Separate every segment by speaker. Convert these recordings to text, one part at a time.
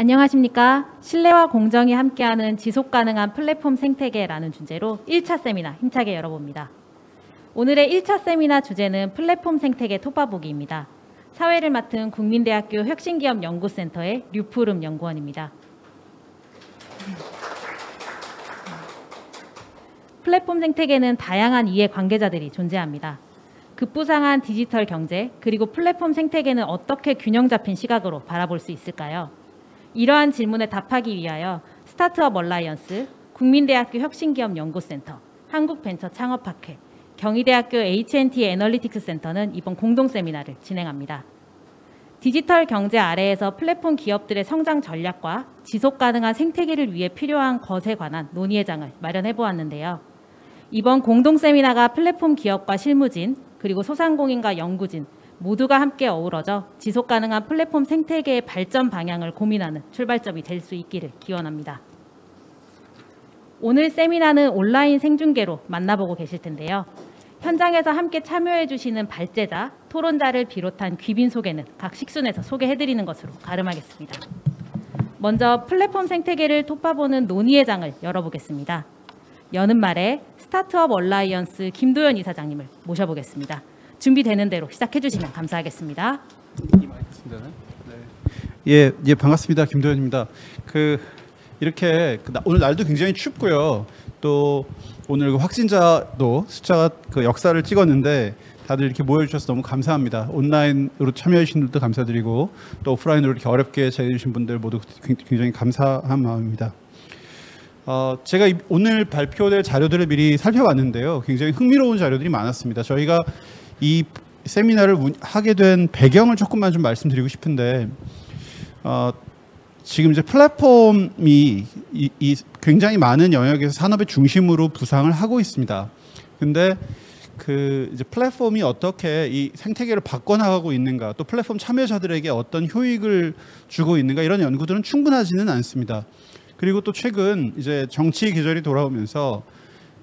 Speaker 1: 안녕하십니까. 신뢰와 공정이 함께하는 지속 가능한 플랫폼 생태계라는 주제로 1차 세미나 힘차게 열어봅니다. 오늘의 1차 세미나 주제는 플랫폼 생태계 톱바보기입니다. 사회를 맡은 국민대학교 혁신기업 연구센터의 류푸름 연구원입니다. 플랫폼 생태계는 다양한 이해 관계자들이 존재합니다. 급부상한 디지털 경제 그리고 플랫폼 생태계는 어떻게 균형 잡힌 시각으로 바라볼 수 있을까요? 이러한 질문에 답하기 위하여 스타트업 얼라이언스, 국민대학교 혁신기업 연구센터, 한국벤처창업학회, 경희대학교 H&T 애널리틱스 센터는 이번 공동 세미나를 진행합니다. 디지털 경제 아래에서 플랫폼 기업들의 성장 전략과 지속 가능한 생태계를 위해 필요한 것에 관한 논의의 장을 마련해 보았는데요. 이번 공동 세미나가 플랫폼 기업과 실무진, 그리고 소상공인과 연구진 모두가 함께 어우러져 지속 가능한 플랫폼 생태계의 발전 방향을 고민하는 출발점이 될 수 있기를 기원합니다. 오늘 세미나는 온라인 생중계로 만나보고 계실 텐데요. 현장에서 함께 참여해 주시는 발제자, 토론자를 비롯한 귀빈 소개는 각 식순에서 소개해 드리는 것으로 가름하겠습니다. 먼저 플랫폼 생태계를 톺아보는 논의의 장을 열어보겠습니다. 여는 말에 스타트업 얼라이언스 김도현 이사장님을 모셔보겠습니다. 준비되는 대로 시작해 주시면 감사하겠습니다.
Speaker 2: 예, 예 반갑습니다. 김도현입니다. 그 이렇게 그 오늘 날도 굉장히 춥고요. 또 오늘 그 확진자도 숫자가 그 역사를 찍었는데 다들 이렇게 모여주셔서 너무 감사합니다. 온라인으로 참여해주신 분들도 감사드리고 또 오프라인으로 이렇게 어렵게 잘해주신 분들 모두 굉장히 감사한 마음입니다. 어, 제가 오늘 발표될 자료들을 미리 살펴봤는데요. 굉장히 흥미로운 자료들이 많았습니다. 저희가 이 세미나를 하게 된 배경을 조금만 좀 말씀드리고 싶은데 어, 지금 이제 플랫폼이 이, 이 굉장히 많은 영역에서 산업의 중심으로 부상을 하고 있습니다. 근데 그 이제 플랫폼이 어떻게 이 생태계를 바꿔나가고 있는가, 또 플랫폼 참여자들에게 어떤 효익을 주고 있는가 이런 연구들은 충분하지는 않습니다. 그리고 또 최근 이제 정치 계절이 돌아오면서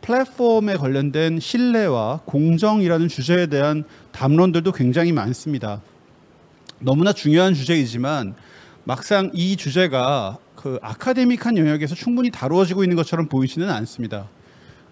Speaker 2: 플랫폼에 관련된 신뢰와 공정이라는 주제에 대한 담론들도 굉장히 많습니다. 너무나 중요한 주제이지만 막상 이 주제가 그 아카데믹한 영역에서 충분히 다루어지고 있는 것처럼 보이지는 않습니다.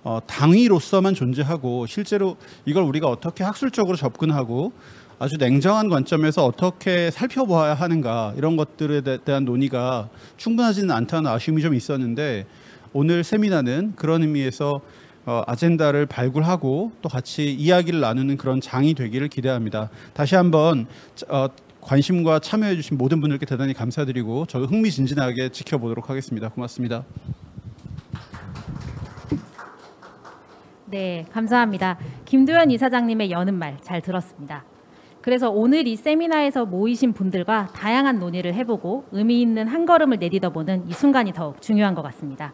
Speaker 2: 어, 당위로서만 존재하고 실제로 이걸 우리가 어떻게 학술적으로 접근하고 아주 냉정한 관점에서 어떻게 살펴봐야 하는가 이런 것들에 대 한 논의가 충분하지는 않다는 아쉬움이 좀 있었는데 오늘 세미나는 그런 의미에서 어, 아젠다를 발굴하고 또 같이 이야기를 나누는 그런 장이 되기를 기대합니다. 다시 한번 어, 관심과 참여해 주신 모든 분들께 대단히 감사드리고 저도 흥미진진하게 지켜보도록 하겠습니다. 고맙습니다.
Speaker 1: 네, 감사합니다. 김도현 이사장님의 여는 말 잘 들었습니다. 그래서 오늘 이 세미나에서 모이신 분들과 다양한 논의를 해보고 의미 있는 한 걸음을 내딛어보는 이 순간이 더욱 중요한 것 같습니다.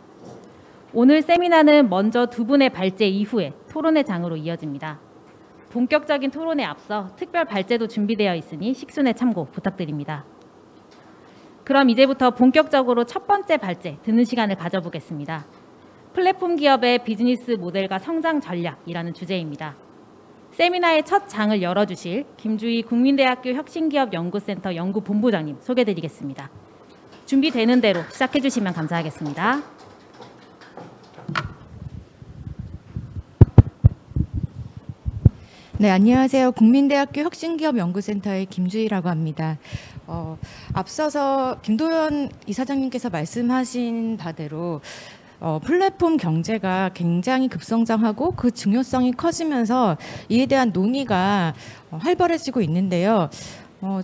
Speaker 1: 오늘 세미나는 먼저 두 분의 발제 이후에 토론의 장으로 이어집니다. 본격적인 토론에 앞서 특별 발제도 준비되어 있으니 식순에 참고 부탁드립니다. 그럼 이제부터 본격적으로 첫 번째 발제 듣는 시간을 가져보겠습니다. 플랫폼 기업의 비즈니스 모델과 성장 전략이라는 주제입니다. 세미나의 첫 장을 열어주실 김주희 국민대학교 혁신기업연구센터 연구본부장님 소개드리겠습니다. 준비되는 대로 시작해 주시면 감사하겠습니다.
Speaker 3: 네, 안녕하세요. 국민대학교 혁신기업연구센터의 김주희라고 합니다. 어, 앞서서 김도현 이사장님께서 말씀하신 바대로 어, 플랫폼 경제가 굉장히 급성장하고 그 중요성이 커지면서 이에 대한 논의가 어, 활발해지고 있는데요. 어,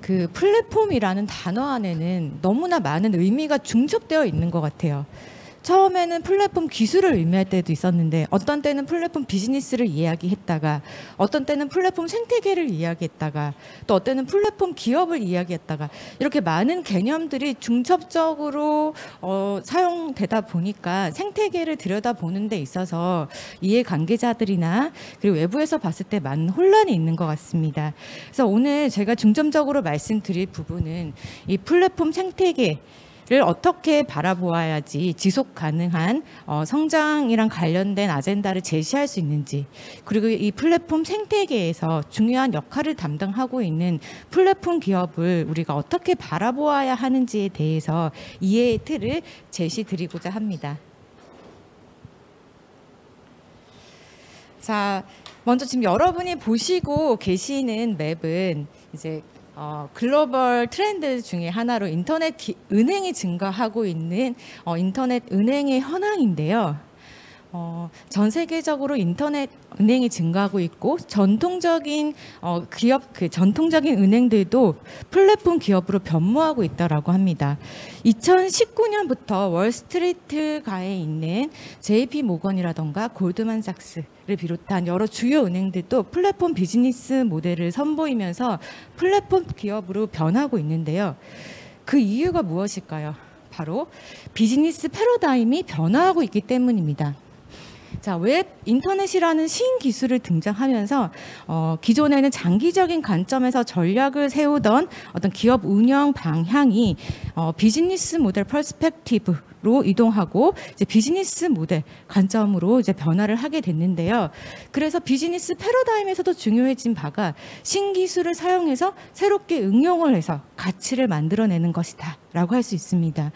Speaker 3: 그 플랫폼이라는 단어 안에는 너무나 많은 의미가 중첩되어 있는 것 같아요. 처음에는 플랫폼 기술을 의미할 때도 있었는데 어떤 때는 플랫폼 비즈니스를 이야기했다가 어떤 때는 플랫폼 생태계를 이야기했다가 또 어떤 때는 플랫폼 기업을 이야기했다가 이렇게 많은 개념들이 중첩적으로 어, 사용되다 보니까 생태계를 들여다보는 데 있어서 이해 관계자들이나 그리고 외부에서 봤을 때 많은 혼란이 있는 것 같습니다. 그래서 오늘 제가 중점적으로 말씀드릴 부분은 이 플랫폼 생태계 를 어떻게 바라보아야지 지속 가능한 어, 성장이랑 관련된 아젠다를 제시할 수 있는지 그리고 이 플랫폼 생태계에서 중요한 역할을 담당하고 있는 플랫폼 기업을 우리가 어떻게 바라보아야 하는지에 대해서 이해의 틀을 제시드리고자 합니다. 자, 먼저 지금 여러분이 보시고 계시는 맵은 이제 어, 글로벌 트렌드 중에 하나로 인터넷 기- 은행이 증가하고 있는 어, 인터넷 은행의 현황인데요. 어, 전 세계적으로 인터넷 은행이 증가하고 있고 전통적인 어, 기업 그 전통적인 은행들도 플랫폼 기업으로 변모하고 있다라고 합니다. 2019년부터 월스트리트가에 있는 JP 모건이라던가 골드만삭스 를 비롯한 여러 주요 은행들도 플랫폼 비즈니스 모델을 선보이면서 플랫폼 기업으로 변하고 있는데요. 그 이유가 무엇일까요? 바로 비즈니스 패러다임이 변화하고 있기 때문입니다. 자, 웹 인터넷이라는 신기술을 등장하면서 어, 기존에는 장기적인 관점에서 전략을 세우던 어떤 기업 운영 방향이 어, 비즈니스 모델 perspective 로 이동하고 이제 비즈니스 모델 관점으로 이제 변화를 하게 됐는데요. 그래서 비즈니스 패러다임에서도 중요해진 바가 신기술을 사용해서 새롭게 응용을 해서 가치를 만들어내는 것이다라고 할 수 있습니다.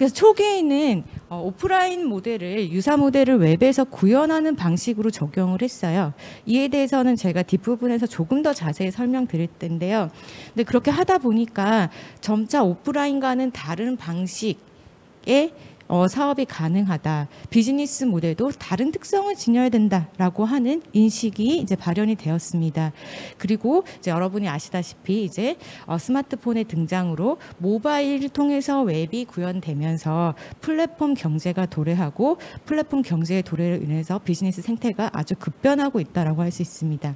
Speaker 3: 그래서 초기에는 어, 오프라인 모델을 유사 모델을 웹에서 구현하는 방식으로 적용을 했어요. 이에 대해서는 제가 뒷부분에서 조금 더 자세히 설명드릴 텐데요. 근데 그렇게 하다 보니까 점차 오프라인과는 다른 방식의 어, 사업이 가능하다. 비즈니스 모델도 다른 특성을 지녀야 된다라고 하는 인식이 이제 발현이 되었습니다. 그리고 이제 여러분이 아시다시피 이제 어, 스마트폰의 등장으로 모바일을 통해서 웹이 구현되면서 플랫폼 경제가 도래하고 플랫폼 경제의 도래로 인해서 비즈니스 생태가 아주 급변하고 있다라고 할 수 있습니다.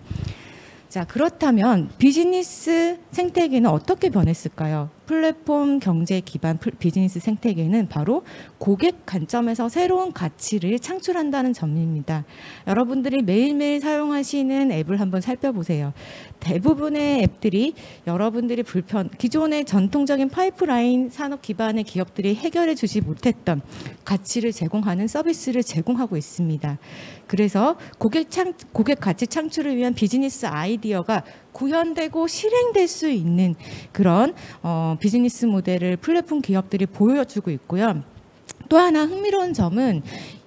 Speaker 3: 자, 그렇다면 비즈니스 생태계는 어떻게 변했을까요? 플랫폼 경제 기반 플- 비즈니스 생태계는 바로 고객 관점에서 새로운 가치를 창출한다는 점입니다. 여러분들이 매일매일 사용하시는 앱을 한번 살펴보세요. 대부분의 앱들이 여러분들이 불편, 기존의 전통적인 파이프라인 산업 기반의 기업들이 해결해 주지 못했던 가치를 제공하는 서비스를 제공하고 있습니다. 그래서 고객 창, 고객 가치 창출을 위한 비즈니스 아이디어가 구현되고 실행될 수 있는 그런 어, 비즈니스 모델을 플랫폼 기업들이 보여주고 있고요. 또 하나 흥미로운 점은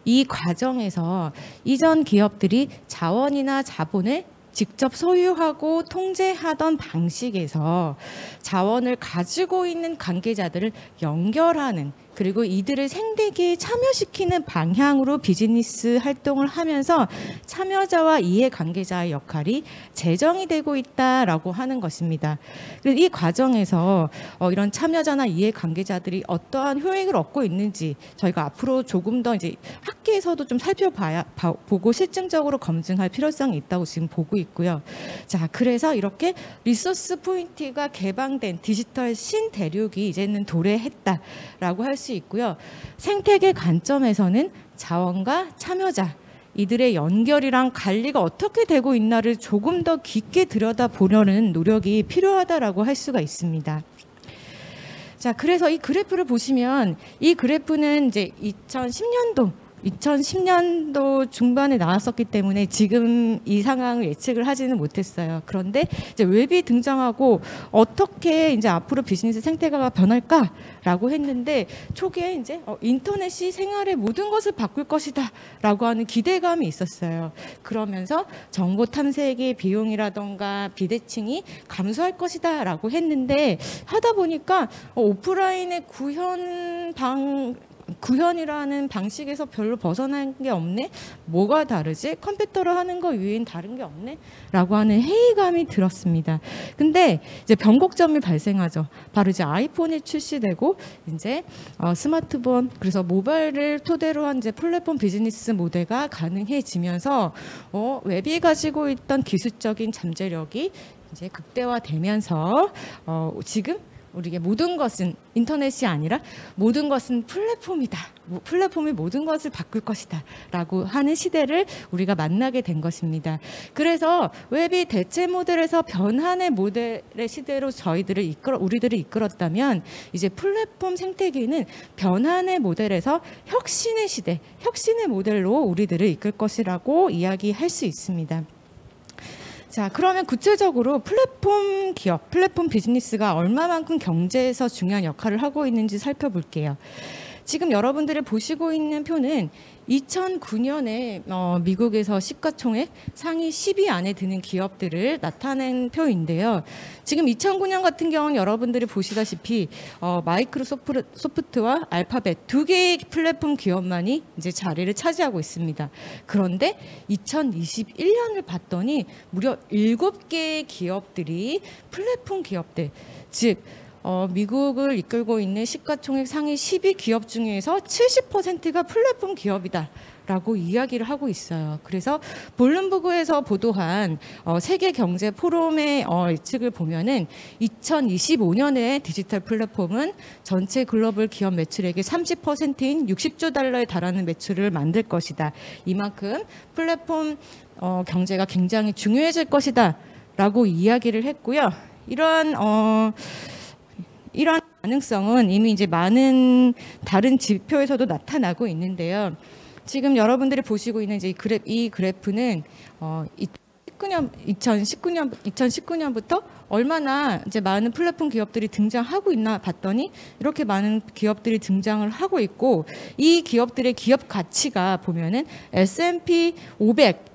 Speaker 3: 이 과정에서 이전 기업들이 자원이나 자본을 직접 소유하고 통제하던 방식에서 자원을 가지고 있는 관계자들을 연결하는 그리고 이들을 생태계에 참여시키는 방향으로 비즈니스 활동을 하면서 참여자와 이해관계자의 역할이 재정의 되고 있다라고 하는 것입니다. 이 과정에서 어, 이런 참여자나 이해관계자들이 어떠한 효익을 얻고 있는지 저희가 앞으로 조금 더 이제 학계에서도 좀 살펴봐야 봐- 보고 실증적으로 검증할 필요성이 있다고 지금 보고 있고요. 자, 그래서 이렇게 resource point가 개방된 디지털 신대륙이 이제는 도래했다라고 할 수 있고요. 생태계 관점에서는 자원과 참여자 이들의 연결이랑 관리가 어떻게 되고 있나를 조금 더 깊게 들여다보려는 노력이 필요하다라고 할 수가 있습니다. 자, 그래서 이 그래프를 보시면 이 그래프는 이제 2010년도 2010년도 중반에 나왔었기 때문에 지금 이 상황을 예측을 하지는 못했어요. 그런데 이제 웹이 등장하고 어떻게 이제 앞으로 비즈니스 생태계가 변할까라고 했는데 초기에 이제 어, 인터넷이 생활의 모든 것을 바꿀 것이다라고 하는 기대감이 있었어요. 그러면서 정보 탐색의 비용이라던가 비대칭이 감소할 것이다라고 했는데 하다 보니까 어, 오프라인의 구현 방 구현이라는 방식에서 별로 벗어난 게 없네. 뭐가 다르지? 컴퓨터로 하는 거 외엔 다른 게 없네. 라고 하는 회의감이 들었습니다. 근데 이제 변곡점이 발생하죠. 바로 이제 아이폰이 출시되고 이제 어, 스마트폰 그래서 모바일을 토대로 한 이제 플랫폼 비즈니스 모델가 가능해지면서 어, 웹이 가지고 있던 기술적인 잠재력이 이제 극대화되면서 어, 지금 우리에게 모든 것은 인터넷이 아니라 모든 것은 플랫폼이다. 뭐 플랫폼이 모든 것을 바꿀 것이다. 라고 하는 시대를 우리가 만나게 된 것입니다. 그래서 웹이 대체 모델에서 변환의 모델의 시대로 저희들을 이끌어, 우리들을 이끌었다면 이제 플랫폼 생태계는 변환의 모델에서 혁신의 시대, 혁신의 모델로 우리들을 이끌 것이라고 이야기할 수 있습니다. 자, 그러면 구체적으로 플랫폼 기업, 플랫폼 비즈니스가 얼마만큼 경제에서 중요한 역할을 하고 있는지 살펴볼게요. 지금 여러분들이 보시고 있는 표는 2009년에 어, 미국에서 시가총액 상위 10위 안에 드는 기업들을 나타낸 표인데요. 지금 2009년 같은 경우는 여러분들이 보시다시피 어, 마이크로소프트와 알파벳 두 개의 플랫폼 기업만이 이제 자리를 차지하고 있습니다. 그런데 2021년을 봤더니 무려 7개의 기업들이 플랫폼 기업들, 즉 어, 미국을 이끌고 있는 시가총액 상위 10위 기업 중에서 70%가 플랫폼 기업이다. 라고 이야기를 하고 있어요. 그래서 볼룸버그에서 보도한 어, 세계 경제 포럼의 어, 예측을 보면은 2025년에 디지털 플랫폼은 전체 글로벌 기업 매출액의 30%인 60조 달러에 달하는 매출을 만들 것이다. 이만큼 플랫폼 어, 경제가 굉장히 중요해질 것이다 라고 이야기를 했고요. 이러한 어, 이러한 가능성은 이미 이제 많은 다른 지표에서도 나타나고 있는데요. 지금 여러분들이 보시고 있는 이제 이 그래프, 이 그래프는 어, 2019년 2019년 2019년부터 얼마나 이제 많은 플랫폼 기업들이 등장하고 있나 봤더니 이렇게 많은 기업들이 등장을 하고 있고 이 기업들의 기업 가치가 보면은 S&P 500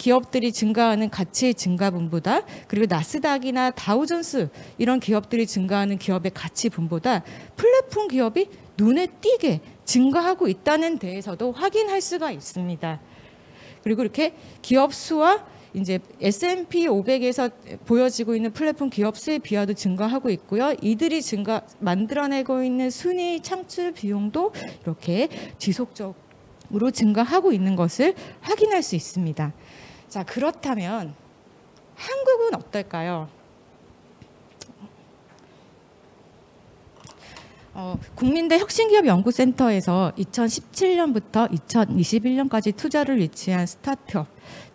Speaker 3: 기업들이 증가하는 가치의 증가분보다 그리고 나스닥이나 다우존스 이런 기업들이 증가하는 기업의 가치분보다 플랫폼 기업이 눈에 띄게 증가하고 있다는 데에서도 확인할 수가 있습니다. 그리고 이렇게 기업 수와 이제 S&P 500에서 보여지고 있는 플랫폼 기업 수의 비화도 증가하고 있고요. 이들이 증가 만들어내고 있는 순위 창출 비용도 이렇게 지속적으로 증가하고 있는 것을 확인할 수 있습니다. 자, 그렇다면 한국은 어떨까요? 어, 국민대 혁신기업 연구센터에서 2017년부터 2021년까지 투자를 유치한 스타트업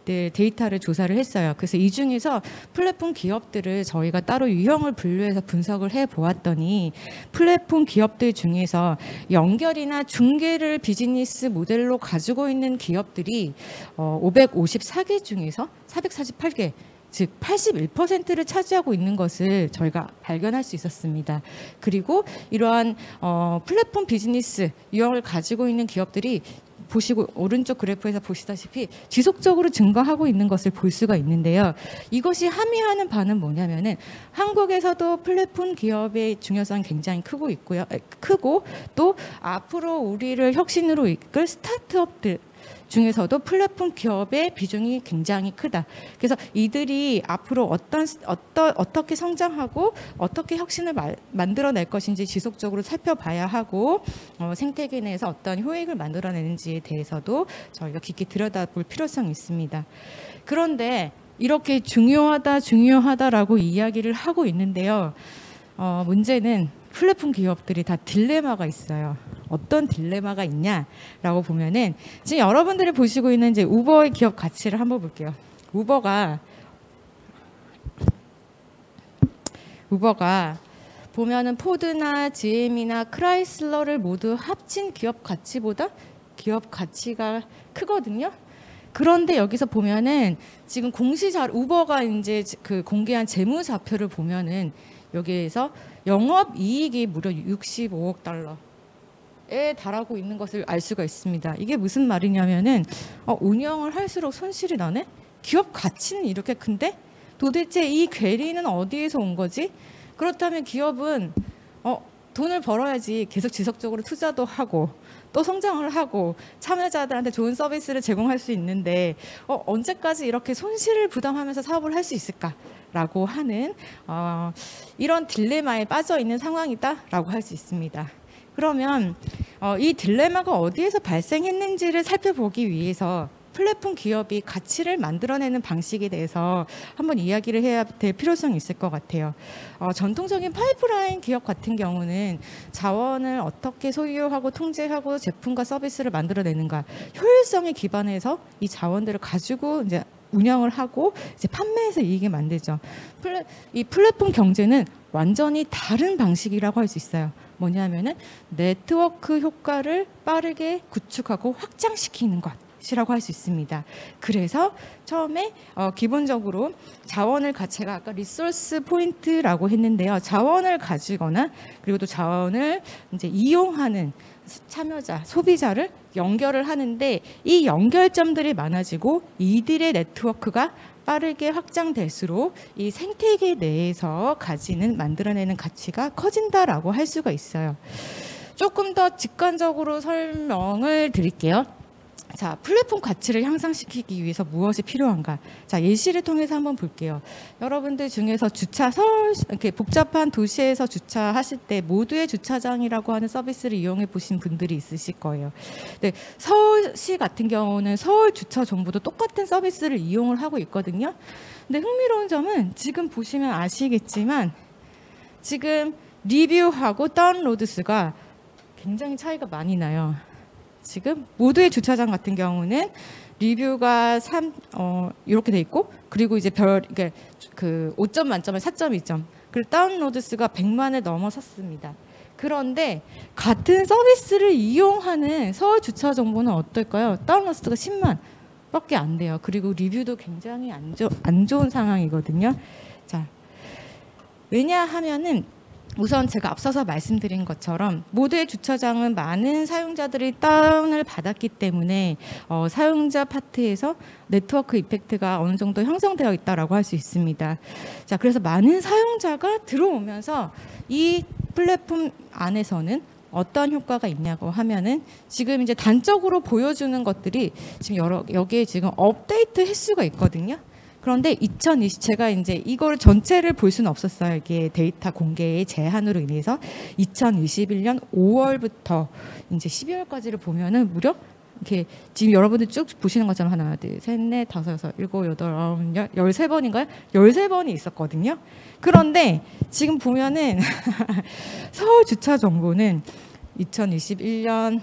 Speaker 3: 들 데이터를 조사를 했어요. 그래서 이 중에서 플랫폼 기업들을 저희가 따로 유형을 분류해서 분석을 해 보았더니 플랫폼 기업들 중에서 연결이나 중개를 비즈니스 모델로 가지고 있는 기업들이 어, 554개 중에서 448개 즉 81%를 차지하고 있는 것을 저희가 발견할 수 있었습니다. 그리고 이러한 어, 플랫폼 비즈니스 유형을 가지고 있는 기업들이 보시고 오른쪽 그래프에서 보시다시피 지속적으로 증가하고 있는 것을 볼 수가 있는데요. 이것이 함의하는 바는 뭐냐면은 한국에서도 플랫폼 기업의 중요성이 굉장히 크고 있고요. 크고 또 앞으로 우리를 혁신으로 이끌 스타트업들 중에서도 플랫폼 기업의 비중이 굉장히 크다. 그래서 이들이 앞으로 어떤 어떠, 어떻게 성장하고 어떻게 혁신을 마, 만들어낼 것인지 지속적으로 살펴봐야 하고 어, 생태계 내에서 어떤 효익을 만들어내는지에 대해서도 저희가 깊게 들여다볼 필요성이 있습니다. 그런데 이렇게 중요하다 중요하다라고 이야기를 하고 있는데요. 어, 문제는 플랫폼 기업들이 다 딜레마가 있어요. 어떤 딜레마가 있냐라고 보면은 지금 여러분들이 보시고 있는 이제 우버의 기업 가치를 한번 볼게요. 우버가 우버가 보면은 포드나 GM이나 크라이슬러를 모두 합친 기업 가치보다 기업 가치가 크거든요. 그런데 여기서 보면은 지금 공시자 우버가 이제 그 공개한 재무 자표를 보면은 여기에서 영업 이익이 무려 65억 달러. 에 달하고 있는 것을 알 수가 있습니다. 이게 무슨 말이냐면은 어, 운영을 할수록 손실이 나네? 기업 가치는 이렇게 큰데 도대체 이 괴리는 어디에서 온 거지? 그렇다면 기업은 어, 돈을 벌어야지 계속 지속적으로 투자도 하고 또 성장을 하고 참여자들한테 좋은 서비스를 제공할 수 있는데 어, 언제까지 이렇게 손실을 부담하면서 사업을 할 수 있을까 라고 하는 어, 이런 딜레마에 빠져 있는 상황이다라고 할 수 있습니다. 그러면 어, 이 딜레마가 어디에서 발생했는지를 살펴보기 위해서 플랫폼 기업이 가치를 만들어내는 방식에 대해서 한번 이야기를 해야 될 필요성이 있을 것 같아요. 어, 전통적인 파이프라인 기업 같은 경우는 자원을 어떻게 소유하고 통제하고 제품과 서비스를 만들어내는가 효율성에 기반해서 이 자원들을 가지고 이제 운영을 하고 이제 판매해서 이익을 만들죠. 플랫, 이 플랫폼 경제는 완전히 다른 방식이라고 할 수 있어요. 뭐냐면은 네트워크 효과를 빠르게 구축하고 확장시키는 것 이라고 할 수 있습니다. 그래서 처음에 어, 기본적으로 자원을 가 제가 아까 resource point라고 했는데요. 자원을 가지거나 그리고 또 자원을 이제 이용하는 참여자, 소비자를 연결을 하는데 이 연결점들이 많아지고 이들의 네트워크가 빠르게 확장될수록 이 생태계 내에서 가지는 만들어내는 가치가 커진다라고 할 수가 있어요. 조금 더 직관적으로 설명을 드릴게요. 자, 플랫폼 가치를 향상시키기 위해서 무엇이 필요한가? 자, 예시를 통해서 한번 볼게요. 여러분들 중에서 주차 서울 이렇게 복잡한 도시에서 주차하실 때 모두의 주차장이라고 하는 서비스를 이용해 보신 분들이 있으실 거예요. 네, 서울시 같은 경우는 서울 주차 정보도 똑같은 서비스를 이용을 하고 있거든요. 근데 흥미로운 점은 지금 보시면 아시겠지만 지금 리뷰하고 다운로드 수가 굉장히 차이가 많이 나요. 지금 모두의 주차장 같은 경우는 리뷰가 3, 어, 이렇게 돼 있고, 그리고 이제 별, 이게 그 5점 만점에 4.2점. 그리고 다운로드 수가 100만을 넘어섰습니다. 그런데 같은 서비스를 이용하는 서울 주차 정보는 어떨까요? 다운로드 수가 10만 밖에 안 돼요. 그리고 리뷰도 굉장히 안, 좋, 안 좋은 상황이거든요. 자, 왜냐하면은 우선 제가 앞서서 말씀드린 것처럼 모두의 주차장은 많은 사용자들이 다운을 받았기 때문에 어, 사용자 파트에서 네트워크 이펙트가 어느 정도 형성되어 있다라고 할 수 있습니다. 자, 그래서 많은 사용자가 들어오면서 이 플랫폼 안에서는 어떤 효과가 있냐고 하면은 지금 이제 단적으로 보여주는 것들이 지금 여러 여기에 지금 업데이트 횟수가 있거든요. 그런데 2020 제가 이제 이걸 전체를 볼 수는 없었어요. 이게 데이터 공개의 제한으로 인해서 2021년 5월부터 이제 12월까지를 보면은 무려 이렇게 지금 여러분들 쭉 보시는 것처럼 하나, 둘, 셋, 넷, 다섯, 여섯, 일곱, 여덟, 아홉, 열, 열세 번인가요? 열세 번이 있었거든요. 그런데 지금 보면은 서울 주차 정보는 2021년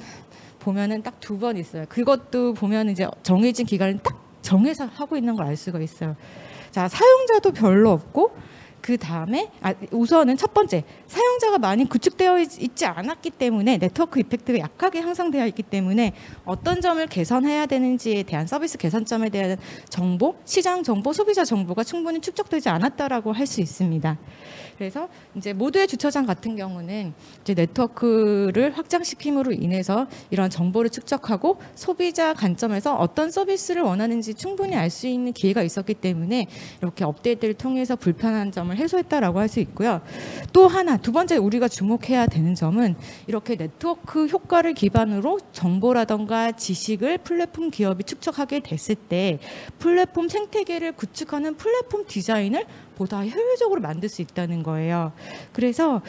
Speaker 3: 보면은 딱 두 번 있어요. 그것도 보면 이제 정해진 기간을 딱 정해서 하고 있는 걸 알 수가 있어요. 자, 사용자도 별로 없고 그 다음에 아, 우선은 첫 번째 사용자가 많이 구축되어 있, 지 않았기 때문에 네트워크 이펙트가 약하게 형성되어 있기 때문에 어떤 점을 개선해야 되는지에 대한 서비스 개선점에 대한 정보, 시장 정보, 소비자 정보가 충분히 축적되지 않았다라고 할 수 있습니다. 그래서 이제 모두의 주차장 같은 경우는 이제 네트워크를 확장시킴으로 인해서 이런 정보를 축적하고 소비자 관점에서 어떤 서비스를 원하는지 충분히 알 수 있는 기회가 있었기 때문에 이렇게 업데이트를 통해서 불편한 점을 해소했다라고 할 수 있고요. 또 하나 두 번째 우리가 주목해야 되는 점은 이렇게 네트워크 효과를 기반으로 정보라던가 지식을 플랫폼 기업이 축적하게 됐을 때 플랫폼 생태계를 구축하는 플랫폼 디자인을 보다 효율적으로 만들 수 있다는 거예요. 그래서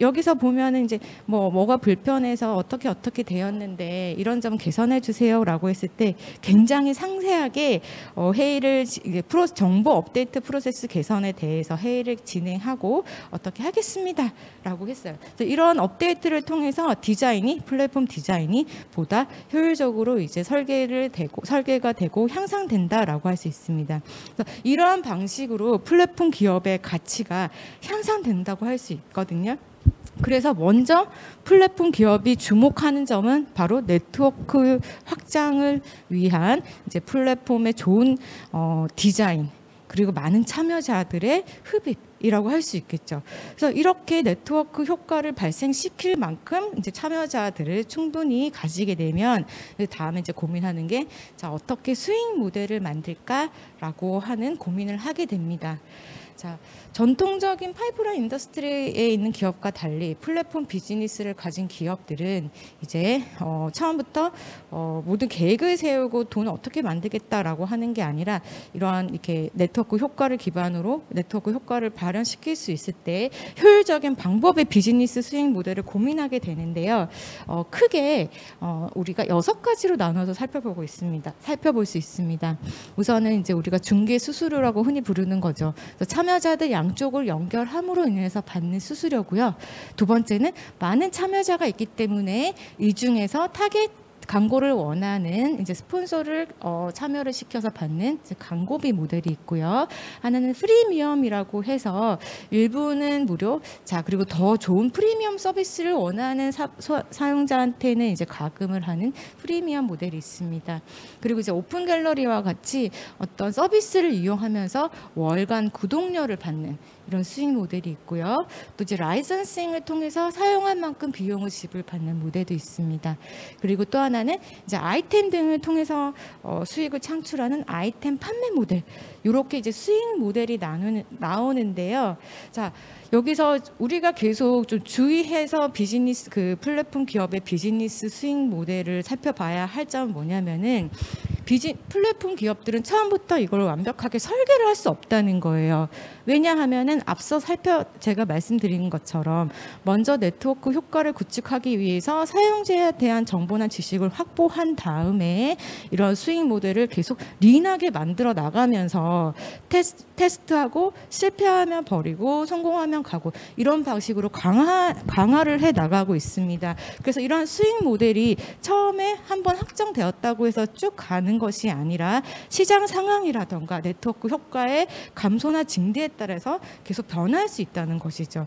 Speaker 3: 여기서 보면은 이제 뭐 뭐가 불편해서 어떻게 어떻게 되었는데 이런 점 개선해 주세요라고 했을 때 굉장히 상세하게 어, 회의를 프로 정보 업데이트 프로세스 개선에 대해서 회의를 진행하고 어떻게 하겠습니다라고 했어요. 이런 업데이트를 통해서 디자인이 플랫폼 디자인이 보다 효율적으로 이제 설계를 되고 설계가 되고 향상된다라고 할 수 있습니다. 이러한 방식으로 플랫폼 플랫폼 기업의 가치가 향상된다고 할 수 있거든요. 그래서 먼저 플랫폼 기업이 주목하는 점은 바로 네트워크 확장을 위한 이제 플랫폼의 좋은 어, 디자인 그리고 많은 참여자들의 흡입 이라고 할 수 있겠죠. 그래서 이렇게 네트워크 효과를 발생시킬 만큼 이제 참여자들을 충분히 가지게 되면 그 다음에 이제 고민하는 게 자 어떻게 수익 모델을 만들까라고 하는 고민을 하게 됩니다. 자, 전통적인 파이프라인 industry에 있는 기업과 달리 플랫폼 비즈니스를 가진 기업들은 이제 어, 처음부터 어, 모든 계획을 세우고 돈을 어떻게 만들겠다라고 하는 게 아니라 이러한 이렇게 네트워크 효과를 기반으로 네트워크 효과를 발현시킬 수 있을 때 효율적인 방법의 비즈니스 수익 모델을 고민하게 되는데요. 어, 크게 어, 우리가 여섯 가지로 나눠서 살펴보고 있습니다. 살펴볼 수 있습니다. 우선은 이제 우리가 중개 수수료라고 흔히 부르는 거죠. 참여자들 양 쪽을 연결함으로 인해서 받는 수수료고요. 두 번째는 많은 참여자가 있기 때문에 이 중에서 타겟 광고를 원하는 이제 스폰서를 어, 참여를 시켜서 받는 광고비 모델이 있고요. 하나는 freemium이라고 해서 일부는 무료, 자 그리고 더 좋은 프리미엄 서비스를 원하는 사, 용자한테는 이제 과금을 하는 freemium 모델이 있습니다. 그리고 이제 오픈 갤러리와 같이 어떤 서비스를 이용하면서 월간 구독료를 받는 이런 수익 모델이 있고요. 또 이제 licensing을 통해서 사용한 만큼 비용을 지불받는 모델도 있습니다. 그리고 또 하나는 이제 아이템 등을 통해서 어, 수익을 창출하는 아이템 판매 모델. 이렇게 이제 수익 모델이 나누는, 나오는데요. 자, 여기서 우리가 계속 좀 주의해서 비즈니스 그 플랫폼 기업의 비즈니스 수익 모델을 살펴봐야 할 점은 뭐냐면은 비즈 플랫폼 기업들은 처음부터 이걸 완벽하게 설계를 할 수 없다는 거예요. 왜냐하면은 앞서 살펴 제가 말씀드린 것처럼 먼저 네트워크 효과를 구축하기 위해서 사용자에 대한 정보나 지식을 확보한 다음에 이런 수익 모델을 계속 린하게 만들어 나가면서 테스, 테스트하고 실패하면 버리고 성공하면 가고 이런 방식으로 강화 강화를 해 나가고 있습니다. 그래서 이런 수익 모델이 처음에 한번 확정되었다고 해서 쭉 가는 것이 아니라 시장 상황이라던가 네트워크 효과의 감소나 증대에 따라서 계속 변할 수 있다는 것이죠.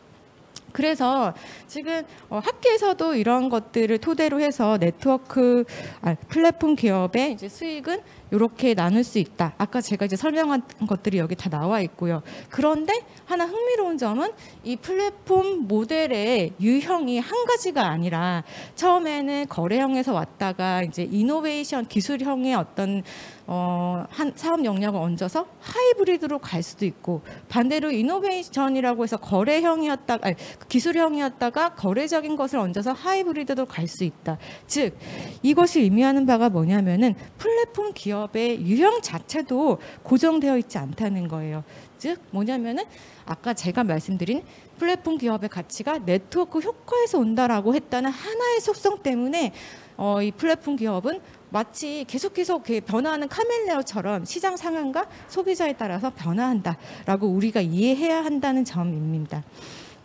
Speaker 3: 그래서 지금 어, 학계에서도 이런 것들을 토대로 해서 네트워크 아, 플랫폼 기업의 이제 수익은 이렇게 나눌 수 있다. 아까 제가 이제 설명한 것들이 여기 다 나와 있고요. 그런데 하나 흥미로운 점은 이 플랫폼 모델의 유형이 한 가지가 아니라 처음에는 거래형에서 왔다가 이제 이노베이션 기술형의 어떤 어, 한 사업 역량을 얹어서 하이브리드로 갈 수도 있고 반대로 이노베이션이라고 해서 거래형이었다 아니, 기술형이었다가 거래적인 것을 얹어서 하이브리드로 갈 수 있다. 즉 이것이 의미하는 바가 뭐냐면은 플랫폼 기업 의 유형 자체도 고정되어 있지 않다는 거예요. 즉 뭐냐면은 아까 제가 말씀드린 플랫폼 기업의 가치가 네트워크 효과에서 온다라고 했다는 하나의 속성 때문에 어, 이 플랫폼 기업은 마치 계속 계속 이렇게 변화하는 카멜레오처럼 시장 상황과 소비자에 따라서 변화한다라고 우리가 이해해야 한다는 점입니다.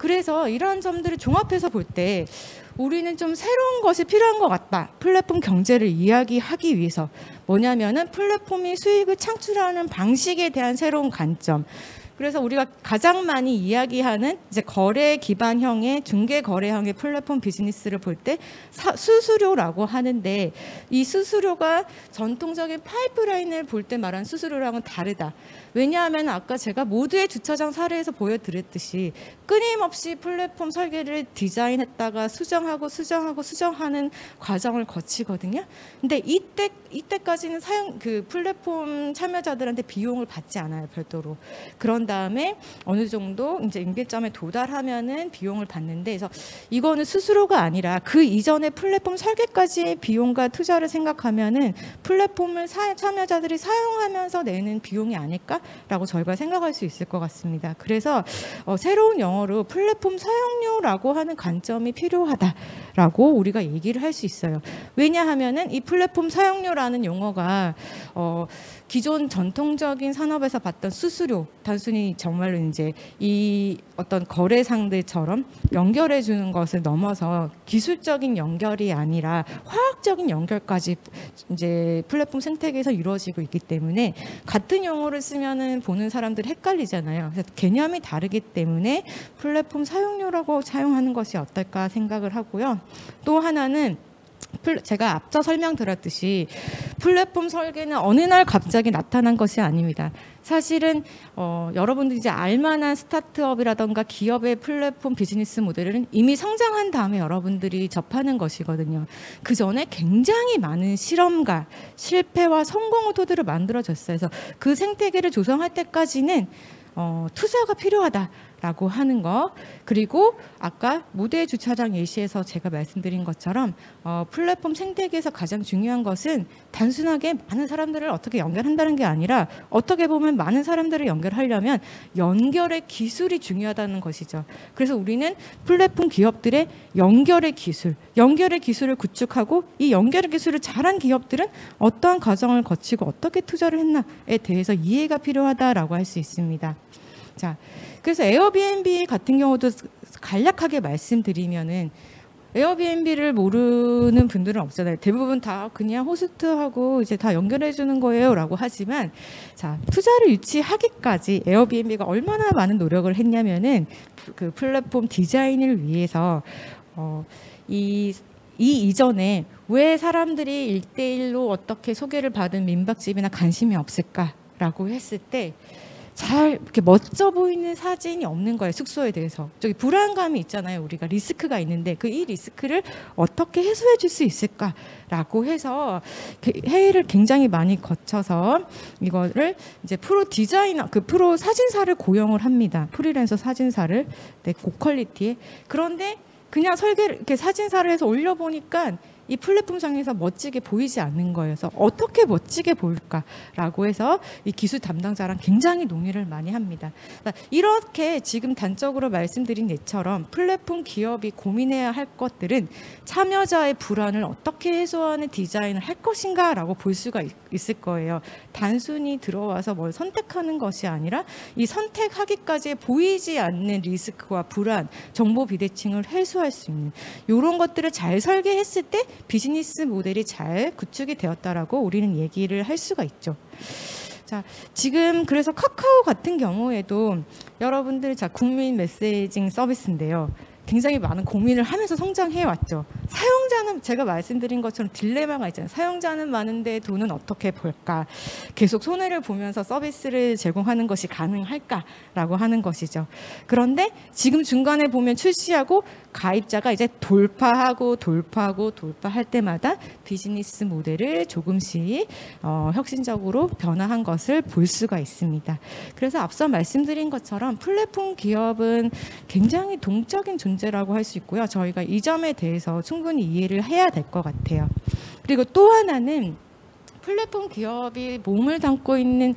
Speaker 3: 그래서 이러한 점들을 종합해서 볼 때 우리는 좀 새로운 것이 필요한 것 같다. 플랫폼 경제를 이야기하기 위해서 뭐냐면은 플랫폼이 수익을 창출하는 방식에 대한 새로운 관점. 그래서 우리가 가장 많이 이야기하는 이제 거래 기반형의 중개 거래형의 플랫폼 비즈니스를 볼 때 수수료라고 하는데 이 수수료가 전통적인 파이프라인을 볼 때 말한 수수료랑은 다르다. 왜냐하면 아까 제가 모두의 주차장 사례에서 보여드렸듯이 끊임없이 플랫폼 설계를 디자인했다가 수정하고 수정하고 수정하는 과정을 거치거든요. 근데 이때 이때까지는 사용 그 플랫폼 참여자들한테 비용을 받지 않아요 별도로. 그런 다음에 어느 정도 이제 임계점에 도달하면은 비용을 받는데 그래서 이거는 수수료가 아니라 그 이전에 플랫폼 설계까지의 비용과 투자를 생각하면은 플랫폼을 사, 참여자들이 사용하면서 내는 비용이 아닐까 라고 저희가 생각할 수 있을 것 같습니다. 그래서 어, 새로운 영어로 플랫폼 사용료라고 하는 관점이 필요하다라고 우리가 얘기를 할 수 있어요. 왜냐하면은 이 플랫폼 사용료라는 용어가 어, 기존 전통적인 산업에서 봤던 수수료 단순히 정말로 이제 이 어떤 거래상들처럼 연결해 주는 것을 넘어서 기술적인 연결이 아니라 화학적인 연결까지 이제 플랫폼 생태계에서 이루어지고 있기 때문에 같은 용어를 쓰면은 보는 사람들 헷갈리잖아요. 그래서 개념이 다르기 때문에 플랫폼 사용료라고 사용하는 것이 어떨까 생각을 하고요. 또 하나는 플- 제가 앞서 설명드렸듯이 플랫폼 설계는 어느 날 갑자기 나타난 것이 아닙니다. 사실은 어, 여러분들이 이제 알만한 스타트업이라던가 기업의 플랫폼 비즈니스 모델은 이미 성장한 다음에 여러분들이 접하는 것이거든요. 그 전에 굉장히 많은 실험과 실패와 성공의 토대로 만들어졌어요. 그래서 그 생태계를 조성할 때까지는 어, 투자가 필요하다 라고 하는 거 그리고 아까 모델 주차장 예시에서 제가 말씀드린 것처럼 어, 플랫폼 생태계에서 가장 중요한 것은 단순하게 많은 사람들을 어떻게 연결한다는 게 아니라 어떻게 보면 많은 사람들을 연결하려면 연결의 기술이 중요하다는 것이죠. 그래서 우리는 플랫폼 기업들의 연결의 기술, 연결의 기술을 구축하고 이 연결의 기술을 잘한 기업들은 어떠한 과정을 거치고 어떻게 투자를 했나에 대해서 이해가 필요하다라고 할 수 있습니다. 자, 그래서 에어비앤비 같은 경우도 간략하게 말씀드리면은 에어비앤비를 모르는 분들은 없잖아요. 대부분 다 그냥 호스트하고 이제 다 연결해 주는 거예요라고 하지만 자, 투자를 유치하기까지 에어비앤비가 얼마나 많은 노력을 했냐면은 그 플랫폼 디자인을 위해서 어, 이, 이 이전에 왜 사람들이 일대일로 어떻게 소개를 받은 민박집이나 관심이 없을까라고 했을 때 잘 이렇게 멋져 보이는 사진이 없는 거예요 숙소에 대해서. 저기 불안감이 있잖아요 우리가 리스크가 있는데 그 이 리스크를 어떻게 해소해 줄 수 있을까라고 해서 게- 회의를 굉장히 많이 거쳐서 이거를 이제 프로 디자이너 그 프로 사진사를 고용을 합니다. 프리랜서 사진사를 네, 고quality에. 그런데 그냥 설계를 이렇게 사진사를 해서 올려 보니까 이 플랫폼상에서 멋지게 보이지 않는. 그래서 어떻게 멋지게 보일까라고 해서 이 기술 담당자랑 굉장히 논의를 많이 합니다. 그러니까 이렇게 지금 단적으로 말씀드린 예처럼 플랫폼 기업이 고민해야 할 것들은 참여자의 불안을 어떻게 해소하는 디자인을 할 것인가라고 볼 수가 있- 있을 거예요. 단순히 들어와서 뭘 선택하는 것이 아니라 이 선택하기까지 보이지 않는 리스크와 불안, 정보 비대칭을 해소할 수 있는 이런 것들을 잘 설계했을 때 비즈니스 모델이 잘 구축이 되었다라고 우리는 얘기를 할 수가 있죠. 자, 지금 그래서 카카오 같은 경우에도 여러분들 자 국민 메시징 서비스인데요. 굉장히 많은 고민을 하면서 성장해 왔죠. 사용자는 제가 말씀드린 것처럼 딜레마가 있잖아요. 사용자는 많은데 돈은 어떻게 벌까? 계속 손해를 보면서 서비스를 제공하는 것이 가능할까라고 하는 것이죠. 그런데 지금 중간에 보면 출시하고 가입자가 이제 돌파하고 돌파하고 돌파할 때마다 비즈니스 모델을 조금씩 어, 혁신적으로 변화한 것을 볼 수가 있습니다. 그래서 앞서 말씀드린 것처럼 플랫폼 기업은 굉장히 동적인 존재 라고 할 수 있고요. 저희가 이 점에 대해서 충분히 이해를 해야 될 것 같아요. 그리고 또 하나는 플랫폼 기업이 몸을 담고 있는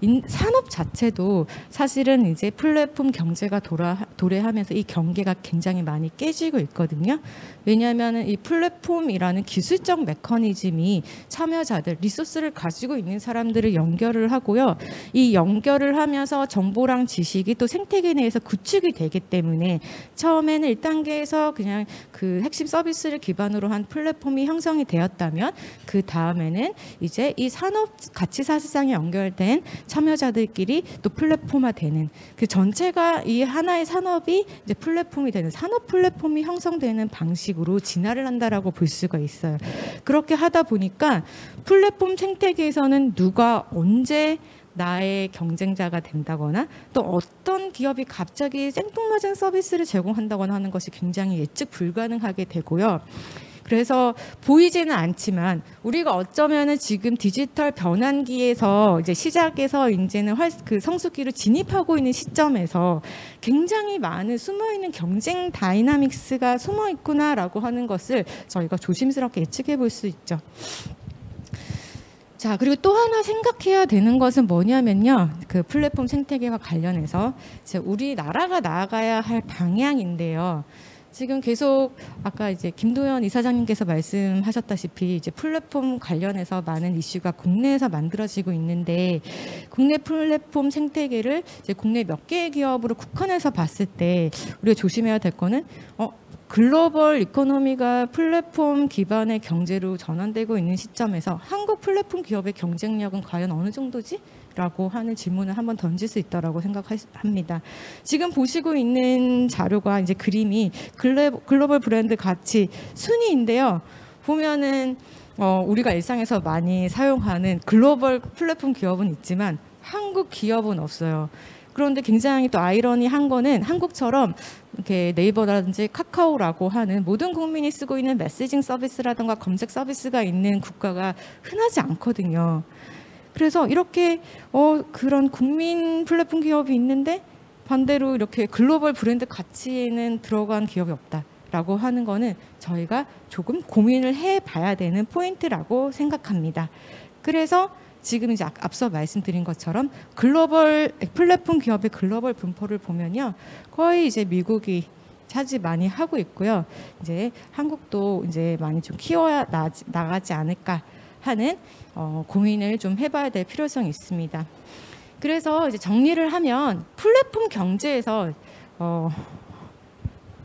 Speaker 3: 인- 산업 자체도 사실은 이제 플랫폼 경제가 돌아, 도래하면서 이 경계가 굉장히 많이 깨지고 있거든요. 왜냐하면 이 플랫폼이라는 기술적 메커니즘이 참여자들, 리소스를 가지고 있는 사람들을 연결을 하고요. 이 연결을 하면서 정보랑 지식이 또 생태계 내에서 구축이 되기 때문에 처음에는 1단계에서 그냥 그 핵심 서비스를 기반으로 한 플랫폼이 형성이 되었다면 그 다음에는 이제 이 산업 가치 사실상에 연결된 참여자들끼리 또 플랫폼화되는 그 전체가 이 하나의 산업이 이제 플랫폼이 되는 산업 플랫폼이 형성되는 방식으로 진화를 한다라고 볼 수가 있어요. 그렇게 하다 보니까 플랫폼 생태계에서는 누가 언제 나의 경쟁자가 된다거나 또 어떤 기업이 갑자기 생뚱맞은 서비스를 제공한다거나 하는 것이 굉장히 예측 불가능하게 되고요. 그래서 보이지는 않지만 우리가 어쩌면은 지금 디지털 변환기에서 이제 시작해서 이제는 활, 그 성숙기로 진입하고 있는 시점에서 굉장히 많은 숨어 있는 경쟁 dynamics가 숨어 있구나라고 하는 것을 저희가 조심스럽게 예측해 볼 수 있죠. 자, 그리고 또 하나 생각해야 되는 것은 뭐냐면요. 그 플랫폼 생태계와 관련해서 이제 우리나라가 나아가야 할 방향인데요. 지금 계속 아까 이제 김도현 이사장님께서 말씀하셨다시피 이제 플랫폼 관련해서 많은 이슈가 국내에서 만들어지고 있는데 국내 플랫폼 생태계를 이제 국내 몇 개의 기업으로 국한해서 봤을 때 우리가 조심해야 될 거는 어 글로벌 이코노미가 플랫폼 기반의 경제로 전환되고 있는 시점에서 한국 플랫폼 기업의 경쟁력은 과연 어느 정도지? 라고 하는 질문을 한번 던질 수 있다라고 생각합니다. 지금 보시고 있는 자료가 이제 그림이 글로벌 브랜드 가치 순위인데요. 보면은 어, 우리가 일상에서 많이 사용하는 글로벌 플랫폼 기업은 있지만 한국 기업은 없어요. 그런데 굉장히 또 아이러니한 거는 한국처럼 이렇게 네이버라든지 카카오라고 하는 모든 국민이 쓰고 있는 메시징 서비스라든가 검색 서비스가 있는 국가가 흔하지 않거든요. 그래서 이렇게 어 그런 국민 플랫폼 기업이 있는데 반대로 이렇게 글로벌 브랜드 가치에는 들어간 기업이 없다라고 하는 거는 저희가 조금 고민을 해 봐야 되는 포인트라고 생각합니다. 그래서 지금 이제 앞- 앞서 말씀드린 것처럼 글로벌 플랫폼 기업의 글로벌 분포를 보면요. 거의 이제 미국이 차지 많이 하고 있고요. 이제 한국도 이제 많이 좀 키워야 나, 나가지 않을까 하는 어, 고민을 좀 해봐야 될 필요성이 있습니다. 그래서 이제 정리를 하면 플랫폼 경제에서 어,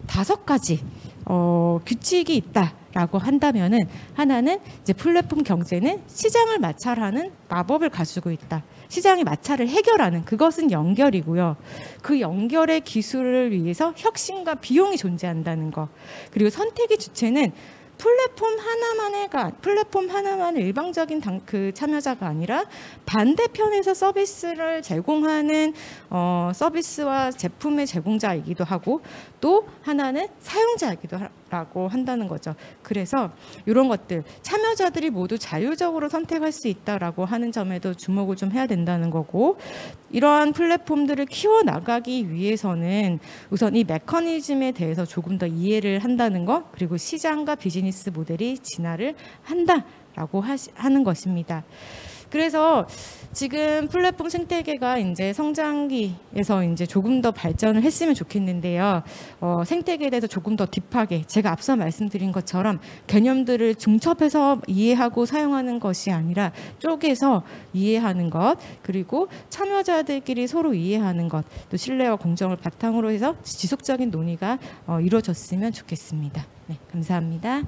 Speaker 3: 다섯 가지 어, 규칙이 있다라고 한다면은 하나는 이제 플랫폼 경제는 시장을 마찰하는 마법을 가지고 있다. 시장의 마찰을 해결하는 그것은 연결이고요. 그 연결의 기술을 위해서 혁신과 비용이 존재한다는 것. 그리고 선택의 주체는 플랫폼 하나만의가 플랫폼 하나만의 일방적인 당, 그 참여자가 아니라 반대편에서 서비스를 제공하는 어, 서비스와 제품의 제공자이기도 하고 또 하나는 사용자이기도 하라고 한다는 거죠. 그래서 이런 것들 참여자들이 모두 자유적으로 선택할 수 있다라고 하는 점에도 주목을 좀 해야 된다는 거고 이러한 플랫폼들을 키워 나가기 위해서는 우선 이 메커니즘에 대해서 조금 더 이해를 한다는 것 그리고 시장과 비즈니스 모델이 진화를 한다라고 하시, 하는 것입니다. 그래서 지금 플랫폼 생태계가 이제 성장기에서 이제 조금 더 발전을 했으면 좋겠는데요. 어, 생태계에 대해서 조금 더 딥하게 제가 앞서 말씀드린 것처럼 개념들을 중첩해서 이해하고 사용하는 것이 아니라 쪼개서 이해하는 것 그리고 참여자들끼리 서로 이해하는 것 또 신뢰와 공정을 바탕으로 해서 지속적인 논의가 어, 이루어졌으면 좋겠습니다. 네, 감사합니다.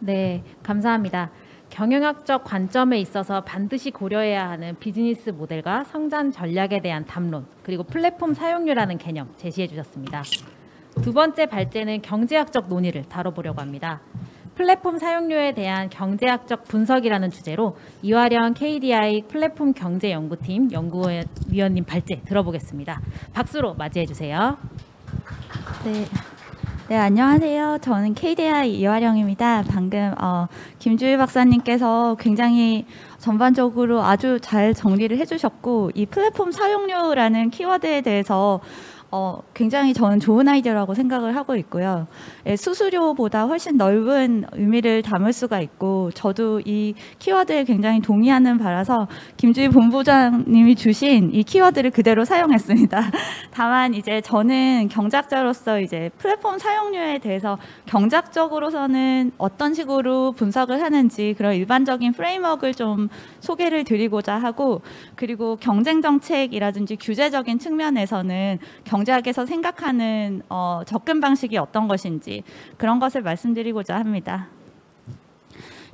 Speaker 1: 네, 감사합니다. 경영학적 관점에 있어서 반드시 고려해야 하는 비즈니스 모델과 성장 전략에 대한 담론, 그리고 플랫폼 사용료라는 개념 제시해 주셨습니다. 두 번째 발제는 경제학적 논의를 다뤄보려고 합니다. 플랫폼 사용료에 대한 경제학적 분석이라는 주제로 이화령 KDI 플랫폼 경제연구팀 연구위원님 발제 들어보겠습니다. 박수로 맞이해 주세요.
Speaker 4: 네. 네, 안녕하세요. 저는 KDI 이화령입니다. 방금 어, 김주일 박사님께서 굉장히 전반적으로 아주 잘 정리를 해주셨고 이 플랫폼 사용료라는 키워드에 대해서 어, 굉장히 저는 좋은 아이디어라고 생각을 하고 있고요. 예, 수수료보다 훨씬 넓은 의미를 담을 수가 있고 저도 이 키워드에 굉장히 동의하는 바라서 김주희 본부장님이 주신 이 키워드를 그대로 사용했습니다. 다만 이제 저는 경작자로서 이제 플랫폼 사용료에 대해서 경작적으로서는 어떤 식으로 분석을 하는지 그런 일반적인 프레임워크를 좀 소개를 드리고자 하고 그리고 경쟁 정책이라든지 규제적인 측면에서는 경제학에서 생각하는 어, 접근 방식이 어떤 것인지 그런 것을 말씀드리고자 합니다.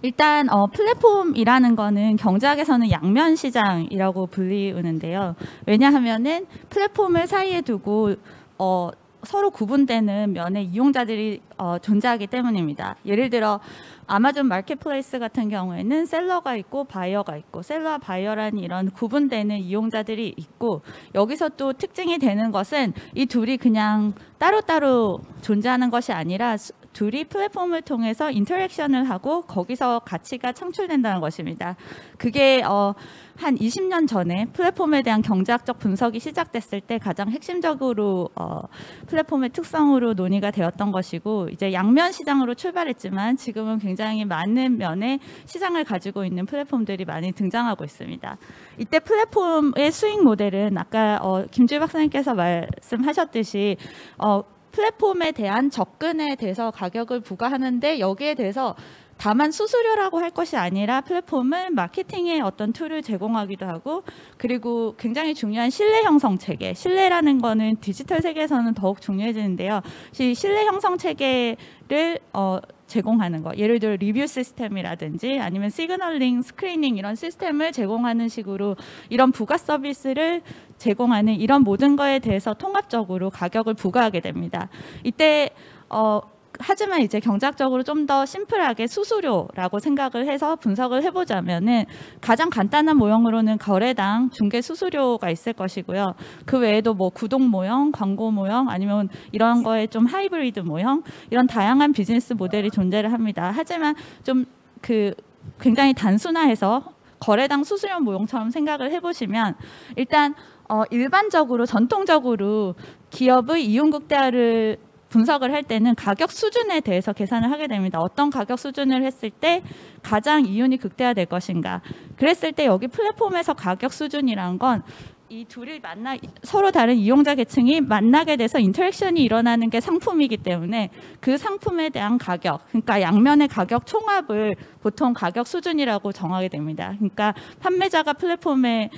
Speaker 4: 일단 어, 플랫폼이라는 거는 경제학에서는 양면 시장이라고 불리우는데요. 왜냐하면은 플랫폼을 사이에 두고 어, 서로 구분되는 면의 이용자들이 어, 존재하기 때문입니다. 예를 들어 아마존 마켓플레이스 같은 경우에는 seller가 있고 바이어가 있고 seller와 바이어라는 이런 구분되는 이용자들이 있고 여기서 또 특징이 되는 것은 이 둘이 그냥 따로따로 존재하는 것이 아니라 수- 둘이 플랫폼을 통해서 인터랙션을 하고 거기서 가치가 창출된다는 것입니다. 그게 어, 한 20년 전에 플랫폼에 대한 경제학적 분석이 시작됐을 때 가장 핵심적으로 어, 플랫폼의 특성으로 논의가 되었던 것이고 이제 양면 시장으로 출발했지만 지금은 굉장히 많은 면의 시장을 가지고 있는 플랫폼들이 많이 등장하고 있습니다. 이때 플랫폼의 수익 모델은 아까 어, 김주희 박사님께서 말씀하셨듯이 어, 플랫폼에 대한 접근에 대해서 가격을 부과하는데 여기에 대해서 다만 수수료라고 할 것이 아니라 플랫폼은 마케팅의 어떤 tool을 제공하기도 하고 그리고 굉장히 중요한 신뢰 형성 체계. 신뢰라는 거는 디지털 세계에서는 더욱 중요해지는데요. 이 신뢰 형성 체계를 어, 제공하는 거. 예를 들어 리뷰 시스템이라든지 아니면 signaling, screening 이런 시스템을 제공하는 식으로 이런 부가 서비스를 제공하는 이런 모든 거에 대해서 통합적으로 가격을 부과하게 됩니다. 이때 어 하지만 이제 경제학적으로 좀 더 심플하게 수수료라고 생각을 해서 분석을 해보자면은 가장 간단한 모형으로는 거래당 중개 수수료가 있을 것이고요. 그 외에도 뭐 구독 모형, 광고 모형 아니면 이런 거에 좀 하이브리드 모형 이런 다양한 비즈니스 모델이 존재를 합니다. 하지만 좀 그 굉장히 단순화해서 거래당 수수료 모형처럼 생각을 해보시면 일단 어, 일반적으로 전통적으로 기업의 이윤 극대화를 분석을 할 때는 가격 수준에 대해서 계산을 하게 됩니다. 어떤 가격 수준을 했을 때 가장 이윤이 극대화될 것인가. 그랬을 때 여기 플랫폼에서 가격 수준이란 건 이 둘이 만나 서로 다른 이용자 계층이 만나게 돼서 인터랙션이 일어나는 게 상품이기 때문에 그 상품에 대한 가격, 그러니까 양면의 가격 총합을 보통 가격 수준이라고 정하게 됩니다. 그러니까 판매자가 플랫폼에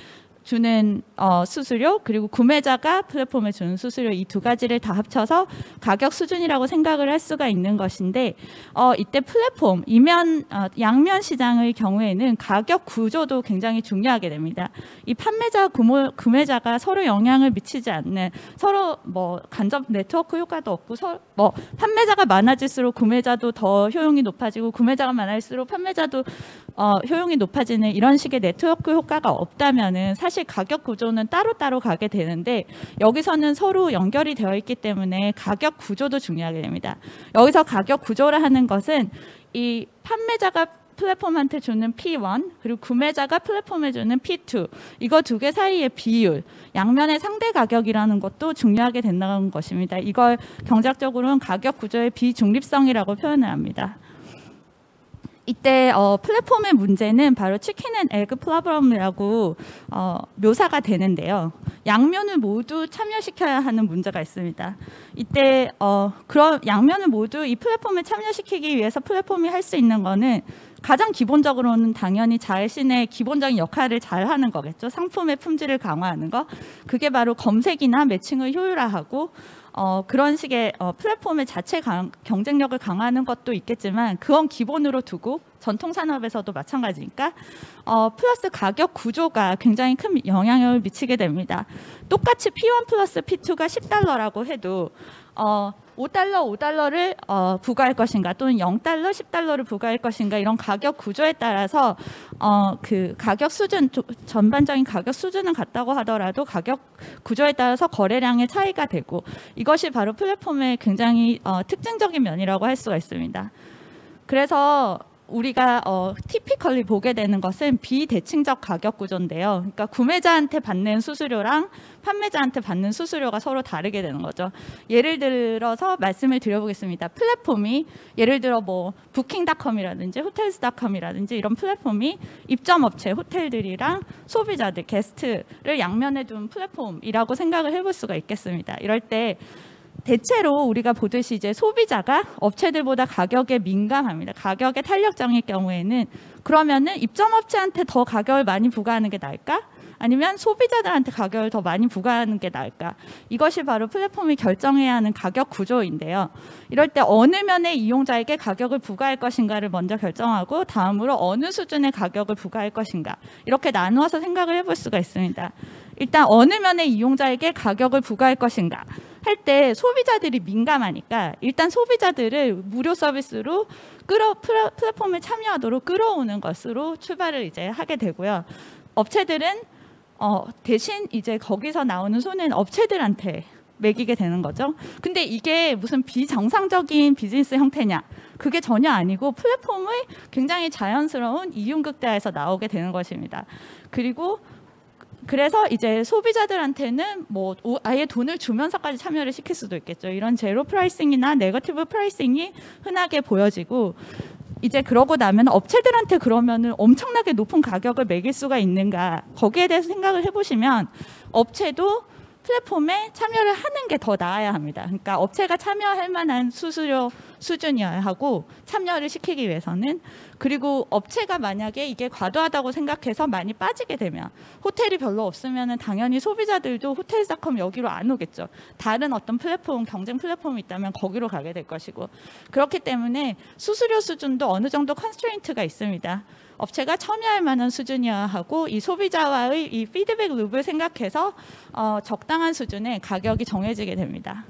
Speaker 4: 주는 어, 수수료 그리고 구매자가 플랫폼에 주는 수수료 이 두 가지를 다 합쳐서 가격 수준이라고 생각을 할 수가 있는 것인데 어, 이때 플랫폼 이면 어, 양면 시장의 경우에는 가격 구조도 굉장히 중요하게 됩니다. 이 판매자 구모, 구매자가 서로 영향을 미치지 않는 서로 뭐 간접 네트워크 효과도 없고 서, 뭐 판매자가 많아질수록 구매자도 더 효용이 높아지고 구매자가 많아질수록 판매자도 어, 효용이 높아지는 이런 식의 네트워크 효과가 없다면은 사실 가격 구조는 따로따로 가게 되는데 여기서는 서로 연결이 되어 있기 때문에 가격 구조도 중요하게 됩니다. 여기서 가격 구조를 하는 것은 이 판매자가 플랫폼한테 주는 P1 그리고 구매자가 플랫폼에 주는 P2 이거 두 개 사이의 비율 양면의 상대 가격이라는 것도 중요하게 된다는 것입니다. 이걸 경제학적으로는 가격 구조의 비중립성이라고 표현을 합니다. 이때 어, 플랫폼의 문제는 바로 chicken and egg problem이라고 어, 묘사가 되는데요. 양면을 모두 참여시켜야 하는 문제가 있습니다. 이때 어, 그런 양면을 모두 이 플랫폼에 참여시키기 위해서 플랫폼이 할 수 있는 거는 가장 기본적으로는 당연히 자신의 기본적인 역할을 잘 하는 거겠죠. 상품의 품질을 강화하는 거. 그게 바로 검색이나 매칭을 효율화하고 어, 그런 식의 어, 플랫폼의 자체 강, 경쟁력을 강화하는 것도 있겠지만 그건 기본으로 두고 전통 산업에서도 마찬가지니까 어, 플러스 가격 구조가 굉장히 큰 영향을 미치게 됩니다. 똑같이 P1 플러스 P2가 10달러라고 해도 어, 5달러, 5달러를 어, 부과할 것인가 또는 0달러, 10달러를 부과할 것인가 이런 가격 구조에 따라서 어, 그 가격 수준 조- 전반적인 가격 수준은 같다고 하더라도 가격 구조에 따라서 거래량의 차이가 되고 이것이 바로 플랫폼의 굉장히 어, 특징적인 면이라고 할 수가 있습니다. 그래서 우리가 어, 티피컬리 보게 되는 것은 비대칭적 가격 구조인데요. 그러니까 구매자한테 받는 수수료랑 판매자한테 받는 수수료가 서로 다르게 되는 거죠. 예를 들어서 말씀을 드려보겠습니다. 플랫폼이 예를 들어 뭐 부킹닷컴이라든지 호텔스닷컴이라든지 이런 플랫폼이 입점 업체 호텔들이랑 소비자들 게스트를 양면에 둔 플랫폼이라고 생각을 해볼 수가 있겠습니다. 이럴 때 대체로 우리가 보듯이 이제 소비자가 업체들보다 가격에 민감합니다. 가격에 탄력적일 경우에는 그러면은 입점 업체한테 더 가격을 많이 부과하는 게 나을까? 아니면 소비자들한테 가격을 더 많이 부과하는 게 나을까? 이것이 바로 플랫폼이 결정해야 하는 가격 구조인데요. 이럴 때 어느 면의 이용자에게 가격을 부과할 것인가를 먼저 결정하고 다음으로 어느 수준의 가격을 부과할 것인가 이렇게 나누어서 생각을 해볼 수가 있습니다. 일단 어느 면의 이용자에게 가격을 부과할 것인가 할 때 소비자들이 민감하니까 일단 소비자들을 무료 서비스로 끌어 플랫폼에 참여하도록 끌어오는 것으로 출발을 이제 하게 되고요. 업체들은 어, 대신 이제 거기서 나오는 손실은 업체들한테 매기게 되는 거죠. 근데 이게 무슨 비정상적인 비즈니스 형태냐? 그게 전혀 아니고 플랫폼의 굉장히 자연스러운 이윤 극대화에서 나오게 되는 것입니다. 그리고 그래서 이제 소비자들한테는 뭐 오- 아예 돈을 주면서까지 참여를 시킬 수도 있겠죠. 이런 zero pricing이나 negative pricing이 흔하게 보여지고 이제 그러고 나면 업체들한테 그러면은 엄청나게 높은 가격을 매길 수가 있는가 거기에 대해서 생각을 해보시면 업체도 플랫폼에 참여를 하는 게 더 나아야 합니다. 그러니까 업체가 참여할 만한 수수료 수준이어야 하고 참여를 시키기 위해서는 그리고 업체가 만약에 이게 과도하다고 생각해서 많이 빠지게 되면 호텔이 별로 없으면 당연히 소비자들도 호텔닷컴 여기로 안 오겠죠. 다른 어떤 플랫폼 경쟁 플랫폼이 있다면 거기로 가게 될 것이고 그렇기 때문에 수수료 수준도 어느 정도 constraint가 있습니다. 업체가 참여할 만한 수준이어야 하고 이 소비자와의 이 피드백 loop을 생각해서 어, 적당한 수준의 가격이 정해지게 됩니다.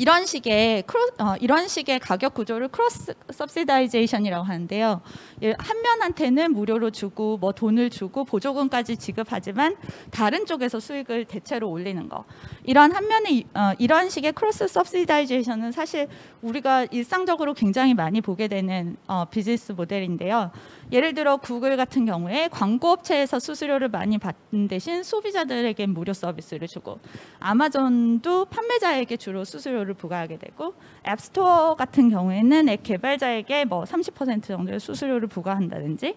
Speaker 4: 이런 식의 크로, 어, 이런 식의 가격 구조를 cross-subsidization이라고 하는데요. 예, 한 면한테는 무료로 주고 뭐 돈을 주고 보조금까지 지급하지만 다른 쪽에서 수익을 대체로 올리는 거. 이런 한 면의 어, 이런 식의 cross-subsidization은 사실 우리가 일상적으로 굉장히 많이 보게 되는 어, 비즈니스 모델인데요. 예를 들어 구글 같은 경우에 광고 업체에서 수수료를 많이 받는 대신 소비자들에게 무료 서비스를 주고 아마존도 판매자에게 주로 수수료를 부과하게 되고 앱스토어 같은 경우에는 앱 개발자에게 뭐 30% 정도의 수수료를 부과한다든지.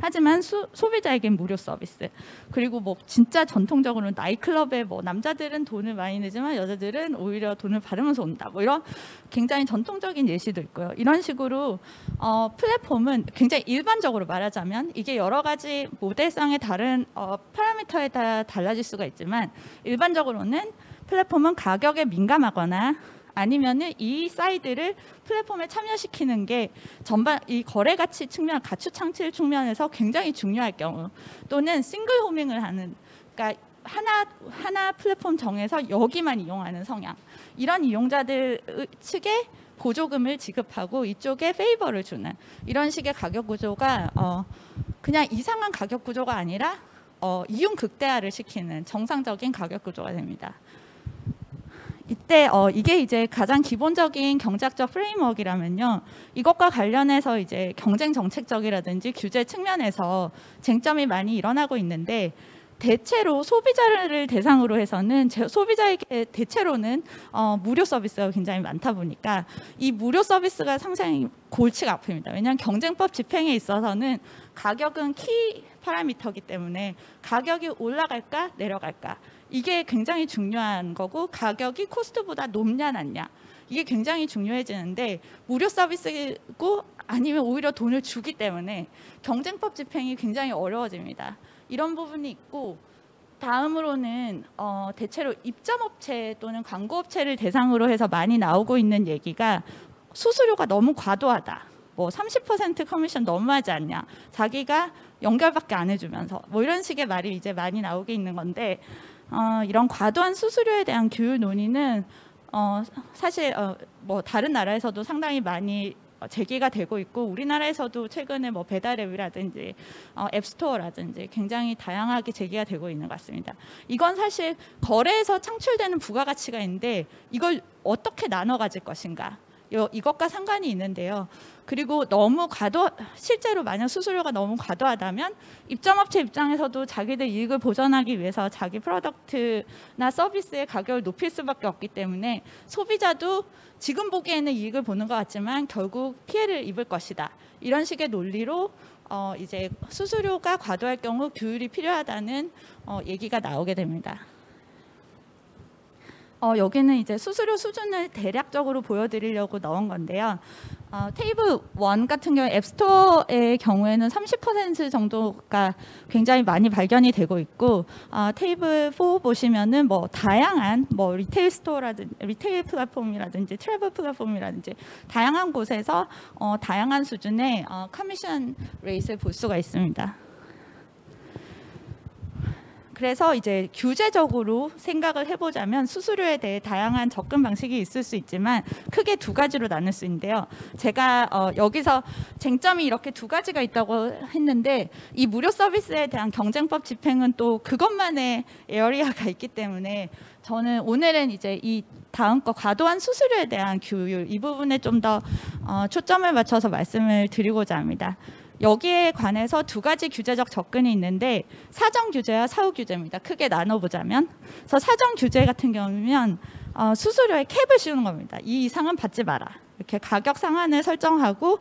Speaker 4: 하지만 수, 소비자에게 무료 서비스. 그리고 뭐 진짜 전통적으로 나이트클럽에 뭐 남자들은 돈을 많이 내지만 여자들은 오히려 돈을 받으면서 온다. 뭐 이런 굉장히 전통적인 예시도 있고요. 이런 식으로 어, 플랫폼은 굉장히 일반적으로 말하자면 이게 여러 가지 모델상의 다른 어, 파라미터에 따라 달라질 수가 있지만 일반적으로는 플랫폼은 가격에 민감하거나 아니면은 이 사이드를 플랫폼에 참여시키는 게 전반 이 거래 가치 측면, 가치 창출 측면에서 굉장히 중요할 경우 또는 싱글 호밍을 하는 그러니까 하나 하나 플랫폼 정해서 여기만 이용하는 성향 이런 이용자들 측에 보조금을 지급하고 이쪽에 페이버를 주는 이런 식의 가격 구조가 어 그냥 이상한 가격 구조가 아니라 어 이윤 극대화를 시키는 정상적인 가격 구조가 됩니다. 이때 어, 이게 이제 가장 기본적인 경제학적 프레임워크라면요. 이것과 관련해서 이제 경쟁 정책적이라든지 규제 측면에서 쟁점이 많이 일어나고 있는데 대체로 소비자를 대상으로 해서는 제, 소비자에게 대체로는 어, 무료 서비스가 굉장히 많다 보니까 이 무료 서비스가 상당히 골치가 아픕니다. 왜냐하면 경쟁법 집행에 있어서는 가격은 키 파라미터기 때문에 가격이 올라갈까 내려갈까 이게 굉장히 중요한 거고 가격이 코스트보다 높냐 낮냐 이게 굉장히 중요해지는데 무료 서비스고 아니면 오히려 돈을 주기 때문에 경쟁법 집행이 굉장히 어려워집니다. 이런 부분이 있고 다음으로는 어, 대체로 입점업체 또는 광고업체를 대상으로 해서 많이 나오고 있는 얘기가 수수료가 너무 과도하다. 뭐 30% 커미션 너무하지 않냐. 자기가 연결밖에 안 해주면서 뭐 이런 식의 말이 이제 많이 나오게 있는 건데 어, 이런 과도한 수수료에 대한 규율 논의는 어, 사실 어, 뭐 다른 나라에서도 상당히 많이 제기가 되고 있고 우리나라에서도 최근에 뭐 배달앱이라든지 어, 앱스토어라든지 굉장히 다양하게 제기가 되고 있는 것 같습니다. 이건 사실 거래에서 창출되는 부가가치가 있는데 이걸 어떻게 나눠 가질 것인가 이것과 상관이 있는데요. 그리고 너무 과도 실제로 만약 수수료가 너무 과도하다면 입점업체 입장에서도 자기들 이익을 보전하기 위해서 자기 프로덕트나 서비스의 가격을 높일 수밖에 없기 때문에 소비자도 지금 보기에는 이익을 보는 것 같지만 결국 피해를 입을 것이다. 이런 식의 논리로 어 이제 수수료가 과도할 경우 규율이 필요하다는 어 얘기가 나오게 됩니다. 어, 여기는 이제 수수료 수준을 대략적으로 보여드리려고 넣은 건데요. 어, 테이블 1 같은 경우 앱스토어의 경우에는 30% 정도가 굉장히 많이 발견이 되고 있고 어, 테이블 4 보시면은 뭐 다양한 뭐 retail store라든지 retail 플랫폼이라든지 travel 플랫폼이라든지 다양한 곳에서 어, 다양한 수준의 어, 커미션 rates를 볼 수가 있습니다. 그래서 이제 규제적으로 생각을 해보자면 수수료에 대해 다양한 접근 방식이 있을 수 있지만 크게 두 가지로 나눌 수 있는데요. 제가 어, 여기서 쟁점이 이렇게 두 가지가 있다고 했는데 이 무료 서비스에 대한 경쟁법 집행은 또 그것만의 area가 있기 때문에 저는 오늘은 이제 이 다음 거 과도한 수수료에 대한 규율 이 부분에 좀더 어, 초점을 맞춰서 말씀을 드리고자 합니다. 여기에 관해서 두 가지 규제적 접근이 있는데 사정 규제와 사후 규제입니다. 크게 나눠보자면 그래서 사정 규제 같은 경우면 어, 수수료에 캡을 씌우는 겁니다. 이 이상은 받지 마라. 이렇게 가격 상한을 설정하고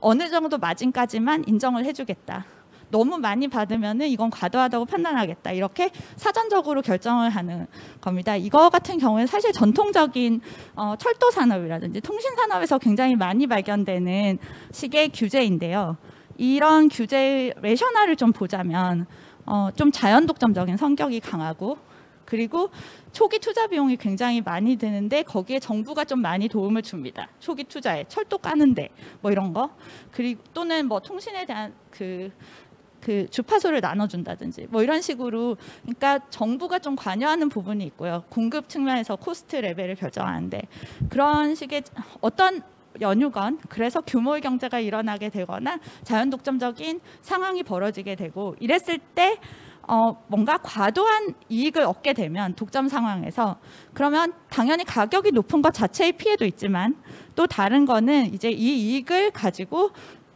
Speaker 4: 어느 정도 마진까지만 인정을 해주겠다. 너무 많이 받으면 이건 과도하다고 판단하겠다. 이렇게 사전적으로 결정을 하는 겁니다. 이거 같은 경우에 사실 전통적인 어, 철도 산업이라든지 통신 산업에서 굉장히 많이 발견되는 식의 규제인데요. 이런 규제 레셔나를 좀 보자면 어, 좀 자연 독점적인 성격이 강하고 그리고 초기 투자 비용이 굉장히 많이 드는데 거기에 정부가 좀 많이 도움을 줍니다. 초기 투자에 철도 까는데 뭐 이런 거 그리고 또는 뭐 통신에 대한 그그 주파수를 나눠준다든지 뭐 이런 식으로 그러니까 정부가 좀 관여하는 부분이 있고요. 공급 측면에서 cost level을 결정하는데 그런 식의 어떤 연유건 그래서 규모의 경제가 일어나게 되거나 자연 독점적인 상황이 벌어지게 되고 이랬을 때 어, 뭔가 과도한 이익을 얻게 되면 독점 상황에서 그러면 당연히 가격이 높은 것 자체의 피해도 있지만 또 다른 거는 이제 이 이익을 가지고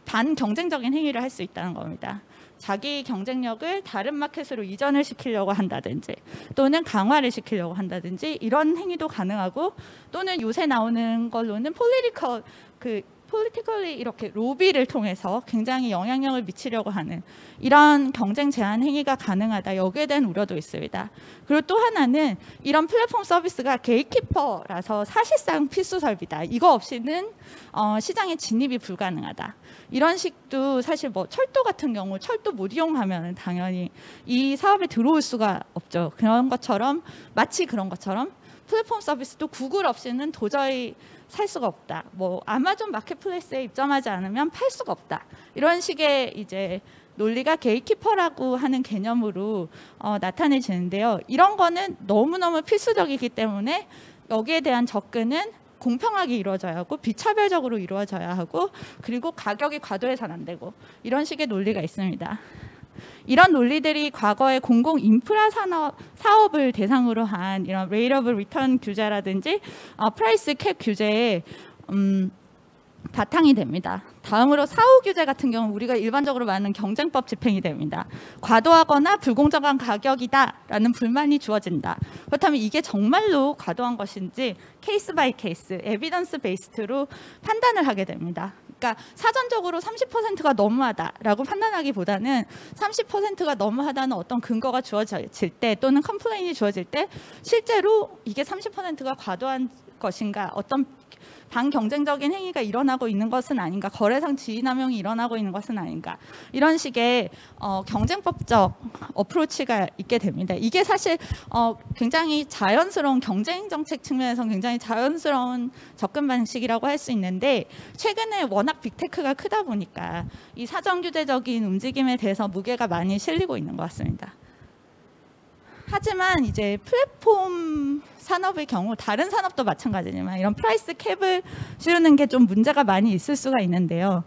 Speaker 4: 반 경쟁적인 행위를 할 수 있다는 겁니다. 자기 경쟁력을 다른 market으로 이전을 시키려고 한다든지 또는 강화를 시키려고 한다든지 이런 행위도 가능하고 또는 요새 나오는 걸로는 political 그 politically 이렇게 로비를 통해서 굉장히 영향력을 미치려고 하는 이런 경쟁 제한 행위가 가능하다. 여기에 대한 우려도 있습니다. 그리고 또 하나는 이런 플랫폼 서비스가 gatekeeper라서 사실상 필수 설비다. 이거 없이는 어, 시장에 진입이 불가능하다. 이런 식도 사실 뭐 철도 같은 경우 철도 못 이용하면 당연히 이 사업에 들어올 수가 없죠. 그런 것처럼 마치 그런 것처럼 플랫폼 서비스도 구글 없이는 도저히 살 수가 없다. 뭐 아마존 마켓플레이스에 입점하지 않으면 팔 수가 없다. 이런 식의 이제 논리가 게이키퍼라고 하는 개념으로 어, 나타내지는데요. 이런 거는 너무너무 필수적이기 때문에 여기에 대한 접근은 공평하게 이루어져야 하고 비차별적으로 이루어져야 하고 그리고 가격이 과도해서는 안 되고 이런 식의 논리가 있습니다. 이런 논리들이 과거에 공공 인프라 산업 사업을 대상으로 한 이런 rate of return 규제라든지 어, price cap 규제에 음, 바탕이 됩니다. 다음으로 사후 규제 같은 경우 우리가 일반적으로 많은 경쟁법 집행이 됩니다. 과도하거나 불공정한 가격이다라는 불만이 주어진다. 그렇다면 이게 정말로 과도한 것인지 case by case, evidence-based로 판단을 하게 됩니다. 그러니까 사전적으로 30%가 너무하다라고 판단하기보다는 30%가 너무하다는 어떤 근거가 주어질 때 또는 complain이 주어질 때 실제로 이게 30%가 과도한 것인가 어떤 반경쟁적인 행위가 일어나고 있는 것은 아닌가 거래상 지위남용이 일어나고 있는 것은 아닌가 이런 식의 어, 경쟁법적 approach가 있게 됩니다. 이게 사실 어, 굉장히 자연스러운 경쟁 정책 측면에서 굉장히 자연스러운 접근 방식이라고 할 수 있는데 최근에 워낙 big tech가 크다 보니까 이 사전 규제적인 움직임에 대해서 무게가 많이 실리고 있는 것 같습니다. 하지만 이제 플랫폼 산업의 경우 다른 산업도 마찬가지지만 이런 price cap을 씌우는 게 좀 문제가 많이 있을 수가 있는데요.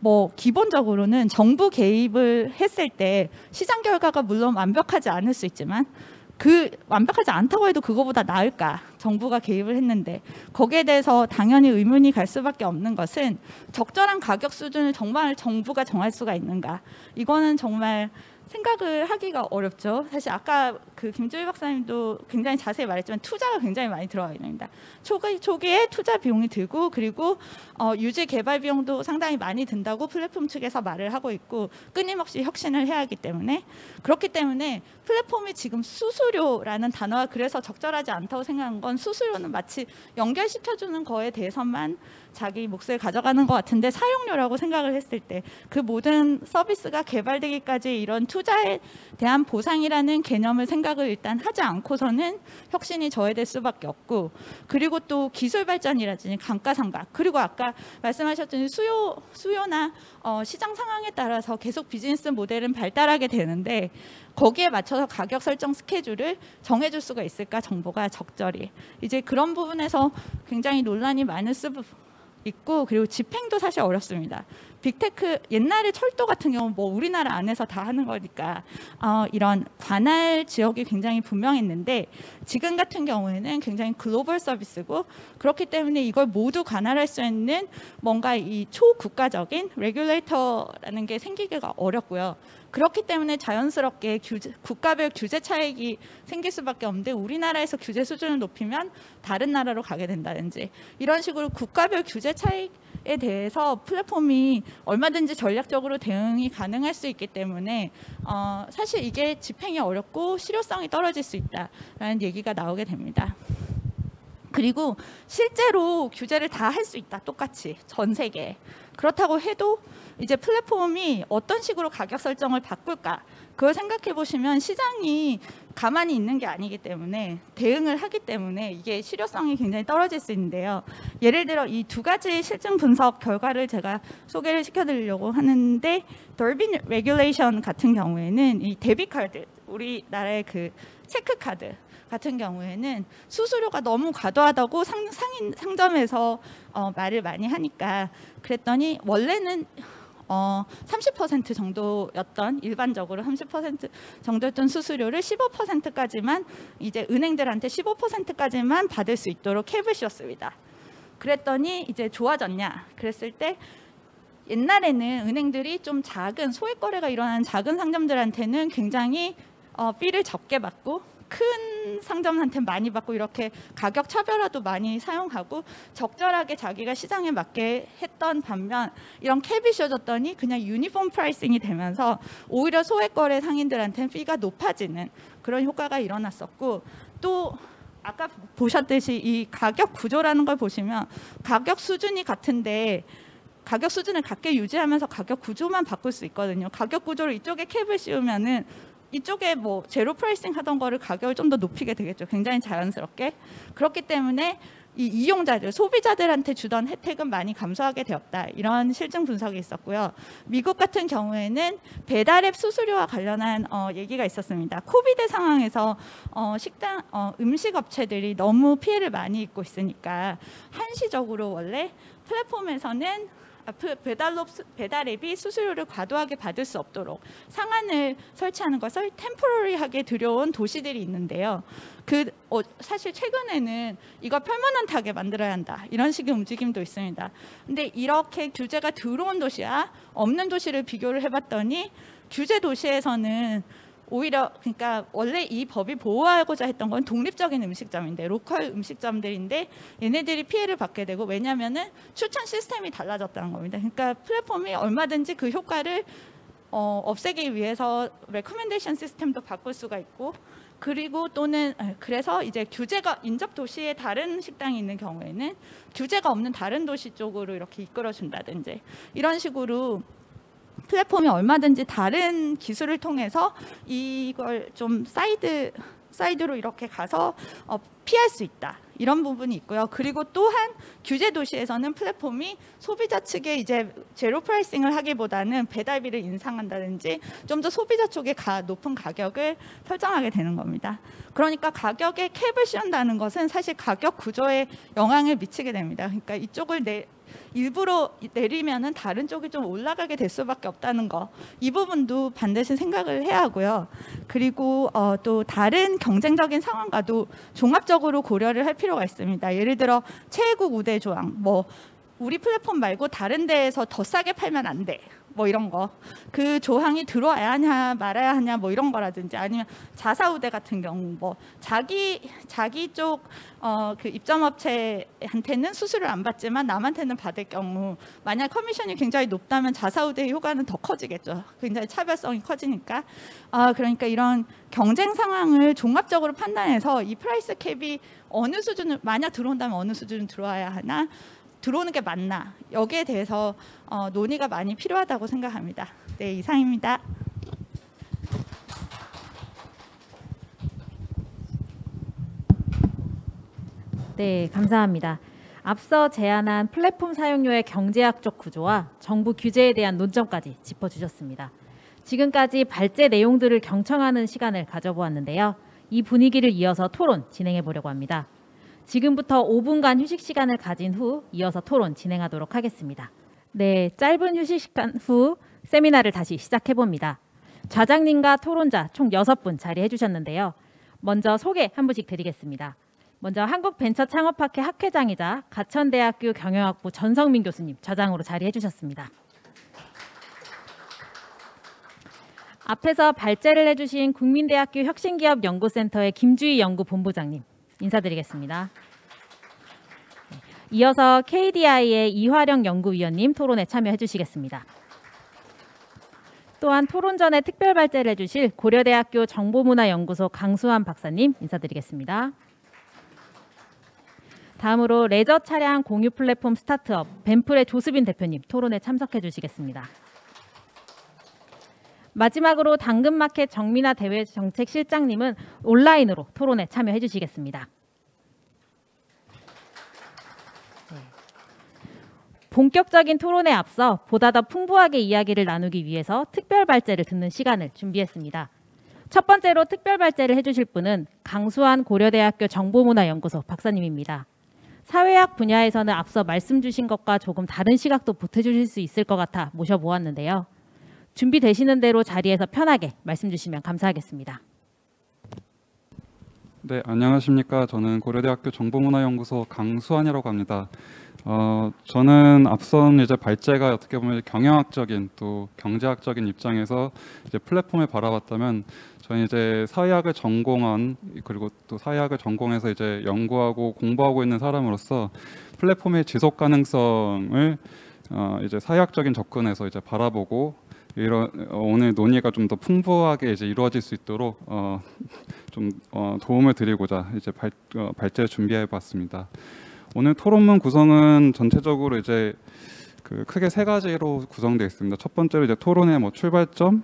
Speaker 4: 뭐 기본적으로는 정부 개입을 했을 때 시장 결과가 물론 완벽하지 않을 수 있지만 그 완벽하지 않다고 해도 그거보다 나을까 정부가 개입을 했는데 거기에 대해서 당연히 의문이 갈 수밖에 없는 것은 적절한 가격 수준을 정말 정부가 정할 수가 있는가 이거는 정말 생각을 하기가 어렵죠. 사실 아까 그 김조희 박사님도 굉장히 자세히 말했지만 투자가 굉장히 많이 들어가 있습니다. 초기, 초기에 투자 비용이 들고 그리고 어, 유지 개발 비용도 상당히 많이 든다고 플랫폼 측에서 말을 하고 있고 끊임없이 혁신을 해야 하기 때문에 그렇기 때문에 플랫폼이 지금 수수료라는 단어가 그래서 적절하지 않다고 생각한 건 수수료는 마치 연결시켜주는 거에 대해서만 자기 몫을 가져가는 것 같은데 사용료라고 생각을 했을 때 그 모든 서비스가 개발되기까지 이런 투자에 대한 보상이라는 개념을 생각을 일단 하지 않고서는 혁신이 저해될 수밖에 없고 그리고 또 기술 발전이라든지 감가상각 그리고 아까 말씀하셨던 수요 수요나 어, 시장 상황에 따라서 계속 비즈니스 모델은 발달하게 되는데 거기에 맞춰서 가격 설정 스케줄을 정해줄 수가 있을까 정보가 적절히. 이제 그런 부분에서 굉장히 논란이 많을 수 있고 그리고 집행도 사실 어렵습니다. 빅테크 옛날에 철도 같은 경우 뭐 우리나라 안에서 다 하는 거니까 어, 이런 관할 지역이 굉장히 분명했는데 지금 같은 경우에는 굉장히 글로벌 서비스고 그렇기 때문에 이걸 모두 관할할 수 있는 뭔가 이 초국가적인 regulator라는 게 생기기가 어렵고요. 그렇기 때문에 자연스럽게 규제, 국가별 규제 차익이 생길 수밖에 없는데 우리나라에서 규제 수준을 높이면 다른 나라로 가게 된다든지 이런 식으로 국가별 규제 차익 에 대해서 플랫폼이 얼마든지 전략적으로 대응이 가능할 수 있기 때문에 어, 사실 이게 집행이 어렵고 실효성이 떨어질 수 있다라는 얘기가 나오게 됩니다. 그리고 실제로 규제를 다 할 수 있다 똑같이 전 세계 그렇다고 해도 이제 플랫폼이 어떤 식으로 가격 설정을 바꿀까 그걸 생각해 보시면 시장이 가만히 있는 게 아니기 때문에 대응을 하기 때문에 이게 실효성이 굉장히 떨어질 수 있는데요. 예를 들어 이 두 가지 실증 분석 결과를 제가 소개를 시켜드리려고 하는데 Durbin regulation 같은 경우에는 이 debit card 우리나라의 그 체크 카드 같은 경우에는 수수료가 너무 과도하다고 상, 상인 상점에서 어, 말을 많이 하니까 그랬더니 원래는 어, 30% 정도였던 일반적으로 30% 정도였던 수수료를 15%까지만 이제 은행들한테 15%까지만 받을 수 있도록 cap을 씌웠습니다. 그랬더니 이제 좋아졌냐? 그랬을 때 옛날에는 은행들이 좀 작은 소액 거래가 일어나는 작은 상점들한테는 굉장히 어, fee를 적게 받고 큰 상점한테 많이 받고 이렇게 가격 차별화도 많이 사용하고 적절하게 자기가 시장에 맞게 했던 반면 이런 cap이 씌워졌더니 그냥 uniform pricing이 되면서 오히려 소액 거래 상인들한테는 fee가 높아지는 그런 효과가 일어났었고 또 아까 보셨듯이 이 가격 구조라는 걸 보시면 가격 수준이 같은데 가격 수준을 같게 유지하면서 가격 구조만 바꿀 수 있거든요. 가격 구조를 이쪽에 cap을 씌우면은 이쪽에 뭐 zero pricing 하던 거를 가격을 좀 더 높이게 되겠죠. 굉장히 자연스럽게. 그렇기 때문에 이 이용자들, 소비자들한테 주던 혜택은 많이 감소하게 되었다. 이런 실증 분석이 있었고요. 미국 같은 경우에는 배달앱 수수료와 관련한 어, 얘기가 있었습니다. COVID 상황에서 어, 식당, 어, 음식 업체들이 너무 피해를 많이 입고 있으니까 한시적으로 원래 플랫폼에서는 배달로 배달앱이 수수료를 과도하게 받을 수 없도록 상한을 설치하는 것을 템포러리하게 들여온 도시들이 있는데요. 그 어, 사실 최근에는 이걸 permanent하게 만들어야 한다 이런 식의 움직임도 있습니다. 근데 이렇게 규제가 들어온 도시와 없는 도시를 비교를 해봤더니 규제 도시에서는 오히려 그러니까 원래 이 법이 보호하고자 했던 건 독립적인 음식점인데 local 음식점들인데 얘네들이 피해를 받게 되고 왜냐하면은 추천 시스템이 달라졌다는 겁니다. 그러니까 플랫폼이 얼마든지 그 효과를 어, 없애기 위해서 recommendation 시스템도 바꿀 수가 있고 그리고 또는 아, 그래서 이제 규제가 인접 도시에 다른 식당이 있는 경우에는 규제가 없는 다른 도시 쪽으로 이렇게 이끌어 준다든지 이런 식으로 플랫폼이 얼마든지 다른 기술을 통해서 이걸 좀 side side로 이렇게 가서 어, 피할 수 있다 이런 부분이 있고요. 그리고 또한 규제 도시에서는 플랫폼이 소비자 측에 이제 zero pricing을 하기보다는 배달비를 인상한다든지 좀 더 소비자 쪽에 가, 높은 가격을 설정하게 되는 겁니다. 그러니까 가격에 cap을 씌운다는 것은 사실 가격 구조에 영향을 미치게 됩니다. 그러니까 이쪽을 내 일부러 내리면은 다른 쪽이 좀 올라가게 될 수밖에 없다는 거. 이 부분도 반드시 생각을 해야 하고요. 그리고 어, 또 다른 경쟁적인 상황과도 종합적으로 고려를 할 필요가 있습니다. 예를 들어 최애국 우대 조항, 뭐 우리 플랫폼 말고 다른 데에서 더 싸게 팔면 안 돼. 뭐 이런 거. 그 조항이 들어와야 하냐 말아야 하냐 뭐 이런 거라든지 아니면 자사우대 같은 경우 뭐 자기 자기 쪽 어 그 입점업체한테는 수수료를 안 받지만 남한테는 받을 경우 만약 커미션이 굉장히 높다면 자사우대의 효과는 더 커지겠죠. 굉장히 차별성이 커지니까. 아 그러니까 이런 경쟁 상황을 종합적으로 판단해서 이 price cap이 어느 수준을 만약 들어온다면 어느 수준을 들어와야 하나 들어오는 게 맞나 여기에 대해서 어, 논의가 많이 필요하다고 생각합니다. 네 이상입니다.
Speaker 1: 네, 감사합니다. 앞서 제안한 플랫폼 사용료의 경제학적 구조와 정부 규제에 대한 논점까지 짚어주셨습니다. 지금까지 발제 내용들을 경청하는 시간을 가져보았는데요. 이 분위기를 이어서 토론 진행해 보려고 합니다. 지금부터 5분간 휴식 시간을 가진 후 이어서 토론 진행하도록 하겠습니다. 네, 짧은 휴식 시간 후 세미나를 다시 시작해 봅니다. 좌장님과 토론자 총 6분 자리해 주셨는데요. 먼저 소개 한 분씩 드리겠습니다. 먼저 한국벤처창업학회 학회장이자 가천대학교 경영학부 전성민 교수님 좌장으로 자리해 주셨습니다. 앞에서 발제를 해주신 국민대학교 혁신기업연구센터의 김주희 연구본부장님 인사드리겠습니다. 네, 이어서 KDI의 이화령 연구위원님 토론에 참여해 주시겠습니다. 또한 토론 전에 특별 발제를 해주실 고려대학교 정보문화연구소 강수환 박사님 인사드리겠습니다. 다음으로 레저 차량 공유 플랫폼 스타트업 벤플의 조수빈 대표님 토론에 참석해 주시겠습니다. 마지막으로 당근마켓 정민아 대외 정책 실장님은 온라인으로 토론에 참여해 주시겠습니다. 본격적인 토론에 앞서 보다 더 풍부하게 이야기를 나누기 위해서 특별 발제를 듣는 시간을 준비했습니다. 첫 번째로 특별 발제를 해주실 분은 강수환 고려대학교 정보문화연구소 박사님입니다. 사회학 분야에서는 앞서 말씀 주신 것과 조금 다른 시각도 보태주실 수 있을 것 같아 모셔보았는데요. 준비되시는 대로 자리에서 편하게 말씀 주시면 감사하겠습니다.
Speaker 5: 네, 안녕하십니까. 저는 고려대학교 정보문화연구소 강수환이라고 합니다. 어, 저는 앞선 이제 발제가 어떻게 보면 경영학적인 또 경제학적인 입장에서 이제 플랫폼을 바라봤다면 저는 이제 사회학을 전공한 그리고 또 사회학을 전공해서 이제 연구하고 공부하고 있는 사람으로서 플랫폼의 지속 가능성을 어, 이제 사회학적인 접근에서 이제 바라보고 이런 어, 오늘 논의가 좀 더 풍부하게 이제 이루어질 수 있도록 어, 좀 어, 도움을 드리고자 이제 발, 어, 발제를 준비해봤습니다. 오늘 토론문 구성은 전체적으로 이제 그 크게 세 가지로 구성되어 있습니다. 첫 번째로 이제 토론의 뭐 출발점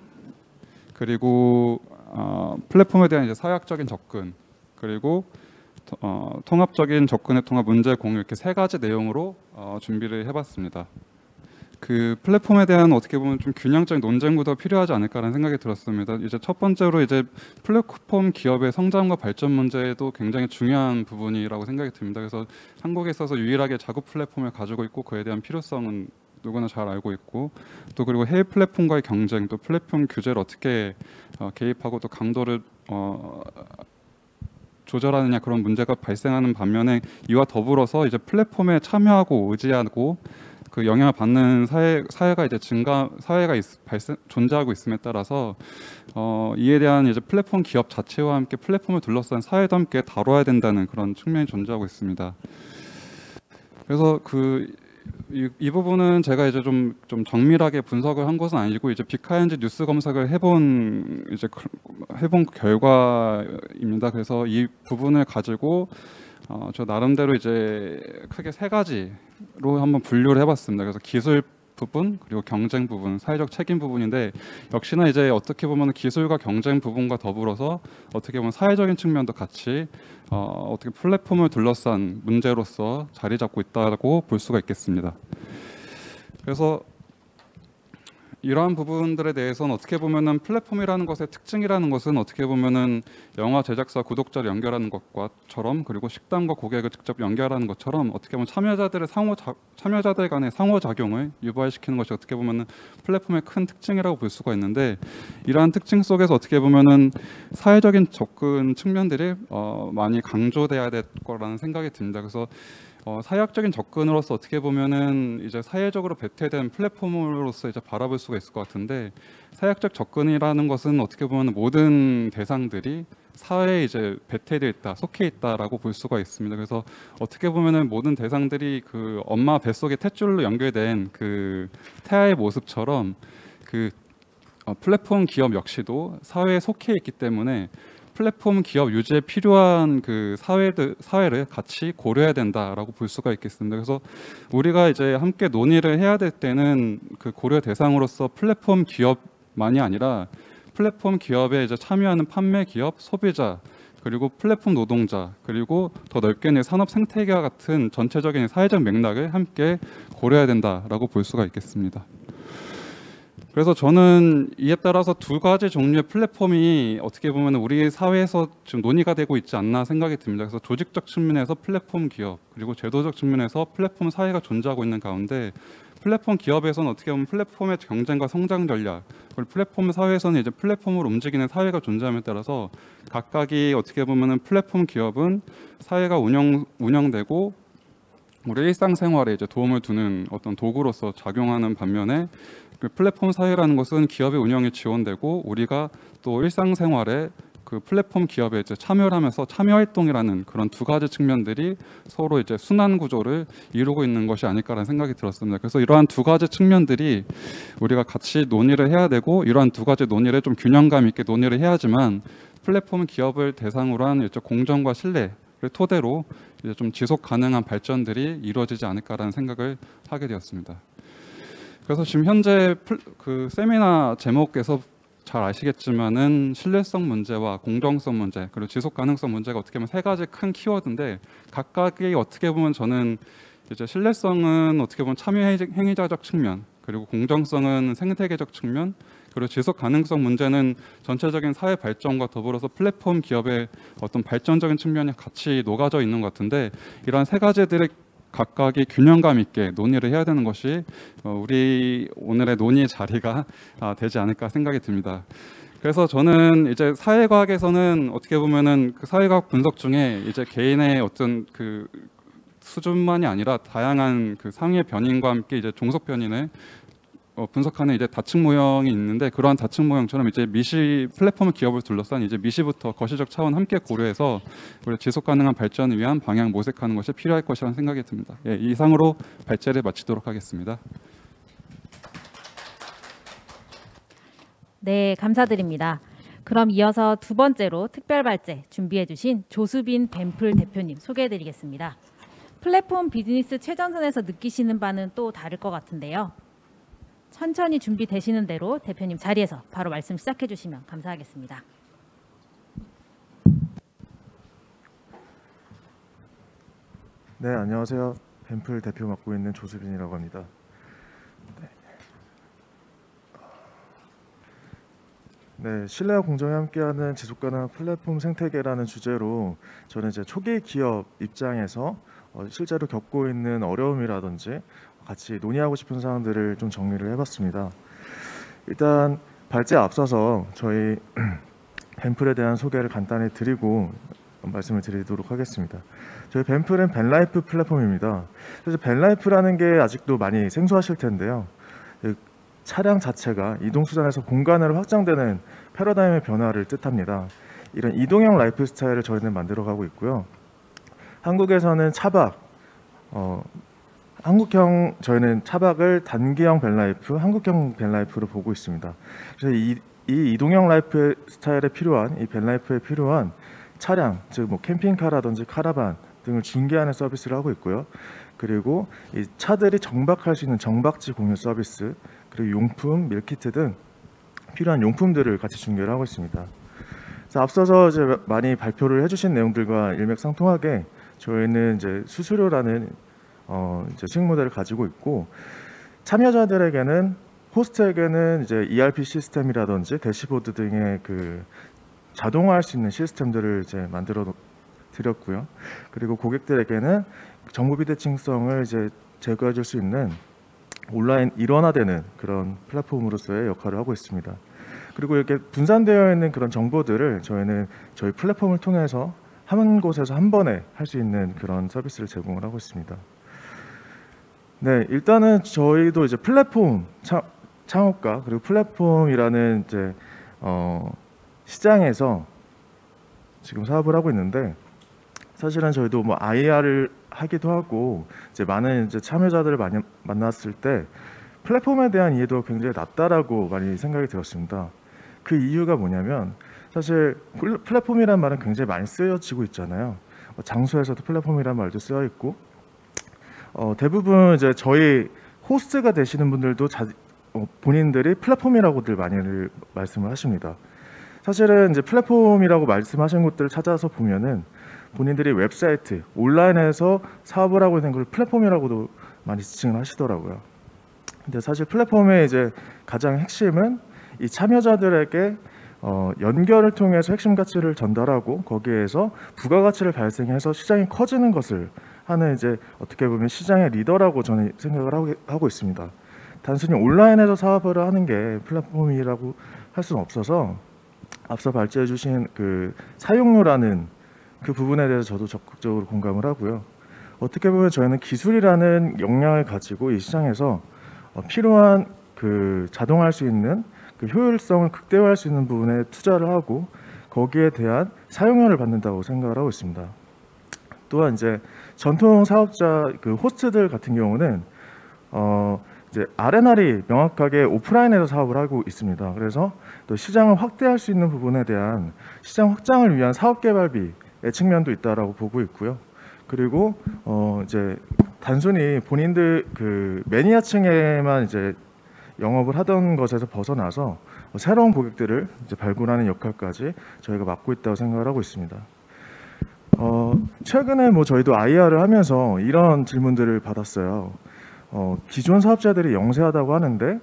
Speaker 5: 그리고 어, 플랫폼에 대한 이제 사회학적인 접근 그리고 어, 통합적인 접근에 통한 문제 공유 이렇게 세 가지 내용으로 어, 준비를 해봤습니다. 그 플랫폼에 대한 어떻게 보면 좀 균형적인 논쟁 구도가 필요하지 않을까라는 생각이 들었습니다. 이제 첫 번째로 이제 플랫폼 기업의 성장과 발전 문제도 굉장히 중요한 부분이라고 생각이 듭니다. 그래서 한국에 있어서 유일하게 자국 플랫폼을 가지고 있고 그에 대한 필요성은 누구나 잘 알고 있고 또 그리고 해외 플랫폼과의 경쟁 또 플랫폼 규제를 어떻게 어, 개입하고 또 강도를 어, 조절하느냐 그런 문제가 발생하는 반면에 이와 더불어서 이제 플랫폼에 참여하고 의지하고 그 영향을 받는 사회 사회가 이제 증가 사회가 있, 발생 존재하고 있음에 따라서 어, 이에 대한 이제 플랫폼 기업 자체와 함께 플랫폼을 둘러싼 사회도 함께 다뤄야 된다는 그런 측면이 존재하고 있습니다. 그래서 그 이, 이 부분은 제가 이제 좀, 좀 정밀하게 분석을 한 것은 아니고 이제 비카인즈 뉴스 검색을 해본 이제 그- 해본 결과입니다. 그래서 이 부분을 가지고 어, 저 나름대로 이제 크게 세 가지로 한번 분류를 해봤습니다. 그래서 기술 부분 그리고 경쟁 부분, 사회적 책임 부분인데 역시나 이제 어떻게 보면 기술과 경쟁 부분과 더불어서 어떻게 보면 사회적인 측면도 같이 어, 어떻게 플랫폼을 둘러싼 문제로서 자리 잡고 있다고 볼 수가 있겠습니다. 그래서 이러한 부분들에 대해서는 어떻게 보면은 플랫폼이라는 것의 특징이라는 것은 어떻게 보면은 영화 제작사 구독자를 연결하는 것과처럼 그리고 식당과 고객을 직접 연결하는 것처럼 어떻게 보면 참여자들의 상호 자, 참여자들 간의 상호 작용을 유발시키는 것이 어떻게 보면은 플랫폼의 큰 특징이라고 볼 수가 있는데 이러한 특징 속에서 어떻게 보면은 사회적인 접근 측면들이 어, 많이 강조돼야 될 거라는 생각이 듭니다. 그래서 어, 사회학적인 접근으로서 어떻게 보면은 이제 사회적으로 배태된 플랫폼으로서 이제 바라볼 수가 있을 것 같은데 사회학적 접근이라는 것은 어떻게 보면 모든 대상들이 사회에 이제 배태되어 있다, 속해 있다라고 볼 수가 있습니다. 그래서 어떻게 보면은 모든 대상들이 그 엄마 뱃속에 탯줄로 연결된 그 태아의 모습처럼 그 어, 플랫폼 기업 역시도 사회에 속해 있기 때문에 플랫폼 기업 유지에 필요한 그 사회들 사회를 같이 고려해야 된다라고 볼 수가 있겠습니다. 그래서 우리가 이제 함께 논의를 해야 될 때는 그 고려 대상으로서 플랫폼 기업만이 아니라 플랫폼 기업에 이제 참여하는 판매 기업, 소비자 그리고 플랫폼 노동자 그리고 더 넓게는 산업 생태계와 같은 전체적인 사회적 맥락을 함께 고려해야 된다라고 볼 수가 있겠습니다. 그래서 저는 이에 따라서 두 가지 종류의 플랫폼이 어떻게 보면 우리 사회에서 지금 논의가 되고 있지 않나 생각이 듭니다. 그래서 조직적 측면에서 플랫폼 기업 그리고 제도적 측면에서 플랫폼 사회가 존재하고 있는 가운데 플랫폼 기업에서는 어떻게 보면 플랫폼의 경쟁과 성장 전략 그리고 플랫폼 사회에서는 이제 플랫폼으로 움직이는 사회가 존재함에 따라서 각각이 어떻게 보면은 플랫폼 기업은 사회가 운영 운영되고 우리 일상생활에 이제 도움을 주는 어떤 도구로서 작용하는 반면에 그 플랫폼 사회라는 것은 기업의 운영에 지원되고 우리가 또 일상생활에 그 플랫폼 기업에 이제 참여를 하면서 참여 활동이라는 그런 두 가지 측면들이 서로 이제 순환 구조를 이루고 있는 것이 아닐까라는 생각이 들었습니다. 그래서 이러한 두 가지 측면들이 우리가 같이 논의를 해야 되고 이러한 두 가지 논의를 좀 균형감 있게 논의를 해야지만 플랫폼 기업을 대상으로 한 이제 공정과 신뢰를 토대로 이제 좀 지속 가능한 발전들이 이루어지지 않을까라는 생각을 하게 되었습니다. 그래서 지금 현재 플- 그 세미나 제목에서 잘 아시겠지만은 신뢰성 문제와 공정성 문제 그리고 지속 가능성 문제가 어떻게 보면 세 가지 큰 키워드인데 각각이 어떻게 보면 저는 이제 신뢰성은 어떻게 보면 참여 행위- 행위자적 측면 그리고 공정성은 생태계적 측면 그리고 지속 가능성 문제는 전체적인 사회 발전과 더불어서 플랫폼 기업의 어떤 발전적인 측면이 같이 녹아져 있는 것 같은데 이러한 세 가지들의 각각이 균형감 있게 논의를 해야 되는 것이 어, 우리 오늘의 논의의 자리가 아, 되지 않을까 생각이 듭니다. 그래서 저는 이제 사회과학에서는 어떻게 보면은 그 사회과학 분석 중에 이제 개인의 어떤 그 수준만이 아니라 다양한 그 상의 변인과 함께 이제 종속 변인을 어, 분석하는 이제 다층 모형이 있는데 그러한 다층 모형처럼 이제 미시 플랫폼 기업을 둘러싼 이제 미시부터 거시적 차원 함께 고려해서 우리 지속 가능한 발전을 위한 방향 모색하는 것이 필요할 것이라는 생각이 듭니다. 예, 이상으로 발제를 마치도록 하겠습니다.
Speaker 1: 네, 감사드립니다. 그럼 이어서 두 번째로 특별 발제 준비해 주신 조수빈 뱀플 대표님 소개해 드리겠습니다. 플랫폼 비즈니스 최전선에서 느끼시는 바는 또 다를 것 같은데요. 천천히 준비되시는 대로 대표님 자리에서 바로 말씀 시작해 주시면 감사하겠습니다.
Speaker 6: 네, 안녕하세요. 뱀플 대표 맡고 있는 조수빈이라고 합니다. 네, 신뢰와 공정이 함께하는 지속가능한 플랫폼 생태계라는 주제로 저는 이제 초기 기업 입장에서 어, 실제로 겪고 있는 어려움이라든지 같이 논의하고 싶은 사항들을 좀 정리를 해봤습니다. 일단 발제 앞서서 저희 밴플에 대한 소개를 간단히 드리고 말씀을 드리도록 하겠습니다. 저희 밴플은 van life 플랫폼입니다. 그래서 van life라는 게 아직도 많이 생소하실 텐데요. 그 차량 자체가 이동 수단에서 공간으로 확장되는 패러다임의 변화를 뜻합니다. 이런 이동형 라이프 스타일을 저희는 만들어가고 있고요. 한국에서는 차박, 어, 한국형 저희는 차박을 단기형 van life, 한국형 van life로 보고 있습니다. 그래서 이, 이 이동형 라이프 스타일에 필요한 이 van life에 필요한 차량, 즉 뭐 캠핑카라든지 카라반 등을 중개하는 서비스를 하고 있고요. 그리고 이 차들이 정박할 수 있는 정박지 공유 서비스, 그리고 용품, 밀키트 등 필요한 용품들을 같이 중개를 하고 있습니다. 앞서서 이제 많이 발표를 해주신 내용들과 일맥상통하게 저희는 이제 수수료라는 어 이제 수익 모델을 가지고 있고 참여자들에게는 호스트에게는 이제 ERP 시스템이라든지 대시보드 등의 그 자동화할 수 있는 시스템들을 이제 만들어 드렸고요. 그리고 고객들에게는 정보 비대칭성을 이제 제거해 줄 수 있는 온라인 일원화되는 그런 플랫폼으로서의 역할을 하고 있습니다. 그리고 이렇게 분산되어 있는 그런 정보들을 저희는 저희 플랫폼을 통해서 한 곳에서 한 번에 할 수 있는 그런 서비스를 제공을 하고 있습니다. 네, 일단은 저희도 이제 플랫폼 창, 창업가 그리고 플랫폼이라는 이제 어, 시장에서 지금 사업을 하고 있는데 사실은 저희도 뭐 IR을 하기도 하고 이제 많은 이제 참여자들을 많이 만났을 때 플랫폼에 대한 이해도가 굉장히 낮다라고 많이 생각이 들었습니다. 그 이유가 뭐냐면 사실 플- 플랫폼이란 말은 굉장히 많이 쓰여지고 있잖아요. 뭐 장소에서도 플랫폼이란 말도 쓰여 있고 어, 대부분 이제 저희 호스트가 되시는 분들도 자, 어, 본인들이 플랫폼이라고들 많이들 말씀을 하십니다. 사실은 이제 플랫폼이라고 말씀하신 곳들을 찾아서 보면은 본인들이 웹사이트, 온라인에서 사업을 하고 있는 걸 플랫폼이라고도 많이 지칭을 하시더라고요. 근데 사실 플랫폼의 이제 가장 핵심은 이 참여자들에게 어, 연결을 통해서 핵심 가치를 전달하고 거기에서 부가가치를 발생해서 시장이 커지는 것을 하는 이제 어떻게 보면 시장의 리더라고 저는 생각을 하고, 있습니다. 단순히 온라인에서 사업을 하는 게 플랫폼이라고 할 수는 없어서 앞서 발제해 주신 그 사용료라는 그 부분에 대해서 저도 적극적으로 공감을 하고요. 어떻게 보면 저희는 기술이라는 역량을 가지고 이 시장에서 어, 필요한 그 자동화할 수 있는 그 효율성을 극대화할 수 있는 부분에 투자를 하고 거기에 대한 사용료를 받는다고 생각을 하고 있습니다. 또한 이제 전통 사업자 그 호스트들 같은 경우는 어 이제 R&R이 명확하게 오프라인에서 사업을 하고 있습니다. 그래서 또 시장을 확대할 수 있는 부분에 대한 시장 확장을 위한 사업 개발비의 측면도 있다라고 보고 있고요. 그리고 어 이제 단순히 본인들 그 매니아층에만 이제 영업을 하던 것에서 벗어나서 새로운 고객들을 이제 발굴하는 역할까지 저희가 맡고 있다고 생각을 하고 있습니다. 어, 최근에 뭐 저희도 IR을 하면서 이런 질문들을 받았어요. 어, 기존 사업자들이 영세하다고 하는데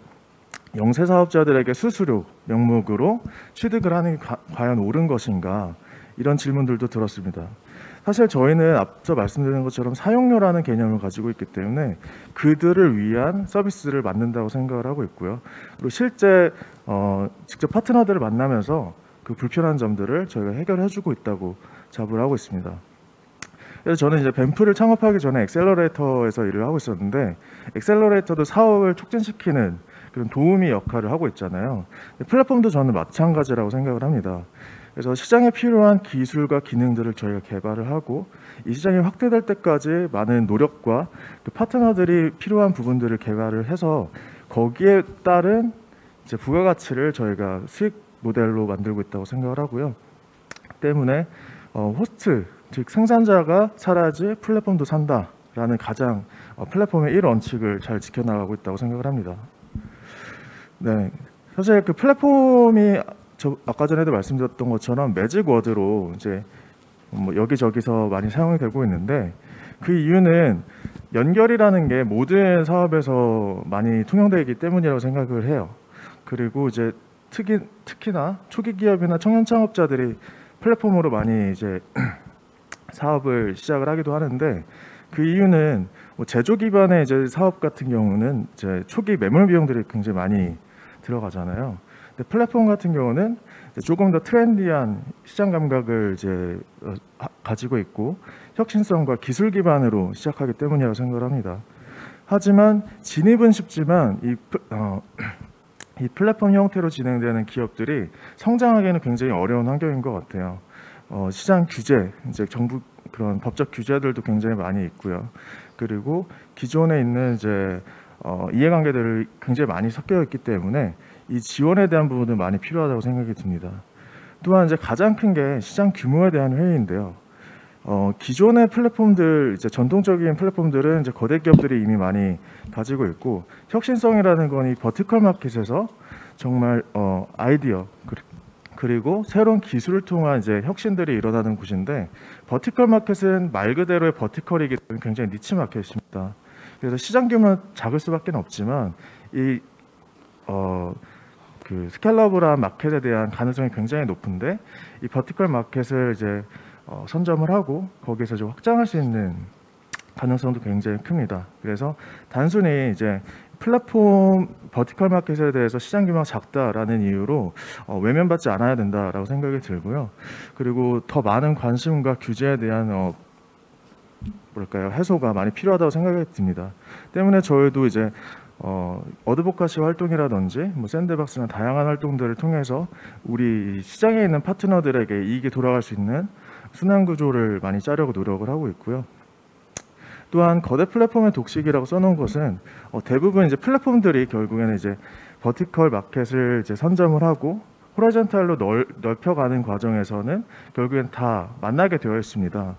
Speaker 6: 영세 사업자들에게 수수료 명목으로 취득을 하는 게 가- 과연 옳은 것인가 이런 질문들도 들었습니다. 사실 저희는 앞서 말씀드린 것처럼 사용료라는 개념을 가지고 있기 때문에 그들을 위한 서비스를 만든다고 생각을 하고 있고요. 그리고 실제 어, 직접 파트너들을 만나면서 그 불편한 점들을 저희가 해결해주고 있다고 자부를 하고 있습니다. 그래서 저는 이제 밴플을 창업하기 전에 accelerator에서 일을 하고 있었는데 accelerator도 사업을 촉진시키는 그런 도우미 역할을 하고 있잖아요. 플랫폼도 저는 마찬가지라고 생각을 합니다. 그래서 시장에 필요한 기술과 기능들을 저희가 개발을 하고 이 시장이 확대될 때까지 많은 노력과 그 파트너들이 필요한 부분들을 개발을 해서 거기에 따른 이제 부가가치를 저희가 수익 모델로 만들고 있다고 생각을 하고요. 때문에 어, 호스트 즉 생산자가 사야지 플랫폼도 산다라는 가장 어, 플랫폼의 1 원칙을 잘 지켜나가고 있다고 생각을 합니다. 네, 사실 그 플랫폼이 저 아까 전에도 말씀드렸던 것처럼 매직 워드로 이제 뭐 여기저기서 많이 사용이 되고 있는데 그 이유는 연결이라는 게 모든 사업에서 많이 통용되기 때문이라고 생각을 해요. 그리고 이제 특히 특히나 초기 기업이나 청년 창업자들이 플랫폼으로 많이 이제 사업을 시작을 하기도 하는데 그 이유는 뭐 제조 기반의 이제 사업 같은 경우는 이제 초기 매몰 비용들이 굉장히 많이 들어가잖아요. 근데 플랫폼 같은 경우는 조금 더 trendy한 시장 감각을 이제 어, 하- 가지고 있고 혁신성과 기술 기반으로 시작하기 때문이라고 생각을 합니다. 하지만 진입은 쉽지만 이, 플- 어, 이 플랫폼 형태로 진행되는 기업들이 성장하기에는 굉장히 어려운 환경인 것 같아요. 어, 시장 규제, 이제 정부 그런 법적 규제들도 굉장히 많이 있고요. 그리고 기존에 있는 이제 어, 이해관계들이 굉장히 많이 섞여 있기 때문에 이 지원에 대한 부분은 많이 필요하다고 생각이 듭니다. 또한 이제 가장 큰 게 시장 규모에 대한 회의인데요. 어, 기존의 플랫폼들 이제 전통적인 플랫폼들은 이제 거대 기업들이 이미 많이 가지고 있고 혁신성이라는 건 이 vertical market에서 정말 어, 아이디어 그리- 그리고 새로운 기술을 통한 이제 혁신들이 일어나는 곳인데 vertical market은 말 그대로의 vertical이기 때문에 굉장히 niche market입니다. 그래서 시장 규모는 작을 수밖에 없지만 이 어, 그 scalable한 마켓에 대한 가능성이 굉장히 높은데 이 vertical 마켓을 이제 어, 선점을 하고 거기에서 좀 확장할 수 있는 가능성도 굉장히 큽니다. 그래서 단순히 이제 플랫폼 vertical 마켓에 대해서 시장 규모가 작다라는 이유로 어, 외면받지 않아야 된다라고 생각이 들고요. 그리고 더 많은 관심과 규제에 대한 어, 뭐랄까요 해소가 많이 필요하다고 생각이 듭니다. 때문에 저희도 이제 어, 어드보카시 활동이라든지 뭐 샌드박스나 다양한 활동들을 통해서 우리 시장에 있는 파트너들에게 이익이 돌아갈 수 있는 순환 구조를 많이 짜려고 노력을 하고 있고요. 또한 거대 플랫폼의 독식이라고 써놓은 것은 어, 대부분 이제 플랫폼들이 결국에는 이제 버티컬 마켓을 이제 선점을 하고 호라이전탈로 넓, 넓혀가는 과정에서는 결국엔 다 만나게 되어 있습니다.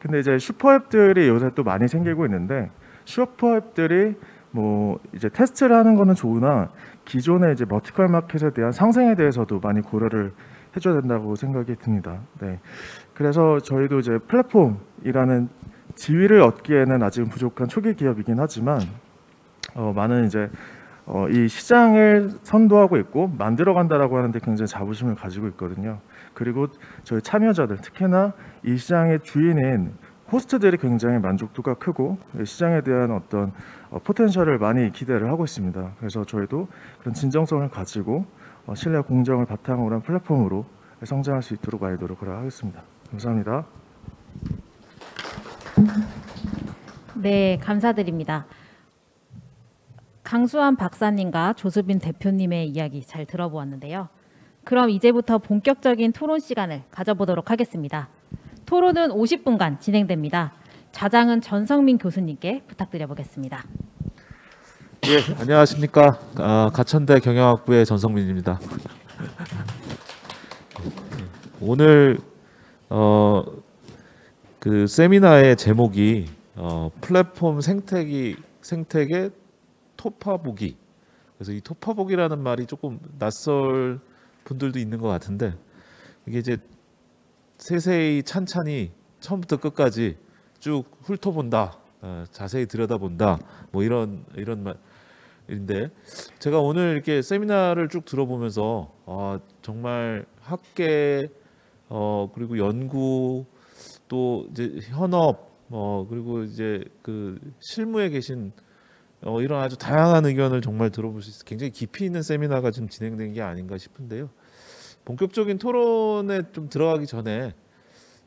Speaker 6: 근데 이제 슈퍼앱들이 요새 또 많이 생기고 있는데 슈퍼앱들이 뭐 이제 테스트를 하는 거는 좋으나 기존의 이제 버티컬 마켓에 대한 상생에 대해서도 많이 고려를 해줘야 된다고 생각이 듭니다. 네. 그래서 저희도 이제 플랫폼이라는 지위를 얻기에는 아직은 부족한 초기 기업이긴 하지만 어, 많은 이제 어, 이 시장을 선도하고 있고 만들어 간다라고 하는데 굉장히 자부심을 가지고 있거든요. 그리고 저희 참여자들 특히나 이 시장의 주인인 호스트들이 굉장히 만족도가 크고 시장에 대한 어떤 어, 포텐셜을 많이 기대를 하고 있습니다. 그래서 저희도 그런 진정성을 가지고 어, 신뢰 공정을 바탕으로 한 플랫폼으로 성장할 수 있도록 많이 노력을 하겠습니다. 감사합니다.
Speaker 1: 네, 감사드립니다. 강수환 박사님과 조수빈 대표님의 이야기 잘 들어보았는데요. 그럼 이제부터 본격적인 토론 시간을 가져보도록 하겠습니다. 토론은 50분간 진행됩니다. 좌장은 전성민 교수님께 부탁드려 보겠습니다.
Speaker 7: 예, 안녕하십니까. 아, 가천대 경영학부의 전성민입니다. 오늘 어, 그 세미나의 제목이 어, 플랫폼 생태기 생태계 토파보기. 그래서 이 토파복이라는 말이 조금 낯설 분들도 있는 것 같은데 이게 이제 세세히 찬찬히 처음부터 끝까지 쭉 훑어본다, 어, 자세히 들여다본다, 뭐 이런 이런 말인데 제가 오늘 이렇게 세미나를 쭉 들어보면서 아, 정말 학계 어 그리고 연구 또 이제 현업 어 그리고 이제 그 실무에 계신 어 이런 아주 다양한 의견을 정말 들어볼 수 있어 굉장히 깊이 있는 세미나가 좀 진행된 게 아닌가 싶은데요. 본격적인 토론에 좀 들어가기 전에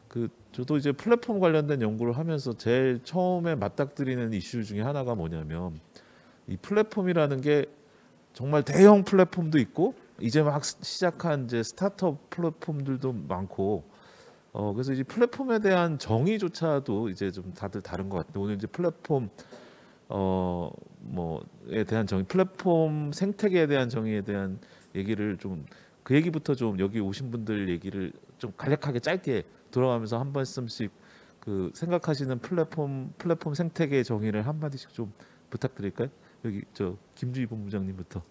Speaker 7: 그 저도 이제 플랫폼 관련된 연구를 하면서 제일 처음에 맞닥뜨리는 이슈 중에 하나가 뭐냐면 이 플랫폼이라는 게 정말 대형 플랫폼도 있고 이제 막 시작한 이제 스타트업 플랫폼들도 많고 어 그래서 이제 플랫폼에 대한 정의조차도 이제 좀 다들 다른 것 같아요. 오늘 이제 플랫폼 어 뭐에 대한 정의, 플랫폼 생태계에 대한 정의에 대한 얘기를 좀 그 얘기부터 좀 여기 오신 분들 얘기를 좀 간략하게 짧게 돌아가면서 한 말씀씩 그 생각하시는 플랫폼 플랫폼 생태계 정의를 한 마디씩 좀 부탁드릴까요? 여기 저 김주희 본부장님부터.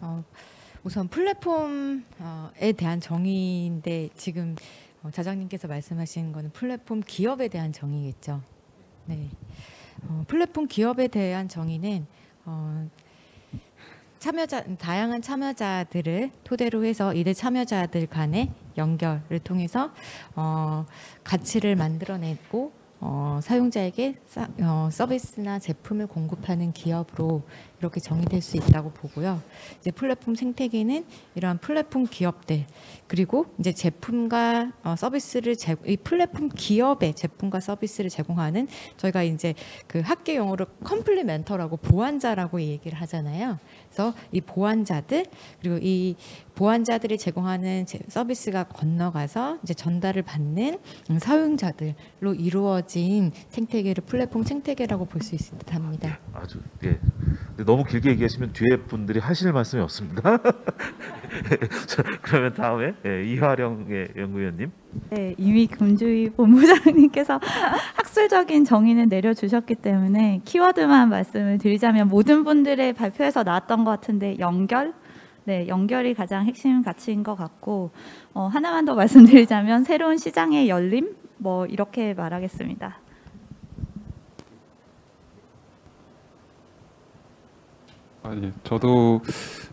Speaker 3: 어, 우선 플랫폼에 대한 정의인데 지금 어, 자장님께서 말씀하신 거는 플랫폼 기업에 대한 정의겠죠. 네. 어, 플랫폼 기업에 대한 정의는 어, 참여자 다양한 참여자들을 토대로 해서 이들 참여자들 간의 연결을 통해서 어, 가치를 만들어내고 어, 사용자에게 사- 어, 서비스나 제품을 공급하는 기업으로 이렇게 정의될 수 있다고 보고요. 이제 플랫폼 생태계는 이러한 플랫폼 기업들 그리고 이제 제품과 어, 서비스를 제, 이 플랫폼 기업의 제품과 서비스를 제공하는 저희가 이제 그 학계 용어로 complementor라고 보완자라고 얘기를 하잖아요. 그래서 이 보완자들 그리고 이 보완자들이 제공하는 제- 서비스가 건너가서 이제 전달을 받는 음, 사용자들로 이루어진 생태계를 플랫폼 생태계라고 볼 수 있을 듯합니다.
Speaker 7: 아주 예. 근데 너무 길게 얘기하시면 뒤에 분들이 하실 말씀이 없습니다. 자, 그러면 다음에 예, 이화령 예, 연구위원님.
Speaker 4: 네, 이미 금주희 본부장님께서 학술적인 정의는 내려주셨기 때문에 키워드만 말씀을 드리자면 모든 분들의 발표에서 나왔던 것 같은데 연결, 네, 연결이 가장 핵심 가치인 것 같고 어, 하나만 더 말씀드리자면 새로운 시장의 열림, 뭐 이렇게 말하겠습니다.
Speaker 5: 아, 예. 저도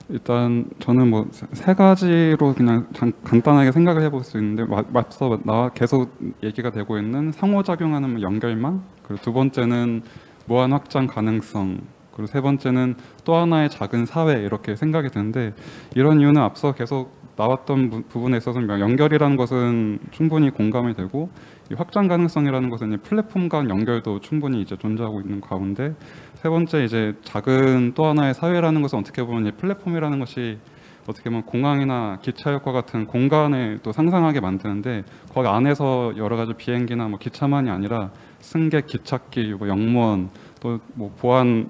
Speaker 5: 일단 저는 뭐 세 가지로 그냥 장- 간단하게 생각을 해볼 수 있는데 마- 앞서 나와 계속 얘기가 되고 있는 상호작용하는 뭐 연결망 그리고 두 번째는 무한 확장 가능성 그리고 세 번째는 또 하나의 작은 사회 이렇게 생각이 드는데 이런 이유는 앞서 계속 나왔던 부- 부분에 있어서 연결이라는 것은 충분히 공감이 되고 이 확장 가능성이라는 것은 플랫폼 간 연결도 충분히 이제 존재하고 있는 가운데 세 번째 이제 작은 또 하나의 사회라는 것은 어떻게 보면 이 플랫폼이라는 것이 어떻게 보면 공항이나 기차역과 같은 공간을 또 상상하게 만드는데 거기 안에서 여러 가지 비행기나 뭐 기차만이 아니라 승객, 기찻길, 뭐 영무원 또 뭐 보안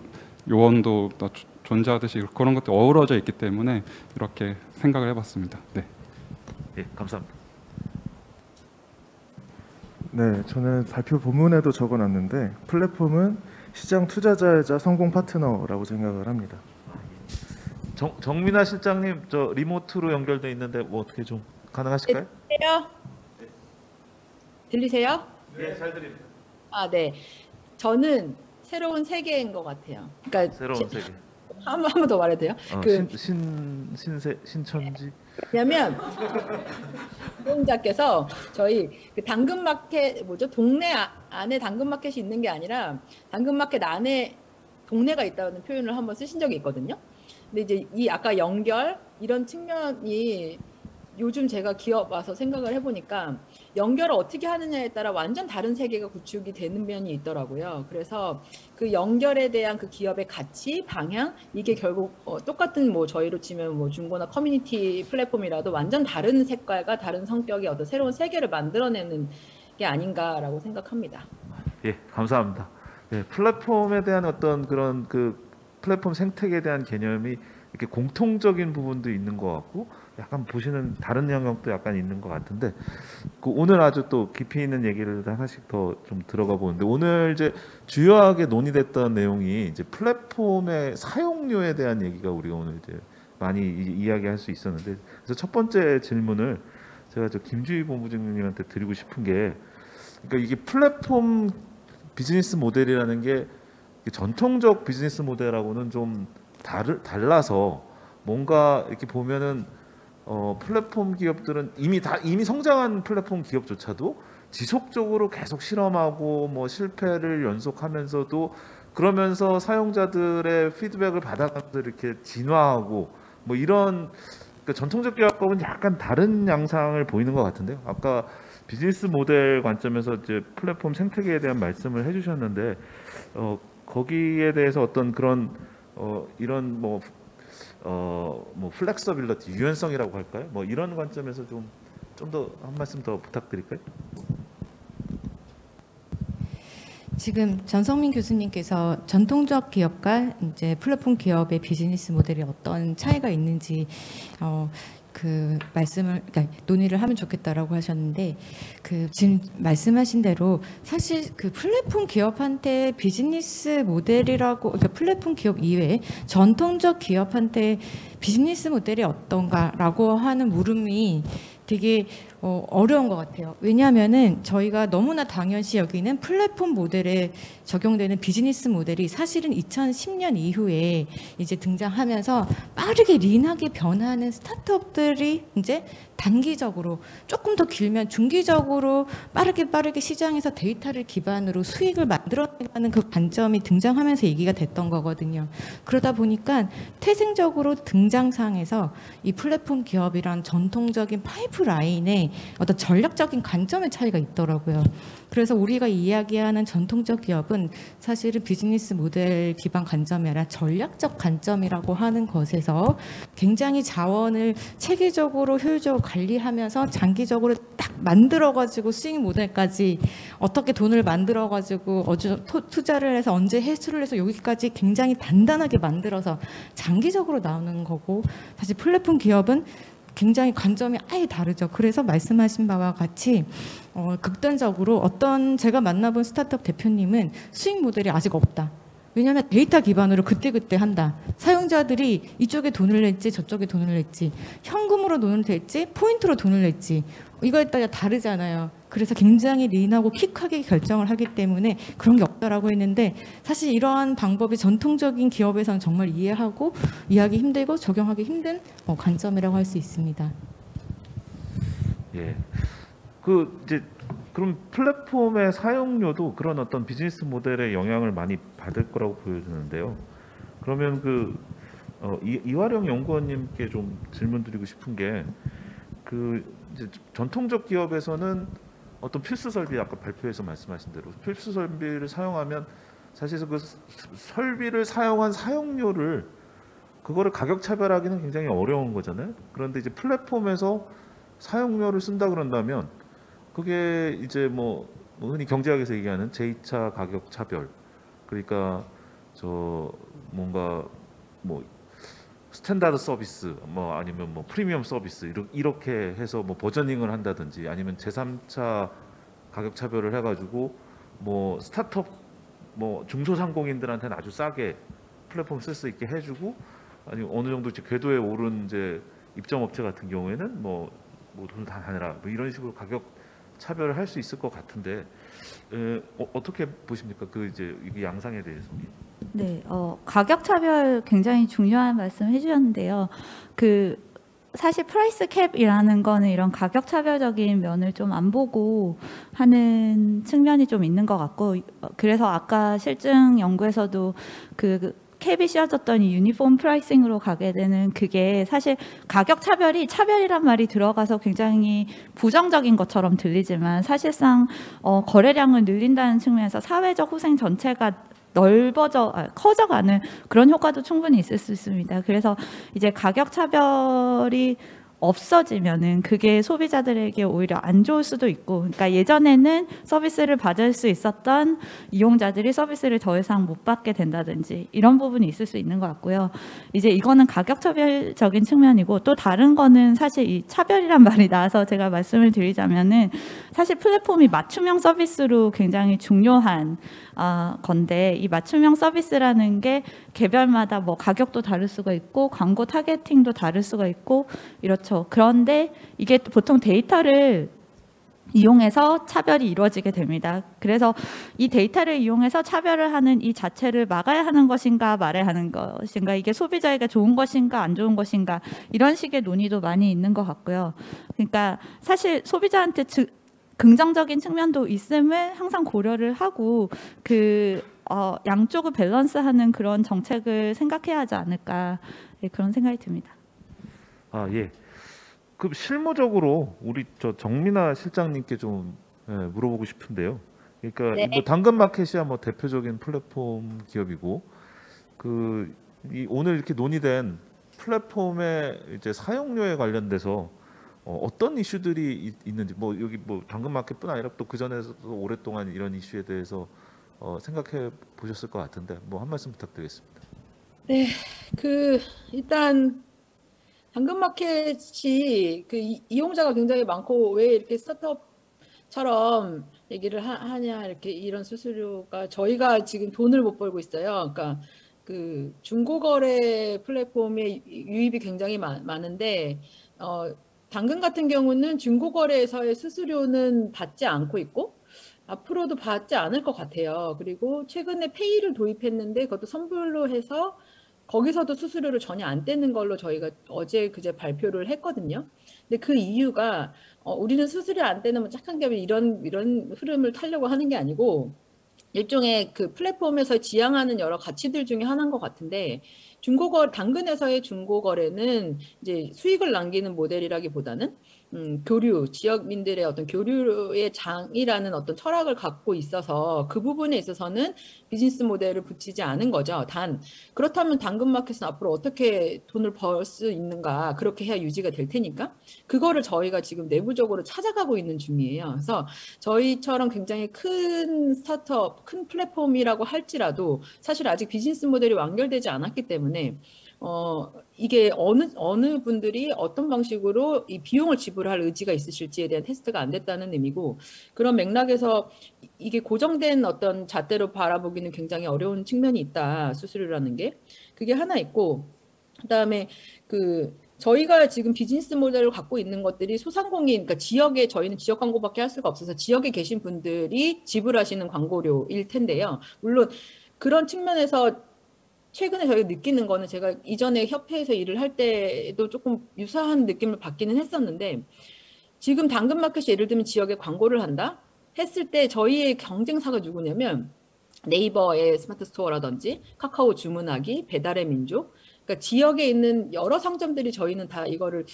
Speaker 5: 요원도 존재하듯이 그런 것들이 어우러져 있기 때문에 이렇게 생각을 해봤습니다. 네.
Speaker 7: 예, 감사합니다.
Speaker 6: 네, 저는 발표 본문에도 적어놨는데 플랫폼은 시장 투자자이자 성공 파트너라고 생각을 합니다.
Speaker 7: 정, 정민아 실장님 저 리모트로 연결돼 있는데 뭐 어떻게 좀 가능하실까요?
Speaker 8: 들리세요? 들리세요?
Speaker 7: 네, 잘 들립니다.
Speaker 8: 아, 네. 저는 새로운 세계인 것 같아요. 그러니까
Speaker 7: 새로운 세계.
Speaker 8: 한번 더 말해도 돼요?
Speaker 7: 어,
Speaker 8: 그-
Speaker 7: 신, 신 신세 신천지.
Speaker 8: 왜냐면 사용자께서 저희 그 당근마켓 뭐죠? 동네 아- 안에 당근마켓이 있는 게 아니라 당근마켓 안에 동네가 있다는 표현을 한번 쓰신 적이 있거든요. 근데 이제 이 아까 연결 이런 측면이 요즘 제가 기업 와서 생각을 해보니까 연결을 어떻게 하느냐에 따라 완전 다른 세계가 구축이 되는 면이 있더라고요. 그래서 그 연결에 대한 그 기업의 가치, 방향 이게 결국 어, 똑같은 뭐 저희로 치면 뭐 중고나 커뮤니티 플랫폼이라도 완전 다른 색깔과 다른 성격의 어떤 새로운 세계를 만들어내는 게 아닌가라고 생각합니다.
Speaker 7: 예, 감사합니다. 예, 플랫폼에 대한 어떤 그런 그 플랫폼 생태계에 대한 개념이 이렇게 공통적인 부분도 있는 것 같고 약간 보시는 다른 영역도 약간 있는 것 같은데 그 오늘 아주 또 깊이 있는 얘기를 하나씩 더 좀 들어가 보는데 오늘 이제 주요하게 논의됐던 내용이 이제 플랫폼의 사용료에 대한 얘기가 우리가 오늘 이제 많이 이- 이야기할 수 있었는데 그래서 첫 번째 질문을 제가 저 김주희 본부장님한테 드리고 싶은 게 그러니까 이게 플랫폼 비즈니스 모델이라는 게 전통적 비즈니스 모델하고는 좀 다르, 달라서 뭔가 이렇게 보면은 어, 플랫폼 기업들은 이미 다 이미 성장한 플랫폼 기업조차도 지속적으로 계속 실험하고 뭐 실패를 연속하면서도 그러면서 사용자들의 피드백을 받아가면서 이렇게 진화하고 뭐 이런 그러니까 전통적 기업하고는 약간 다른 양상을 보이는 것 같은데요. 아까 비즈니스 모델 관점에서 이제 플랫폼 생태계에 대한 말씀을 해주셨는데 어, 거기에 대해서 어떤 그런 어, 이런 뭐 어, 뭐 flexibility, 유연성이라고 할까요? 뭐 이런 관점에서 좀 좀 더 한 말씀 더 부탁드릴까요?
Speaker 3: 지금 전성민 교수님께서 전통적 기업과 이제 플랫폼 기업의 비즈니스 모델이 어떤 차이가 있는지 어, 그 말씀을 그러니까 논의를 하면 좋겠다라고 하셨는데 그 지금 말씀하신 대로 사실 그 플랫폼 기업한테 비즈니스 모델이라고 그러니까 플랫폼 기업 이외에 전통적 기업한테 비즈니스 모델이 어떤가라고 하는 물음이 되게 어, 어려운 것 같아요. 왜냐하면은 저희가 너무나 당연시 여기는 플랫폼 모델에 적용되는 비즈니스 모델이 사실은 2010년 이후에 이제 등장하면서 빠르게 린하게 변하는 스타트업들이 이제 단기적으로 조금 더 길면 중기적으로 빠르게 빠르게 시장에서 데이터를 기반으로 수익을 만들어내가는 그 관점이 등장하면서 얘기가 됐던 거거든요. 그러다 보니까 태생적으로 등장상에서 이 플랫폼 기업이란 전통적인 파이프라인에 어떤 전략적인 관점의 차이가 있더라고요. 그래서 우리가 이야기하는 전통적 기업은 사실은 비즈니스 모델 기반 관점이 아니라 전략적 관점이라고 하는 것에서 굉장히 자원을 체계적으로 효율적으로 관리하면서 장기적으로 딱 만들어가지고 수익 모델까지 어떻게 돈을 만들어가지고 투자를 해서 언제 회수를 해서 여기까지 굉장히 단단하게 만들어서 장기적으로 나오는 거고 사실 플랫폼 기업은 굉장히 관점이 아예 다르죠. 그래서 말씀하신 바와 같이 어, 극단적으로 어떤 제가 만나본 스타트업 대표님은 수익 모델이 아직 없다. 왜냐하면 데이터 기반으로 그때그때 한다. 사용자들이 이쪽에 돈을 낼지 저쪽에 돈을 낼지 현금으로 돈을 낼지 포인트로 돈을 낼지 이거에 따라 다르잖아요. 그래서 굉장히 린하고 퀵하게 결정을 하기 때문에 그런 게 없다라고 했는데 사실 이러한 방법이 전통적인 기업에서는 정말 이해하고 이해하기 힘들고 적용하기 힘든 어, 관점이라고 할 수 있습니다.
Speaker 7: 예. 그 이제 그럼 플랫폼의 사용료도 그런 어떤 비즈니스 모델의 영향을 많이 받을 거라고 보여지는데요. 그러면 그 어, 이, 이화령 연구원님께 좀 질문 드리고 싶은 게 그 전통적 기업에서는 어떤 필수 설비 아까 발표에서 말씀하신 대로 필수 설비를 사용하면 사실 그 스- 설비를 사용한 사용료를 그거를 가격 차별하기는 굉장히 어려운 거잖아요. 그런데 이제 플랫폼에서 사용료를 쓴다 그런다면 그게 이제 뭐, 뭐 흔히 경제학에서 얘기하는 제2차 가격 차별 그러니까 저 뭔가 뭐 스탠다드 서비스 뭐 아니면 뭐 프리미엄 서비스 이렇- 이렇게 해서 뭐 versioning을 한다든지 아니면 제3차 가격 차별을 해가지고 뭐 스타트업 뭐 중소상공인들한테는 아주 싸게 플랫폼 쓸 수 있게 해주고 아니 어느 정도 이제 궤도에 오른 이제 입점 업체 같은 경우에는 뭐, 뭐 돈을 다 내라. 뭐 이런 식으로 가격 차별을 할 수 있을 것 같은데 에, 어, 어떻게 보십니까? 그 이제 이 양상에 대해서
Speaker 4: 네, 어, 가격 차별 굉장히 중요한 말씀 해주셨는데요. 그 사실 price cap이라는 거는 이런 가격 차별적인 면을 좀 안 보고 하는 측면이 좀 있는 것 같고 어, 그래서 아까 실증 연구에서도 그, 그 캡이 씌워졌던 이 유니폼 프라이싱으로 가게 되는 그게 사실 가격 차별이 차별이란 말이 들어가서 굉장히 부정적인 것처럼 들리지만 사실상 어, 거래량을 늘린다는 측면에서 사회적 후생 전체가 넓어져 아, 커져가는 그런 효과도 충분히 있을 수 있습니다. 그래서 이제 가격 차별이 없어지면은 그게 소비자들에게 오히려 안 좋을 수도 있고 그러니까 예전에는 서비스를 받을 수 있었던 이용자들이 서비스를 더 이상 못 받게 된다든지 이런 부분이 있을 수 있는 것 같고요. 이제 이거는 가격 차별적인 측면이고 또 다른 거는 사실 이 차별이란 말이 나와서 제가 말씀을 드리자면은 사실 플랫폼이 맞춤형 서비스로 굉장히 중요한 아, 건데 이 맞춤형 서비스라는 게 개별마다 뭐 가격도 다를 수가 있고 광고 타겟팅도 다를 수가 있고 이렇죠. 그런데 이게 보통 데이터를 이용해서 차별이 이루어지게 됩니다. 그래서 이 데이터를 이용해서 차별을 하는 이 자체를 막아야 하는 것인가 말아야 하는 것인가 이게 소비자에게 좋은 것인가 안 좋은 것인가 이런 식의 논의도 많이 있는 것 같고요. 그러니까 사실 소비자한테 즉 긍정적인 측면도 있음을 항상 고려를 하고 그 어, 양쪽을 밸런스하는 그런 정책을 생각해야 하지 않을까 네, 그런 생각이 듭니다.
Speaker 7: 아 예. 그 실무적으로 우리 저 정민아 실장님께 좀 예, 물어보고 싶은데요. 그러니까
Speaker 8: 네.
Speaker 7: 뭐 당근마켓이야 뭐 대표적인 플랫폼 기업이고 그 이 오늘 이렇게 논의된 플랫폼의 이제 사용료에 관련돼서 어, 어떤 이슈들이 있, 있는지 뭐 여기 뭐 당근마켓뿐 아니라 또 그 전에서도 오랫동안 이런 이슈에 대해서 어, 생각해 보셨을 것 같은데 뭐 한 말씀 부탁드리겠습니다.
Speaker 8: 그 일단 당근마켓이 그 이- 이용자가 굉장히 많고 왜 이렇게 스타트업처럼 얘기를 하, 하냐 이렇게 이런 수수료가 저희가 지금 돈을 못 벌고 있어요. 그러니까 그 중고거래 플랫폼의 유입이 굉장히 많, 많은데 어, 당근 같은 경우는 중고거래에서의 수수료는 받지 않고 있고 앞으로도 받지 않을 것 같아요. 그리고 최근에 페이를 도입했는데 그것도 선불로 해서 거기서도 수수료를 전혀 안 떼는 걸로 저희가 어제 그제 발표를 했거든요. 근데 그 이유가 어, 우리는 수수료 안 떼는 뭐 착한 기업이 이런 이런 흐름을 타려고 하는 게 아니고 일종의 그 플랫폼에서 지향하는 여러 가치들 중에 하나인 것 같은데 중고거 당근에서의 중고거래는 이제 수익을 남기는 모델이라기보다는 음, 교류, 지역민들의 어떤 교류의 장이라는 어떤 철학을 갖고 있어서 그 부분에 있어서는 비즈니스 모델을 붙이지 않은 거죠. 단 그렇다면 당근마켓은 앞으로 어떻게 돈을 벌 수 있는가 그렇게 해야 유지가 될 테니까 그거를 저희가 지금 내부적으로 찾아가고 있는 중이에요. 그래서 저희처럼 굉장히 큰 스타트업, 큰 플랫폼이라고 할지라도 사실 아직 비즈니스 모델이 완결되지 않았기 때문에 어, 이게 어느, 어느 분들이 어떤 방식으로 이 비용을 지불할 의지가 있으실지에 대한 테스트가 안 됐다는 의미고 그런 맥락에서 이- 이게 고정된 어떤 잣대로 바라보기는 굉장히 어려운 측면이 있다. 수수료라는 게. 그게 하나 있고, 그 다음에 그 저희가 지금 비즈니스 모델을 갖고 있는 것들이 소상공인, 그러니까 지역에 저희는 지역 광고밖에 할 수가 없어서 지역에 계신 분들이 지불하시는 광고료일 텐데요. 물론 그런 측면에서 최근에 저희가 느끼는 거는 제가 이전에 협회에서 일을 할 때도 조금 유사한 느낌을 받기는 했었는데 지금 당근마켓이 예를 들면 지역에 광고를 한다 했을 때 저희의 경쟁사가 누구냐면 네이버의 스마트 스토어라든지 카카오 주문하기, 배달의 민족 그러니까 지역에 있는 여러 상점들이 저희는 다 이거를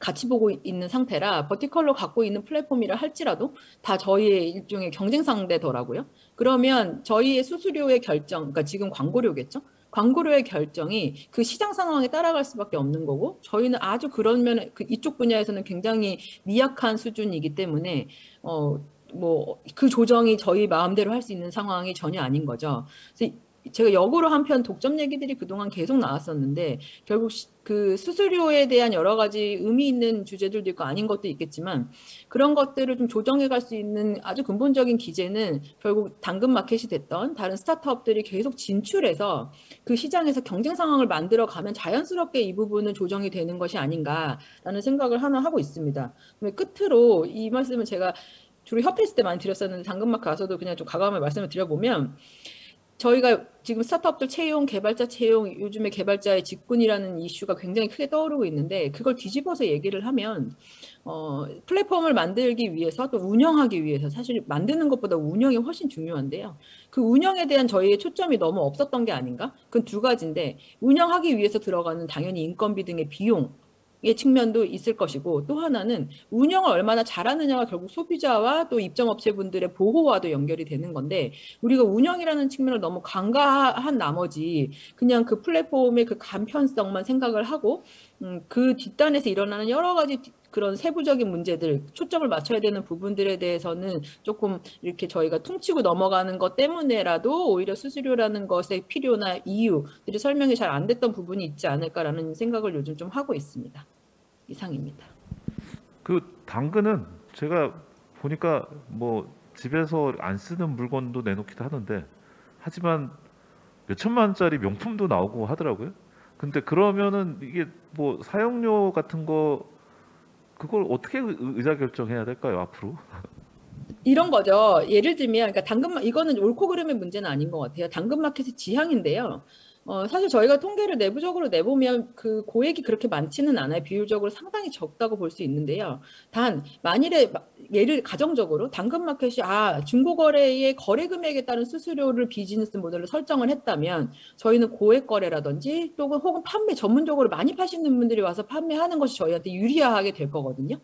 Speaker 8: 같이 보고 있는 상태라 vertical로 갖고 있는 플랫폼이라 할지라도 다 저희의 일종의 경쟁 상대더라고요. 그러면 저희의 수수료의 결정, 그러니까 지금 광고료겠죠? 광고료의 결정이 그 시장 상황에 따라갈 수밖에 없는 거고 저희는 아주 그런 면에 그 이쪽 분야에서는 굉장히 미약한 수준이기 때문에 어 뭐 그 조정이 저희 마음대로 할 수 있는 상황이 전혀 아닌 거죠. 그래서 제가 역으로 한편 독점 얘기들이 그동안 계속 나왔었는데 결국 시- 그 수수료에 대한 여러 가지 의미 있는 주제들도 있고 아닌 것도 있겠지만 그런 것들을 좀 조정해 갈 수 있는 아주 근본적인 기제는 결국 당근 마켓이 됐던 다른 스타트업들이 계속 진출해서 그 시장에서 경쟁 상황을 만들어 가면 자연스럽게 이 부분은 조정이 되는 것이 아닌가라는 생각을 하나 하고 있습니다. 끝으로 이 말씀은 제가 주로 협회 있을 때 많이 드렸었는데 당근마켓 가서도 그냥 좀 과감하게 말씀을 드려보면 저희가 지금 스타트업들 채용, 개발자 채용, 요즘에 개발자의 직군이라는 이슈가 굉장히 크게 떠오르고 있는데 그걸 뒤집어서 얘기를 하면 어, 플랫폼을 만들기 위해서 또 운영하기 위해서 사실 만드는 것보다 운영이 훨씬 중요한데요. 그 운영에 대한 저희의 초점이 너무 없었던 게 아닌가? 그건 두 가지인데 운영하기 위해서 들어가는 당연히 인건비 등의 비용 의 측면도 있을 것이고 또 하나는 운영을 얼마나 잘하느냐가 결국 소비자와 또 입점업체분들의 보호와도 연결이 되는 건데 우리가 운영이라는 측면을 너무 간과한 나머지 그냥 그 플랫폼의 그 간편성만 생각을 하고 음, 그 뒷단에서 일어나는 여러 가지 그런 세부적인 문제들, 초점을 맞춰야 되는 부분들에 대해서는 조금 이렇게 저희가 퉁치고 넘어가는 것 때문에라도 오히려 수수료라는 것의 필요나 이유들이 설명이 잘 안 됐던 부분이 있지 않을까라는 생각을 요즘 좀 하고 있습니다. 이상입니다.
Speaker 7: 그 당근은 제가 보니까 뭐 집에서 안 쓰는 물건도 내놓기도 하는데 하지만 몇 천만 원짜리 명품도 나오고 하더라고요. 근데 그러면은 이게 뭐 사용료 같은 거 그걸 어떻게 의- 의사 결정해야 될까요 앞으로?
Speaker 8: 이런 거죠. 예를 들면, 그러니까 당근마 이거는 옳고 그름의 문제는 아닌 것 같아요. 당근 마켓의 지향인데요. 어, 사실 저희가 통계를 내부적으로 내보면 그 고액이 그렇게 많지는 않아요. 비율적으로 상당히 적다고 볼 수 있는데요. 단 만일에 마- 예를 가정적으로 당근마켓이 아 중고거래의 거래 금액에 따른 수수료를 비즈니스 모델로 설정을 했다면 저희는 고액 거래라든지 또는 혹은 판매 전문적으로 많이 파시는 분들이 와서 판매하는 것이 저희한테 유리하게 될 거거든요.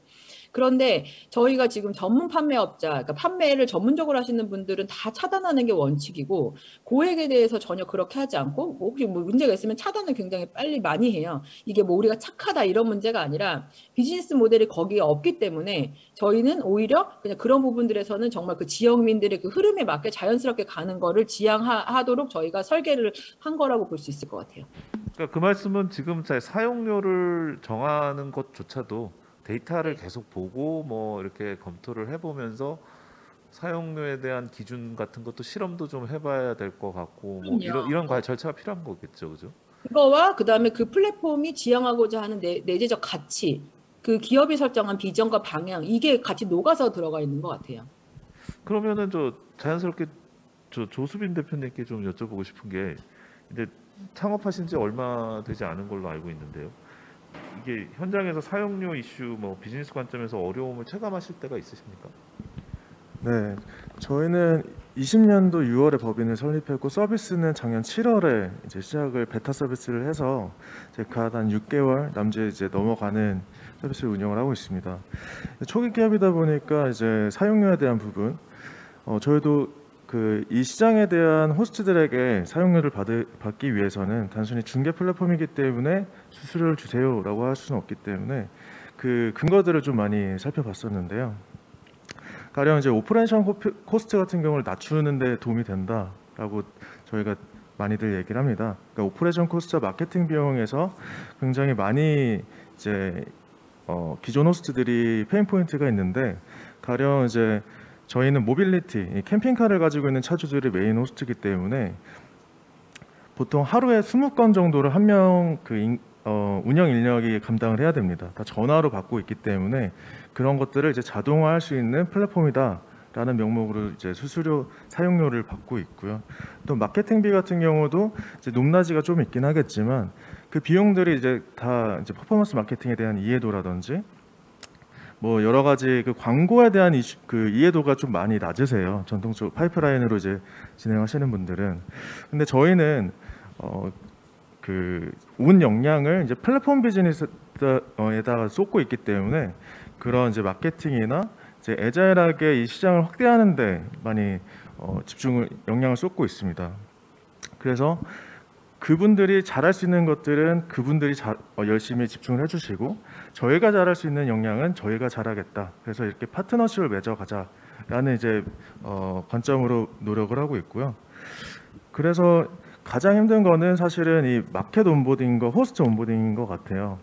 Speaker 8: 그런데 저희가 지금 전문 판매업자, 그러니까 판매를 전문적으로 하시는 분들은 다 차단하는 게 원칙이고 고액에 대해서 전혀 그렇게 하지 않고 뭐 혹시 뭐 문제가 있으면 차단을 굉장히 빨리 많이 해요. 이게 뭐 우리가 착하다 이런 문제가 아니라 비즈니스 모델이 거기에 없기 때문에 저희는 오히려 그냥 그런 부분들에서는 정말 그 지역민들의 그 흐름에 맞게 자연스럽게 가는 거를 지향하도록 저희가 설계를 한 거라고 볼 수 있을 것 같아요.
Speaker 7: 그러니까 그 말씀은 지금 자- 사용료를 정하는 것조차도 데이터를 계속 보고 뭐 이렇게 검토를 해보면서 사용료에 대한 기준 같은 것도 실험도 좀 해봐야 될 것 같고 뭐. 이런 이런 과- 절차가 필요한 거겠죠, 그죠?
Speaker 8: 그거와 그 다음에 그 플랫폼이 지향하고자 하는 내, 내재적 가치, 그 기업이 설정한 비전과 방향 이게 같이 녹아서 들어가 있는 것 같아요.
Speaker 7: 그러면은 저 자연스럽게 저 조수빈 대표님께 좀 여쭤보고 싶은 게 이제 창업하신 지 얼마 되지 않은 걸로 알고 있는데요. 이게 현장에서 사용료 이슈 뭐 비즈니스 관점에서 어려움을 체감하실 때가 있으십니까?
Speaker 6: 네, 저희는 20년도 6월에 법인을 설립했고 서비스는 작년 7월에 이제 시작을 베타 서비스를 해서 이제 그한 6개월 남짓 이제 넘어가는 서비스를 운영을 하고 있습니다. 초기 기업이다 보니까 이제 사용료에 대한 부분, 어, 저희도 그 이 시장에 대한 호스트들에게 사용료를 받을, 받기 위해서는 단순히 중개 플랫폼이기 때문에 수수료를 주세요라고 할 수는 없기 때문에 그 근거들을 좀 많이 살펴봤었는데요. 가령 이제 operation cost 같은 경우를 낮추는 데 도움이 된다라고 저희가 많이들 얘기를 합니다. 그러니까 operation cost와 마케팅 비용에서 굉장히 많이 이제 어, 기존 호스트들이 pain point가 있는데 가령 이제 저희는 모빌리티 이 캠핑카를 가지고 있는 차주들이 메인 호스트이기 때문에 보통 하루에 20건 정도를 한 명그 어, 운영 인력이 감당을 해야 됩니다. 다 전화로 받고 있기 때문에 그런 것들을 이제 자동화할 수 있는 플랫폼이다라는 명목으로 이제 수수료 사용료를 받고 있고요. 또 마케팅비 같은 경우도 이제 높낮이가 좀 있긴 하겠지만 그 비용들이 이제 다 이제 퍼포먼스 마케팅에 대한 이해도라든지 뭐 여러 가지 그 광고에 대한 이슈, 그 이해도가 좀 많이 낮으세요. 전통적으로 파이프라인으로 이제 진행하시는 분들은. 근데 저희는 어, 그온 역량을 이제 플랫폼 비즈니스에다가 쏟고 있기 때문에 그런 이제 마케팅이나 이제 애자일하게 이 시장을 확대하는데 많이 어, 집중을 역량을 쏟고 있습니다. 그래서 그분들이 잘할 수 있는 것들은 그분들이 잘, 어, 열심히 집중을 해주시고 저희가 잘할 수 있는 역량은 저희가 잘하겠다. 그래서 이렇게 파트너십을 맺어가자라는 이제 어, 관점으로 노력을 하고 있고요. 그래서 가장 힘든 거는 사실은 이 마켓 onboarding과 호스트 onboarding인 것 같아요.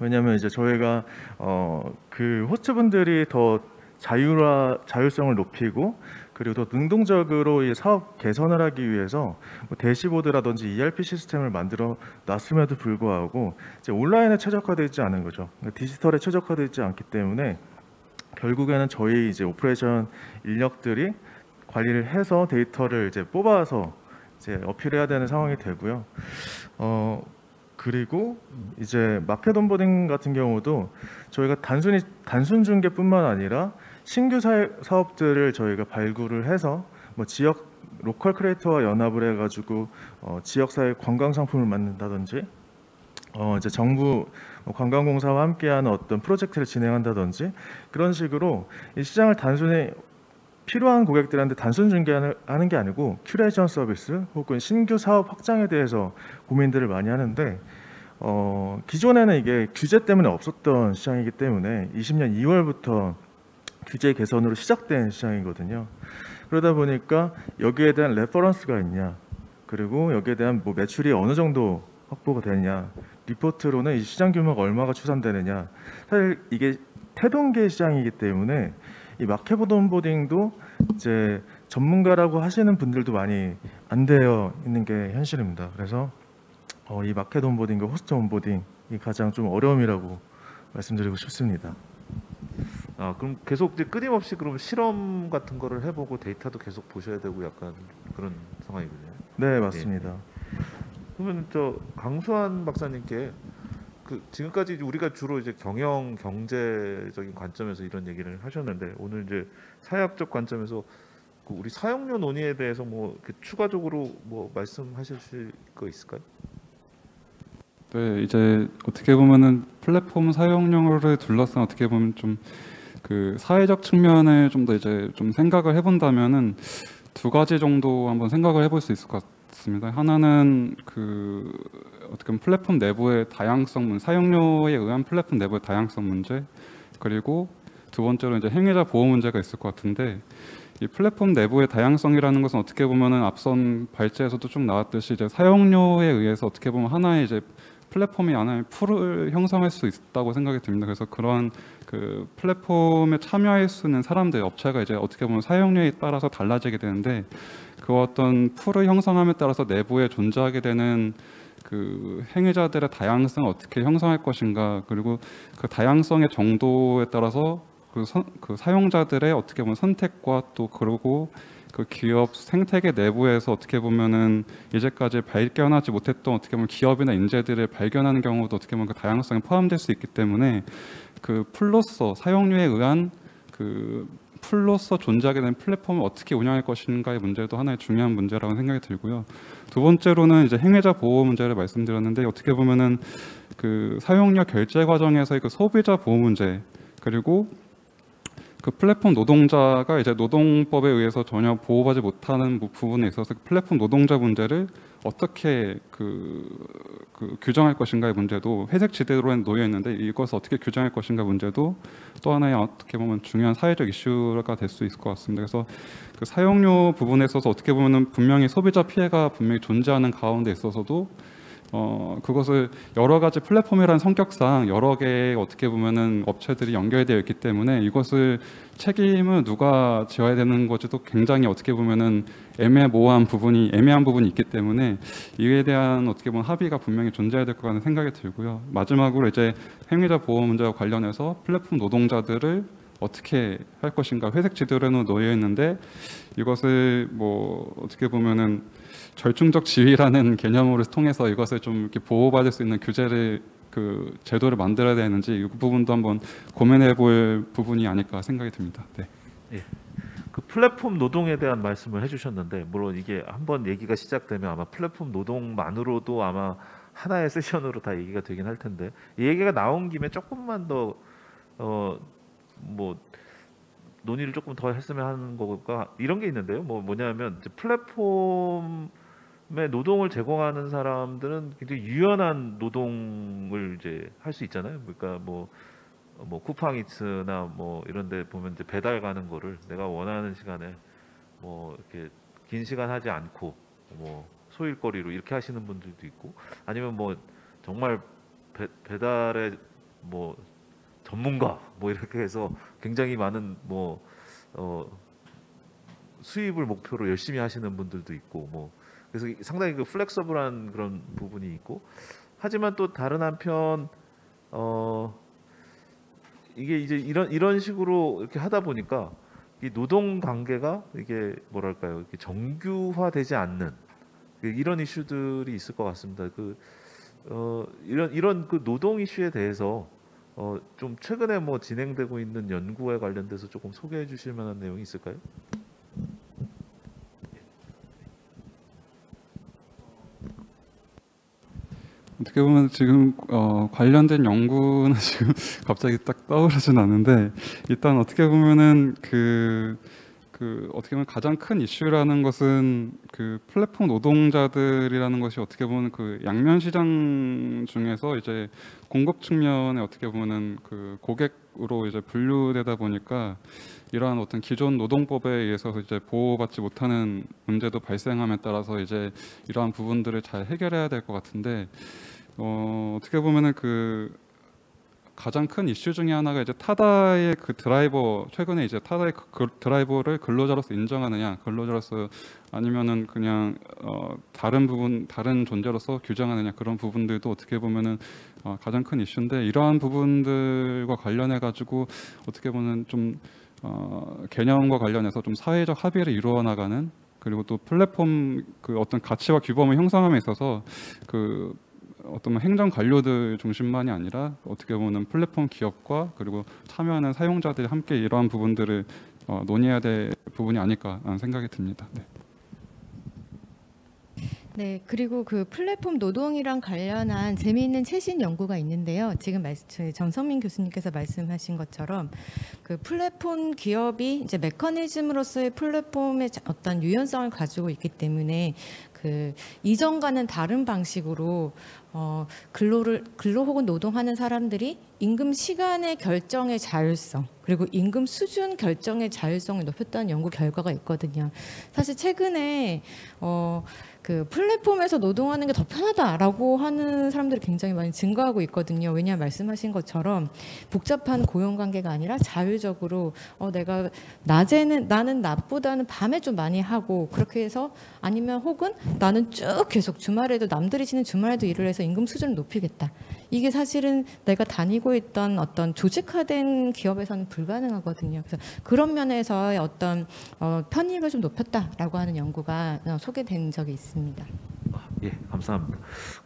Speaker 6: 왜냐하면 이제 저희가 어, 그 호스트분들이 더 자유화 자율성을 높이고 그리고 더 능동적으로 이 사업 개선을 하기 위해서 뭐 대시보드라든지 ERP 시스템을 만들어 놨음에도 불구하고 이제 온라인에 최적화되어 있지 않은 거죠. 그러니까 디지털에 최적화되어 있지 않기 때문에 결국에는 저희 이제 operation 인력들이 관리를 해서 데이터를 이제 뽑아서 이제 어필해야 되는 상황이 되고요. 어 그리고 이제 마켓 onboarding 같은 경우도 저희가 단순히 단순 중개뿐만 아니라 신규 사, 사업들을 저희가 발굴을 해서 뭐 지역 로컬 creator와 연합을 해가지고 어, 지역사회 관광 상품을 만든다든지 어, 이제 정부 뭐 관광공사와 함께하는 어떤 프로젝트를 진행한다든지 그런 식으로 이 시장을 단순히 필요한 고객들한테 단순 중개하는 하는 게 아니고 큐레이션 서비스 혹은 신규 사업 확장에 대해서 고민들을 많이 하는데 어, 기존에는 이게 규제 때문에 없었던 시장이기 때문에 20년 2월부터 규제 개선으로 시작된 시장이거든요. 그러다 보니까 여기에 대한 reference가 있냐, 그리고 여기에 대한 뭐 매출이 어느 정도 확보가 되느냐, 리포트로는 이 시장 규모가 얼마가 추산되느냐. 사실 이게 태동기 시장이기 때문에 이 마켓 onboarding도 이제 전문가라고 하시는 분들도 많이 안 되어 있는 게 현실입니다. 그래서 어, 이 마켓 onboarding과 호스트 onboarding이 가장 좀 어려움이라고 말씀드리고 싶습니다.
Speaker 7: 아 그럼 계속 이제 끊임없이 그럼 실험 같은 거를 해보고 데이터도 계속 보셔야 되고 약간 그런 상황이군요.
Speaker 6: 네, 맞습니다.
Speaker 7: 그러면 저 강수환 박사님께 그 지금까지 우리가 주로 이제 경영 경제적인 관점에서 이런 얘기를 하셨는데 오늘 이제 사회학적 관점에서 그 우리 사용료 논의에 대해서 뭐 이렇게 추가적으로 뭐 말씀하실 거 있을까요?
Speaker 5: 네, 이제 어떻게 보면은 플랫폼 사용료를 둘러싼 어떻게 보면 좀 그 사회적 측면을 좀더 이제 좀 생각을 해본다면은 두 가지 정도 한번 생각을 해볼 수 있을 것 같습니다. 하나는 그 어떻게 보면 플랫폼 내부의 다양성, 문- 사용료에 의한 플랫폼 내부의 다양성 문제, 그리고 두 번째로 이제 행위자 보호 문제가 있을 것 같은데 이 플랫폼 내부의 다양성이라는 것은 어떻게 보면은 앞선 발제에서도 좀 나왔듯이 이제 사용료에 의해서 어떻게 보면 하나의 이제 플랫폼이 하나의 풀을 형성할 수 있다고 생각이 듭니다. 그래서 그런 그 플랫폼에 참여할 수 있는 사람들, 업체가 이제 어떻게 보면 사용료에 따라서 달라지게 되는데 그 어떤 풀을 형성함에 따라서 내부에 존재하게 되는 그 행위자들의 다양성을 어떻게 형성할 것인가 그리고 그 다양성의 정도에 따라서 그, 선, 그 사용자들의 어떻게 보면 선택과 또 그리고 그 기업 생태계 내부에서 어떻게 보면은 이제까지 발견하지 못했던 어떻게 보면 기업이나 인재들을 발견하는 경우도 어떻게 보면 그 다양성에 포함될 수 있기 때문에 그 풀로서 사용료에 의한 그 풀로서 존재하게 된 플랫폼을 어떻게 운영할 것인가의 문제도 하나의 중요한 문제라고 생각이 들고요. 두 번째로는 이제 행위자 보호 문제를 말씀드렸는데 어떻게 보면은 그 사용료 결제 과정에서의 그 소비자 보호 문제 그리고 그 플랫폼 노동자가 이제 노동법에 의해서 전혀 보호받지 못하는 부- 부분에 있어서 그 플랫폼 노동자 문제를 어떻게 그, 그 규정할 것인가의 문제도 회색 지대로에 놓여 있는데 이것을 어떻게 규정할 것인가 문제도 또 하나의 어떻게 보면 중요한 사회적 이슈가 될 수 있을 것 같습니다. 그래서 그 사용료 부분에 있어서 어떻게 보면은 분명히 소비자 피해가 분명히 존재하는 가운데 있어서도 어 그것을 여러 가지 플랫폼이라는 성격상 여러 개의 어떻게 보면은 업체들이 연결되어 있기 때문에 이것을 책임을 누가 져야 되는 것도 굉장히 어떻게 보면은 애매모호한 부분이 애매한 부분이 있기 때문에 이에 대한 어떻게 보면 합의가 분명히 존재해야 될것 같은 생각이 들고요. 마지막으로 이제 행위자 보호 문제와 관련해서 플랫폼 노동자들을 어떻게 할 것인가 회색 지도로는 놓여 있는데 이것을 뭐 어떻게 보면은 절충적 지위라는 개념으로 통해서 이것을 좀 이렇게 보호받을 수 있는 규제를 그 제도를 만들어야 되는지 이 부분도 한번 고민해 볼 부분이 아닐까 생각이 듭니다. 네.
Speaker 7: 그 플랫폼 노동에 대한 말씀을 해주셨는데 물론 이게 한번 얘기가 시작되면 아마 플랫폼 노동만으로도 아마 하나의 세션으로 다 얘기가 되긴 할 텐데 이 얘기가 나온 김에 조금만 더 어 뭐 논의를 조금 더 했으면 하는 거가 이런 게 있는데요. 뭐 뭐냐면 이제 플랫폼에 노동을 제공하는 사람들은 굉장히 유연한 노동을 이제 할 수 있잖아요. 그러니까 뭐뭐 쿠팡이츠나 뭐 이런 데 보면 이제 배달 가는 거를 내가 원하는 시간에 뭐 이렇게 긴 시간 하지 않고 뭐 소일거리로 이렇게 하시는 분들도 있고 아니면 뭐 정말 배, 배달의 뭐 전문가 뭐 이렇게 해서 굉장히 많은 뭐 어, 수입을 목표로 열심히 하시는 분들도 있고 뭐 그래서 상당히 그 플렉서블한 그런 부분이 있고 하지만 또 다른 한편 어 이게 이제 이런 이런 식으로 이렇게 하다 보니까 이 노동 관계가 이게 뭐랄까요 이렇게 정규화되지 않는 그 이런 이슈들이 있을 것 같습니다. 그 어, 이런 이런 그 노동 이슈에 대해서 어, 좀 최근에 뭐 진행되고 있는 연구에 관련돼서 조금 소개해 주실 만한 내용이 있을까요?
Speaker 5: 어떻게 보면 지금 어, 관련된 연구는 지금 갑자기 딱 떠오르진 않는데 일단 어떻게 보면은 그, 그그 어떻게 보면 가장 큰 이슈라는 것은 그 플랫폼 노동자들이라는 것이 어떻게 보면 그 양면 시장 중에서 이제 공급 측면에 어떻게 보면은 그 고객으로 이제 분류되다 보니까 이러한 어떤 기존 노동법에 의해서 이제 보호받지 못하는 문제도 발생함에 따라서 이제 이러한 부분들을 잘 해결해야 될 것 같은데 어, 어떻게 보면은 그 가장 큰 이슈 중에 하나가 이제 타다의 그 드라이버 최근에 이제 타다의 그, 그 드라이버를 근로자로서 인정하느냐 근로자로서 아니면은 그냥 어, 다른 부분 다른 존재로서 규정하느냐 그런 부분들도 어떻게 보면은 어, 가장 큰 이슈인데 이러한 부분들과 관련해 가지고 어떻게 보면 좀 어, 개념과 관련해서 좀 사회적 합의를 이루어 나가는 그리고 또 플랫폼 그 어떤 가치와 규범을 형성함에 있어서 그 어떤 행정 관료들 중심만이 아니라 어떻게 보면 플랫폼 기업과 그리고 참여하는 사용자들이 함께 이러한 부분들을 어, 논의해야 될 부분이 아닐까라는 생각이 듭니다. 네.
Speaker 3: 네, 그리고 그 플랫폼 노동이랑 관련한 재미있는 최신 연구가 있는데요. 지금 말씀, 전성민 교수님께서 말씀하신 것처럼 그 플랫폼 기업이 이제 메커니즘으로서의 플랫폼의 자- 어떤 유연성을 가지고 있기 때문에 그 이전과는 다른 방식으로 어, 근로를 근로 혹은 노동하는 사람들이 임금 시간의 결정의 자율성 그리고 임금 수준 결정의 자율성을 높였다는 연구 결과가 있거든요. 사실 최근에 어, 그 플랫폼에서 노동하는 게 더 편하다라고 하는 사람들이 굉장히 많이 증가하고 있거든요. 왜냐하면 말씀하신 것처럼 복잡한 고용 관계가 아니라 자율적으로 어, 내가 낮에는 나는 낮보다는 밤에 좀 많이 하고 그렇게 해서 아니면 혹은 나는 쭉 계속 주말에도 남들이 쉬는 주말에도 일을 해서 임금 수준을 높이겠다. 이게 사실은 내가 다니고 있던 어떤 조직화된 기업에서는 불가능하거든요. 그래서 그런 면에서의 어떤 어, 편익을 좀 높였다라고 하는 연구가 어, 소개된 적이 있습니다.
Speaker 7: 예, 감사합니다.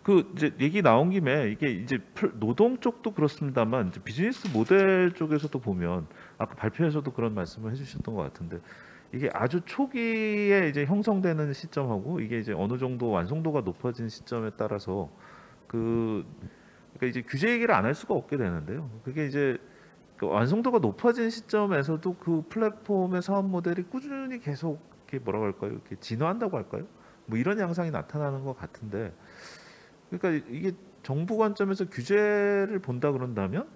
Speaker 7: 그 이제 얘기 나온 김에 이게 이제 플- 노동 쪽도 그렇습니다만 비즈니스 모델 쪽에서도 보면 아까 발표에서도 그런 말씀을 해주셨던 것 같은데 이게 아주 초기에 이제 형성되는 시점하고 이게 이제 어느 정도 완성도가 높아진 시점에 따라서 그 그러니까 이제 규제 얘기를 안 할 수가 없게 되는데요. 그게 이제 그 완성도가 높아진 시점에서도 그 플랫폼의 사업 모델이 꾸준히 계속 이렇게 뭐라고 할까요? 이렇게 진화한다고 할까요? 뭐 이런 양상이 나타나는 것 같은데 그러니까 이게 정부 관점에서 규제를 본다 그런다면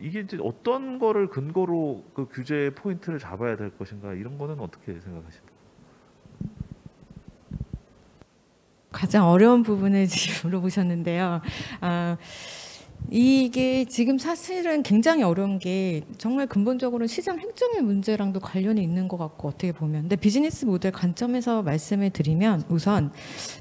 Speaker 7: 이게 이제 어떤 거를 근거로 그 규제의 포인트를 잡아야 될 것인가 이런 거는 어떻게 생각하십니까?
Speaker 3: 가장 어려운 부분을 지금 물어보셨는데요. 아, 이게 지금 사실은 굉장히 어려운 게 정말 근본적으로 시장 행정의 문제랑도 관련이 있는 것 같고 어떻게 보면 근데 비즈니스 모델 관점에서 말씀을 드리면 우선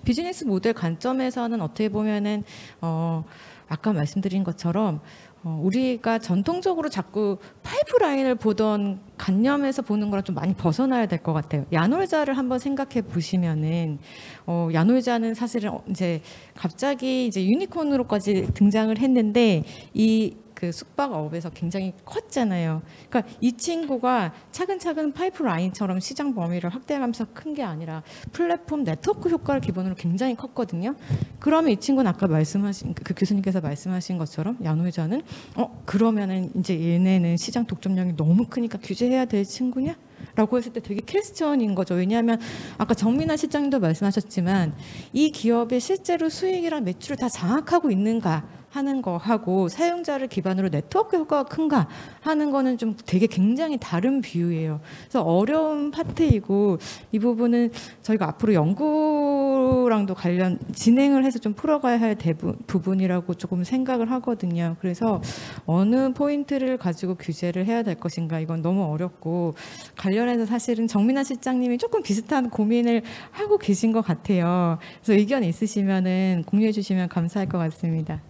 Speaker 3: 비즈니스 모델 관점에서는 어떻게 보면은 어 아까 말씀드린 것처럼 어, 우리가 전통적으로 자꾸 파이프라인을 보던 관념에서 보는 거랑 좀 많이 벗어나야 될 것 같아요. 야놀자를 한번 생각해 보시면은 어, 야놀자는 사실은 어, 이제 갑자기 이제 유니콘으로까지 등장을 했는데 이 그 숙박업에서 굉장히 컸잖아요. 그러니까 이 친구가 차근차근 파이프라인처럼 시장 범위를 확대하면서 큰 게 아니라 플랫폼 네트워크 효과를 기본으로 굉장히 컸거든요. 그러면 이 친구는 아까 말씀하신 그 교수님께서 말씀하신 것처럼 야놀자는 어 그러면은 이제 얘네는 시장 독점력이 너무 크니까 규제해야 될 친구냐? 라고 했을 때 되게 question인 거죠. 왜냐하면 아까 정민아 실장님도 말씀하셨지만 이 기업의 실제로 수익이랑 매출을 다 장악하고 있는가 하는 거 하고 사용자를 기반으로 네트워크 효과가 큰가 하는 거는 좀 되게 굉장히 다른 view예요. 그래서 어려운 파트이고 이 부분은 저희가 앞으로 연구랑도 관련 진행을 해서 좀 풀어가야 할 대부, 부분이라고 조금 생각을 하거든요. 그래서 어느 포인트를 가지고 규제를 해야 될 것인가 이건 너무 어렵고 관련해서 사실은 정민아 실장님이 조금 비슷한 고민을 하고 계신 것 같아요. 그래서 의견 있으시면은 공유해 주시면 감사할 것 같습니다.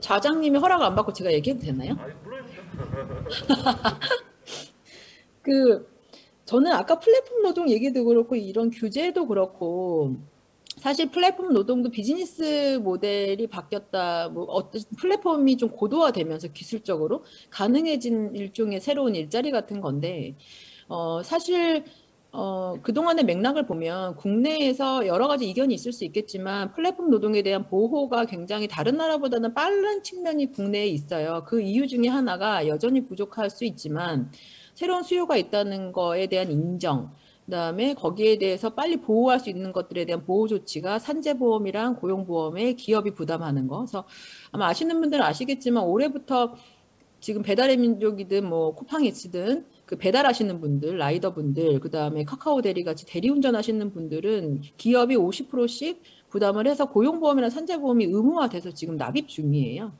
Speaker 8: 좌장님이 허락 안 받고 제가 얘기해도 되나요? 그 저는 아까 플랫폼 노동 얘기도 그렇고 이런 규제도 그렇고 사실 플랫폼 노동도 비즈니스 모델이 바뀌었다 뭐 어떤 플랫폼이 좀 고도화되면서 기술적으로 가능해진 일종의 새로운 일자리 같은 건데 어 사실 어, 그동안의 맥락을 보면 국내에서 여러 가지 이견이 있을 수 있겠지만 플랫폼 노동에 대한 보호가 굉장히 다른 나라보다는 빠른 측면이 국내에 있어요. 그 이유 중에 하나가 여전히 부족할 수 있지만 새로운 수요가 있다는 거에 대한 인정, 그다음에 거기에 대해서 빨리 보호할 수 있는 것들에 대한 보호 조치가 산재보험이랑 고용보험에 기업이 부담하는 거. 그래서 아마 아시는 분들은 아시겠지만 올해부터 지금 배달의 민족이든 뭐 쿠팡이츠든 그 배달하시는 분들, 라이더 분들, 그 다음에 카카오 대리 같이 대리운전 하시는 분들은 기업이 50%씩 부담을 해서 고용보험이나 산재보험이 의무화돼서 지금 납입 중이에요.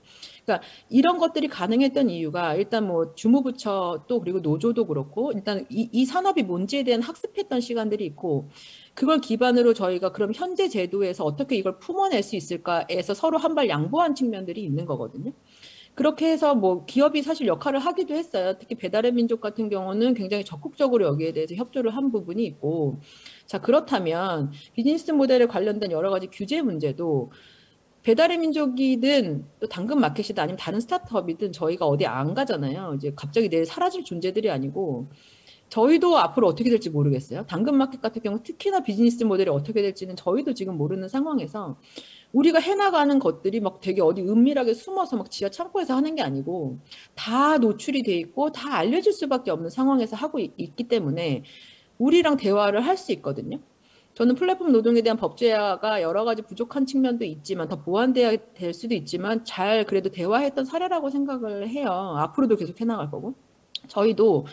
Speaker 8: 그러니까 이런 것들이 가능했던 이유가 일단 뭐 주무부처 또 그리고 노조도 그렇고 일단 이, 이 산업이 뭔지에 대한 학습했던 시간들이 있고 그걸 기반으로 저희가 그럼 현재 제도에서 어떻게 이걸 품어낼 수 있을까에서 서로 한 발 양보한 측면들이 있는 거거든요. 그렇게 해서 뭐 기업이 사실 역할을 하기도 했어요. 특히 배달의 민족 같은 경우는 굉장히 적극적으로 여기에 대해서 협조를 한 부분이 있고 자 그렇다면 비즈니스 모델에 관련된 여러 가지 규제 문제도 배달의 민족이든 또 당근 마켓이든 아니면 다른 스타트업이든 저희가 어디 안 가잖아요. 이제 갑자기 내일 사라질 존재들이 아니고 저희도 앞으로 어떻게 될지 모르겠어요. 당근 마켓 같은 경우 특히나 비즈니스 모델이 어떻게 될지는 저희도 지금 모르는 상황에서 우리가 해나가는 것들이 막 되게 어디 은밀하게 숨어서 막 지하 창고에서 하는 게 아니고 다 노출이 돼 있고 다 알려질 수밖에 없는 상황에서 하고 있, 기 때문에 우리랑 대화를 할 수 있거든요. 저는 플랫폼 노동에 대한 법제화가 여러 가지 부족한 측면도 있지만 더 보완돼야 될 수도 있지만 잘 그래도 대화했던 사례라고 생각을 해요. 앞으로도 계속 해나갈 거고. 저희도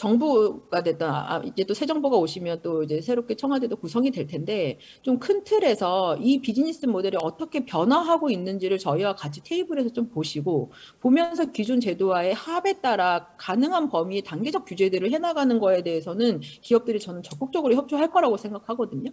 Speaker 8: 정부가 됐던 아, 이제 또 새 정부가 오시면 또 이제 새롭게 청와대도 구성이 될 텐데 좀 큰 틀에서 이 비즈니스 모델이 어떻게 변화하고 있는지를 저희와 같이 테이블에서 좀 보시고 보면서 기존 제도와의 합에 따라 가능한 범위의 단계적 규제들을 해나가는 거에 대해서는 기업들이 저는 적극적으로 협조할 거라고 생각하거든요.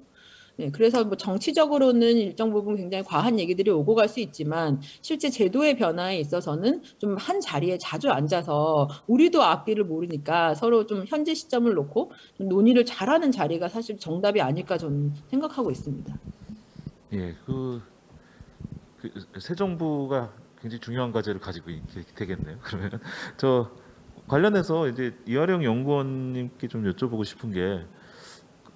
Speaker 8: 네, 그래서 뭐 정치적으로는 일정 부분 굉장히 과한 얘기들이 오고 갈 수 있지만 실제 제도의 변화에 있어서는 좀 한 자리에 자주 앉아서 우리도 앞뒤를 모르니까 서로 좀 현재 시점을 놓고 좀 논의를 잘하는 자리가 사실 정답이 아닐까 저는 생각하고 있습니다.
Speaker 7: 예, 그, 그 새 정부가 굉장히 중요한 과제를 가지고 있게 되겠네요. 그러면 저 관련해서 이제 이화령 연구원님께 좀 여쭤보고 싶은 게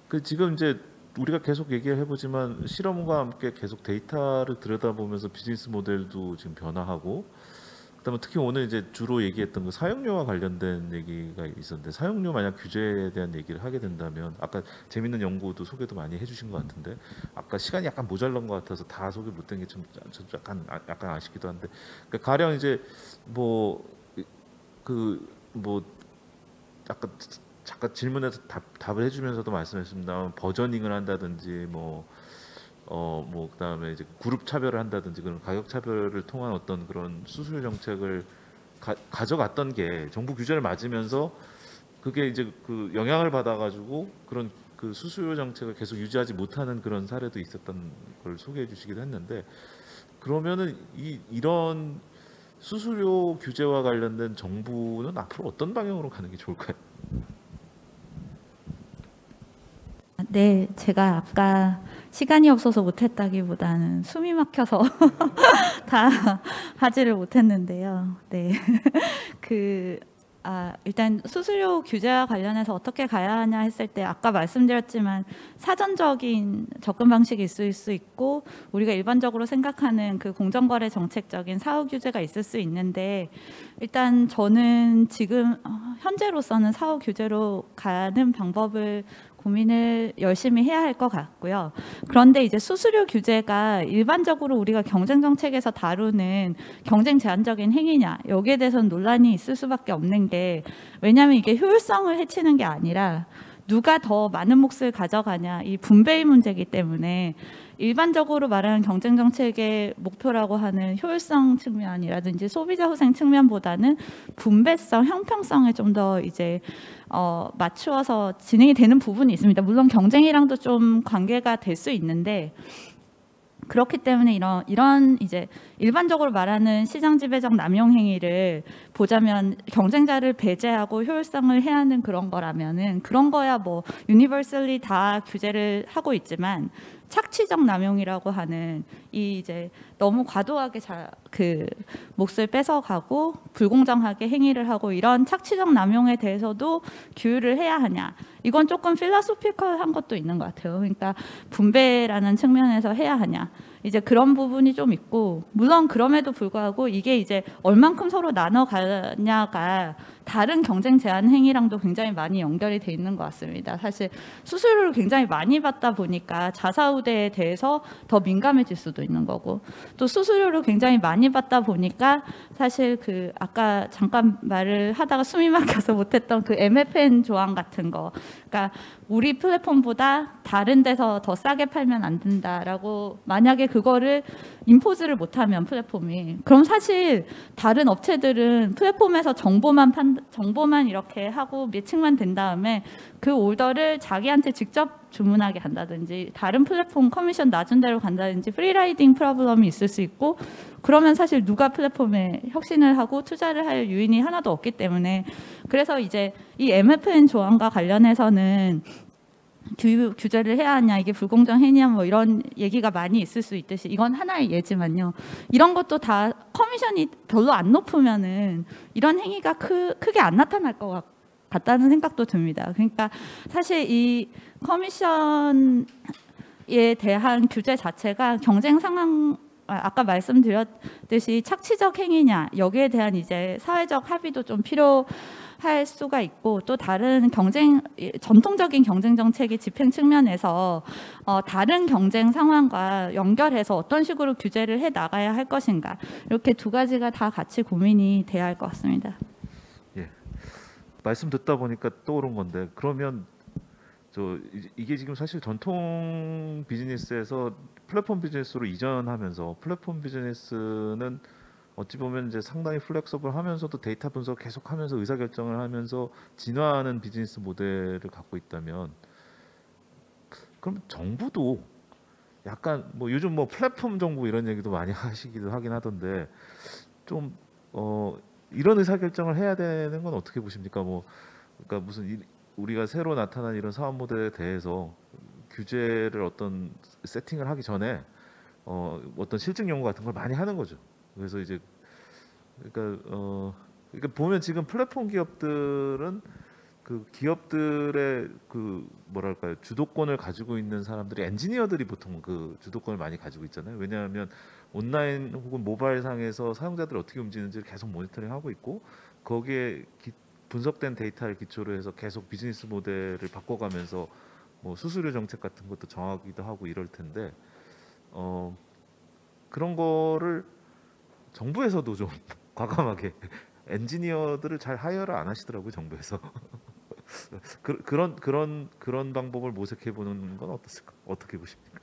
Speaker 7: 그 지금 이제 우리가 계속 얘기를 해보지만 실험과 함께 계속 데이터를 들여다보면서 비즈니스 모델도 지금 변화하고 그다음에 특히 오늘 이제 주로 얘기했던 그 사용료와 관련된 얘기가 있었는데 사용료 만약 규제에 대한 얘기를 하게 된다면 아까 재밌는 연구도 소개도 많이 해주신 것 같은데 아까 시간이 약간 모자란 것 같아서 다 소개 못한 게좀 약간 약간 아쉽기도 한데 그러니까 가령 이제 뭐 그뭐 뭐 아까 잠깐 질문에서 답, 답을 해주면서도 말씀했습니다. 버저닝을 한다든지 뭐 어 뭐 그다음에 이제 그룹 차별을 한다든지 그런 가격 차별을 통한 어떤 그런 수수료 정책을 가, 가져갔던 게 정부 규제를 맞으면서 그게 이제 그 영향을 받아가지고 그런 그 수수료 정책을 계속 유지하지 못하는 그런 사례도 있었던 걸 소개해 주시기도 했는데 그러면은 이 이런 수수료 규제와 관련된 정부는 앞으로 어떤 방향으로 가는 게 좋을까요?
Speaker 4: 네, 제가 아까 시간이 없어서 못했다기보다는 숨이 막혀서 다 하지를 못했는데요. 네, 그 아, 일단 수수료 규제와 관련해서 어떻게 가야 하냐 했을 때 아까 말씀드렸지만 사전적인 접근 방식이 있을 수 있고 우리가 일반적으로 생각하는 그 공정거래 정책적인 사후 규제가 있을 수 있는데 일단 저는 지금 어, 현재로서는 사후 규제로 가는 방법을 고민을 열심히 해야 할 것 같고요. 그런데 이제 수수료 규제가 일반적으로 우리가 경쟁 정책에서 다루는 경쟁 제한적인 행위냐 여기에 대해서는 논란이 있을 수밖에 없는 게 왜냐하면 이게 효율성을 해치는 게 아니라 누가 더 많은 몫을 가져가냐 이 분배의 문제이기 때문에 일반적으로 말하는 경쟁 정책의 목표라고 하는 효율성 측면이라든지 소비자 후생 측면보다는 분배성, 형평성에 좀 더 이제 어, 맞추어서 진행이 되는 부분이 있습니다. 물론 경쟁이랑도 좀 관계가 될 수 있는데 그렇기 때문에 이런 이런 이제 일반적으로 말하는 시장 지배적 남용 행위를 보자면 경쟁자를 배제하고 효율성을 해야 하는 그런 거라면은 그런 거야 뭐 universally 다 규제를 하고 있지만 착취적 남용이라고 하는 이 이제 너무 과도하게 자, 그 몫을 뺏어가고 불공정하게 행위를 하고 이런 착취적 남용에 대해서도 규율을 해야 하냐 이건 조금 philosophical한 것도 있는 것 같아요. 그러니까 분배라는 측면에서 해야 하냐 이제 그런 부분이 좀 있고 물론 그럼에도 불구하고 이게 이제 얼만큼 서로 나눠 가냐가 다른 경쟁 제한 행위랑도 굉장히 많이 연결이 돼 있는 것 같습니다. 사실 수수료를 굉장히 많이 받다 보니까 자사우대에 대해서 더 민감해질 수도 있는 거고 또 수수료를 굉장히 많이 받다 보니까 사실 그 아까 잠깐 말을 하다가 숨이 막혀서 못했던 그 MFN 조항 같은 거 그러니까 우리 플랫폼보다 다른 데서 더 싸게 팔면 안 된다라고 만약에 그거를 임포즈를 못하면 플랫폼이 그럼 사실 다른 업체들은 플랫폼에서 정보만 판 정보만 이렇게 하고 매칭만 된 다음에 그 오더를 자기한테 직접 주문하게 한다든지 다른 플랫폼 커미션 낮은 데로 간다든지 free riding problem이 있을 수 있고 그러면 사실 누가 플랫폼에 혁신을 하고 투자를 할 유인이 하나도 없기 때문에 그래서 이제 이 MFN 조항과 관련해서는 규, 규제를 해야 하냐 이게 불공정 행위냐 뭐 이런 얘기가 많이 있을 수 있듯이 이건 하나의 예지만요. 이런 것도 다 커미션이 별로 안 높으면은 이런 행위가 크, 크게 안 나타날 것 같, 같다는 생각도 듭니다. 그러니까 사실 이 커미션에 대한 규제 자체가 경쟁 상황 아, 아까 말씀드렸듯이 착취적 행위냐 여기에 대한 이제 사회적 합의도 좀 필요 할 수가 있고 또 다른 경쟁 전통적인 경쟁 정책의 집행 측면에서 어, 다른 경쟁 상황과 연결해서 어떤 식으로 규제를 해 나가야 할 것인가 이렇게 두 가지가 다 같이 고민이 돼야 할 것 같습니다.
Speaker 7: 예. 말씀 듣다 보니까 떠오른 건데 그러면 저 이- 이게 지금 사실 전통 비즈니스에서 플랫폼 비즈니스로 이전하면서 플랫폼 비즈니스는 어찌 보면 이제 상당히 flexible 하면서도 데이터 분석 계속하면서 의사 결정을 하면서 진화하는 비즈니스 모델을 갖고 있다면 그럼 정부도 약간 뭐 요즘 뭐 플랫폼 정부 이런 얘기도 많이 하시기도 하긴 하던데 좀 어 이런 의사 결정을 해야 되는 건 어떻게 보십니까? 뭐 그러니까 무슨 이- 우리가 새로 나타난 이런 사업 모델에 대해서 규제를 어떤 세팅을 하기 전에 어 어떤 실증 연구 같은 걸 많이 하는 거죠. 그래서 이제 그러니까 어 그러니까 보면 지금 플랫폼 기업들은 그 기업들의 그 뭐랄까요 주도권을 가지고 있는 사람들이 엔지니어들이 보통 그 주도권을 많이 가지고 있잖아요. 왜냐하면 온라인 혹은 모바일 상에서 사용자들이 어떻게 움직이는지를 계속 모니터링하고 있고 거기에 기- 분석된 데이터를 기초로 해서 계속 비즈니스 모델을 바꿔가면서 뭐 수수료 정책 같은 것도 정하기도 하고 이럴 텐데 어 그런 거를 정부에서도 좀 과감하게 엔지니어들을 잘 hire를 안 하시더라고요 정부에서 그, 그런 그런 그런 방법을 모색해 보는 건 어떻습니까? 어떻게 보십니까?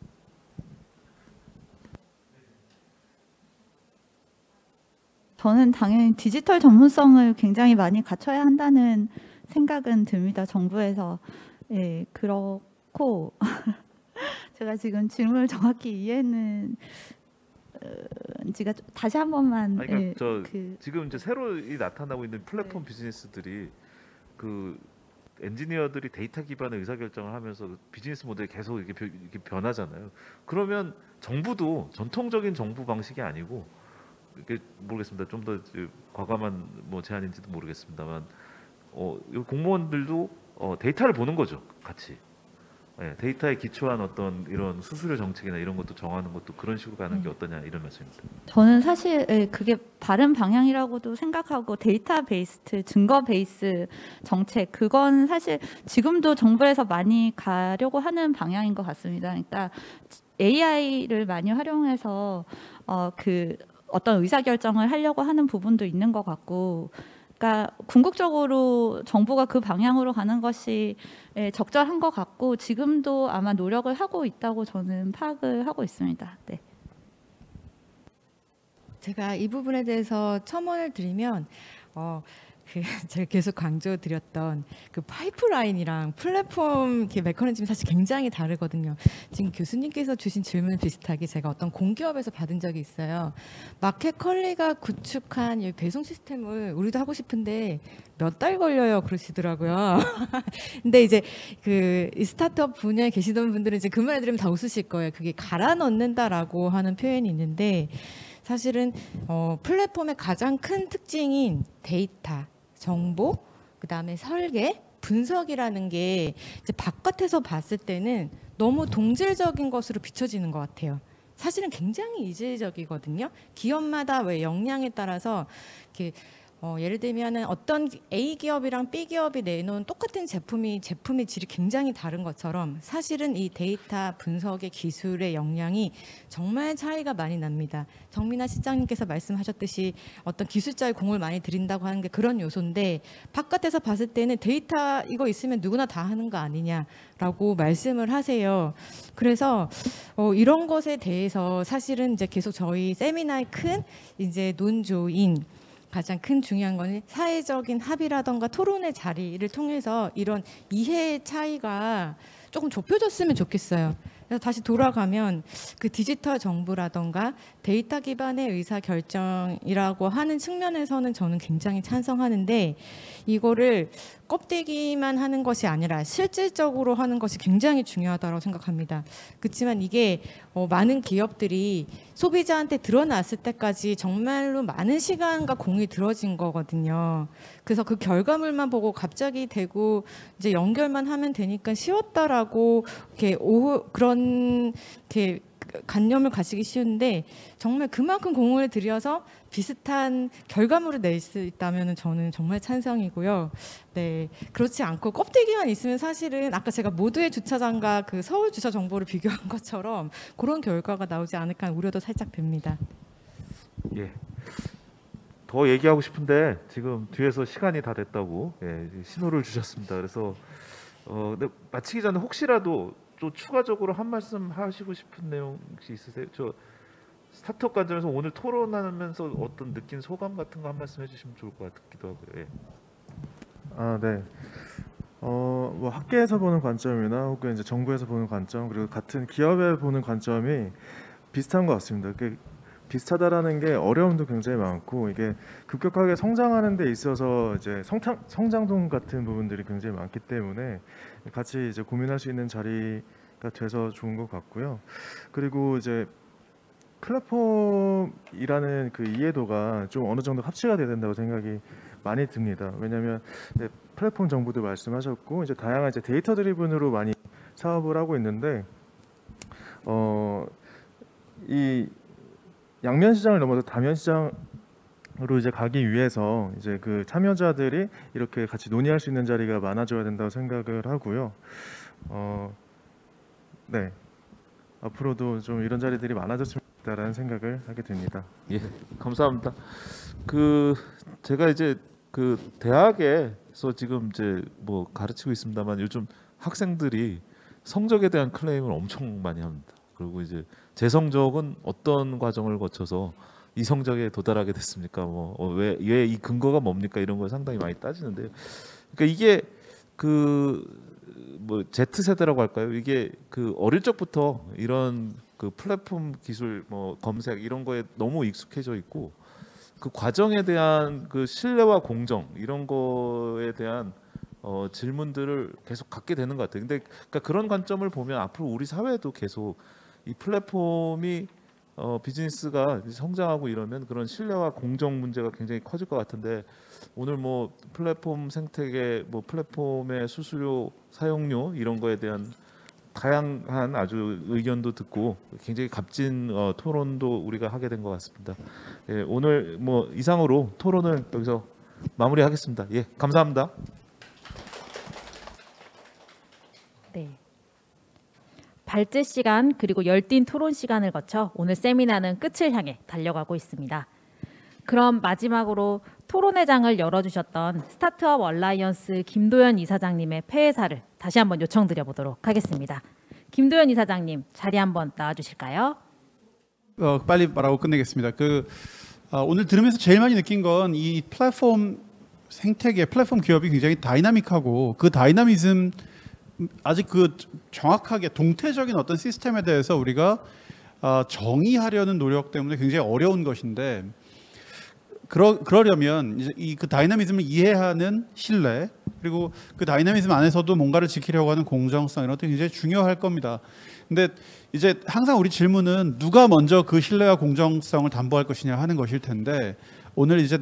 Speaker 4: 저는 당연히 디지털 전문성을 굉장히 많이 갖춰야 한다는 생각은 듭니다. 정부에서 예 그렇고 제가 지금 질문을 정확히 이해는 어, 지가 좀- 다시 한 번만
Speaker 7: 아니, 그러니까
Speaker 4: 예,
Speaker 7: 저
Speaker 4: 그
Speaker 7: 지금 이제 새로 이 나타나고 있는 플랫폼 비즈니스들이 그 엔지니어들이 데이터 기반의 의사 결정을 하면서 비즈니스 모델이 계속 이렇게, 변- 이렇게 변하잖아요. 그러면 정부도 전통적인 정부 방식이 아니고 이게 모르겠습니다. 좀 더 과감한 뭐 제안인지도 모르겠습니다만 어, 이 공무원들도 어, 데이터를 보는 거죠, 같이. 예, 데이터에 기초한 어떤 이런 수수료 정책이나 이런 것도 정하는 것도 그런 식으로 가는 게 어떠냐 이런 말씀입니다.
Speaker 4: 저는 사실 예, 그게 바른 방향이라고도 생각하고 데이터 based 증거 base 정책 그건 사실 지금도 정부에서 많이 가려고 하는 방향인 것 같습니다. 그러니까 AI를 많이 활용해서 어, 그 어떤 의사 결정을 하려고 하는 부분도 있는 것 같고. 그러니까 궁극적으로 정부가 그 방향으로 가는 것이 예, 적절한 것 같고 지금도 아마 노력을 하고 있다고 저는 파악을 하고 있습니다. 네.
Speaker 3: 제가 이 부분에 대해서 첨언을 드리면 어, 그 제가 계속 강조드렸던 그 파이프라인이랑 플랫폼 메커니즘이 사실 굉장히 다르거든요. 지금 교수님께서 주신 질문 비슷하게 제가 어떤 공기업에서 받은 적이 있어요. 마켓 컬리가 구축한 이 배송 시스템을 우리도 하고 싶은데 몇 달 걸려요 그러시더라고요. 근데 이제 그 이 스타트업 분야에 계시던 분들은 이제 그 말을 들으면 다 웃으실 거예요. 그게 갈아 넣는다라고 하는 표현이 있는데 사실은 어, 플랫폼의 가장 큰 특징인 데이터, 정보, 그 다음에 설계, 분석이라는 게 이제 바깥에서 봤을 때는 너무 동질적인 것으로 비춰지는 것 같아요. 사실은 굉장히 이질적이거든요. 기업마다 왜 역량에 따라서 이렇게 어, 예를 들면은 어떤 A 기업이랑 B 기업이 내놓은 똑같은 제품이 제품의 질이 굉장히 다른 것처럼 사실은 이 데이터 분석의 기술의 역량이 정말 차이가 많이 납니다. 정민아 실장님께서 말씀하셨듯이 어떤 기술자의 공을 많이 들인다고 하는 게 그런 요소인데 바깥에서 봤을 때는 데이터 이거 있으면 누구나 다 하는 거 아니냐라고 말씀을 하세요. 그래서 어, 이런 것에 대해서 사실은 이제 계속 저희 세미나의 큰 이제 논조인 가장 큰 중요한 거는 사회적인 합의라던가 토론의 자리를 통해서 이런 이해의 차이가 조금 좁혀졌으면 좋겠어요. 그래서 다시 돌아가면 그 디지털 정부라던가 데이터 기반의 의사 결정이라고 하는 측면에서는 저는 굉장히 찬성하는데 이거를 껍데기만 하는 것이 아니라 실질적으로 하는 것이 굉장히 중요하다고 생각합니다. 그렇지만 이게 어, 많은 기업들이 소비자한테 드러났을 때까지 정말로 많은 시간과 공이 들어진 거거든요. 그래서 그 결과물만 보고 갑자기 되고 이제 연결만 하면 되니까 쉬웠다라고 이렇게 오후 그런 이렇게 관념을 가지기 쉬운데 정말 그만큼 공을 들여서 비슷한 결과물을 낼 수 있다면 저는 정말 찬성이고요. 네 그렇지 않고 껍데기만 있으면 사실은 아까 제가 모두의 주차장과 그 서울 주차 정보를 비교한 것처럼 그런 결과가 나오지 않을까 우려도 살짝 듭니다.
Speaker 7: 예. 더 얘기하고 싶은데 지금 뒤에서 시간이 다 됐다고 예, 신호를 주셨습니다. 그래서 어, 마치기 전에 혹시라도 또 추가적으로 한 말씀 하시고 싶은 내용 혹시 있으세요? 저 스타트업 관점에서 오늘 토론하면서 어떤 느낀 소감 같은 거 한 말씀 해주시면 좋을 것 같기도 하고요. 예.
Speaker 6: 아, 네. 어, 뭐 학계에서 보는 관점이나 혹은 이제 정부에서 보는 관점 그리고 같은 기업에 보는 관점이 비슷한 것 같습니다. 그 비슷하다라는 게 어려움도 굉장히 많고 이게 급격하게 성장하는 데 있어서 이제 성장 성장동 같은 부분들이 굉장히 많기 때문에 같이 이제 고민할 수 있는 자리가 돼서 좋은 것 같고요. 그리고 이제 플랫폼이라는 그 이해도가 좀 어느 정도 합치가 돼야 된다고 생각이 많이 듭니다. 왜냐하면 네, 플랫폼 정보도 말씀하셨고 이제 다양한 이제 데이터 드리븐으로 많이 사업을 하고 있는데 어, 이 양면 시장을 넘어서 다면 시장 으로 이제 가기 위해서 이제 그 참여자들이 이렇게 같이 논의할 수 있는 자리가 많아져야 된다고 생각을 하고요. 어, 네. 앞으로도 좀 이런 자리들이 많아졌으면 좋겠다라는 생각을 하게 됩니다.
Speaker 7: 예, 감사합니다. 그 제가 이제 그 대학에서 지금 이제 뭐 가르치고 있습니다만 요즘 학생들이 성적에 대한 클레임을 엄청 많이 합니다. 그리고 이제 제 성적은 어떤 과정을 거쳐서 이 성적에 도달하게 됐습니까? 뭐왜왜 이 근거가 뭡니까? 이런 걸 상당히 많이 따지는데요. 그러니까 이게 그뭐 Z 세대라고 할까요? 이게 그 어릴 적부터 이런 그 플랫폼 기술 뭐 검색 이런 거에 너무 익숙해져 있고 그 과정에 대한 그 신뢰와 공정 이런 거에 대한 어, 질문들을 계속 갖게 되는 것 같아요. 근데 그러니까 그런 관점을 보면 앞으로 우리 사회도 계속 이 플랫폼이 어, 비즈니스가 성장하고 이러면 그런 신뢰와 공정 문제가 굉장히 커질 것 같은데 오늘 뭐 플랫폼 생태계, 뭐 플랫폼의 수수료, 사용료 이런 거에 대한 다양한 아주 의견도 듣고 굉장히 값진 어, 토론도 우리가 하게 된 것 같습니다. 예, 오늘 뭐 이상으로 토론을 여기서 마무리하겠습니다. 예, 감사합니다.
Speaker 1: 네. 발제 시간 그리고 열띤 토론 시간을 거쳐 오늘 세미나는 끝을 향해 달려가고 있습니다. 그럼 마지막으로 토론회 장을 열어주셨던 스타트업 얼라이언스 김도현 이사장님의 폐회사를 다시 한번 요청드려 보도록 하겠습니다. 김도현 이사장님 자리 한번 나와주실까요?
Speaker 2: 어, 빨리 말하고 끝내겠습니다. 그 어, 오늘 들으면서 제일 많이 느낀 건 이 플랫폼 생태계, 플랫폼 기업이 굉장히 dynamic하고 그 dynamism 아직 그 정확하게 동태적인 어떤 시스템에 대해서 우리가 어, 정의하려는 노력 때문에 굉장히 어려운 것인데 그러, 그러려면 이제 이 그 다이나미즘을 이해하는 신뢰 그리고 그 다이나미즘 안에서도 뭔가를 지키려고 하는 공정성 이런 것들이 굉장히 중요할 겁니다. 근데 이제 항상 우리 질문은 누가 먼저 그 신뢰와 공정성을 담보할 것이냐 하는 것일 텐데 오늘 이제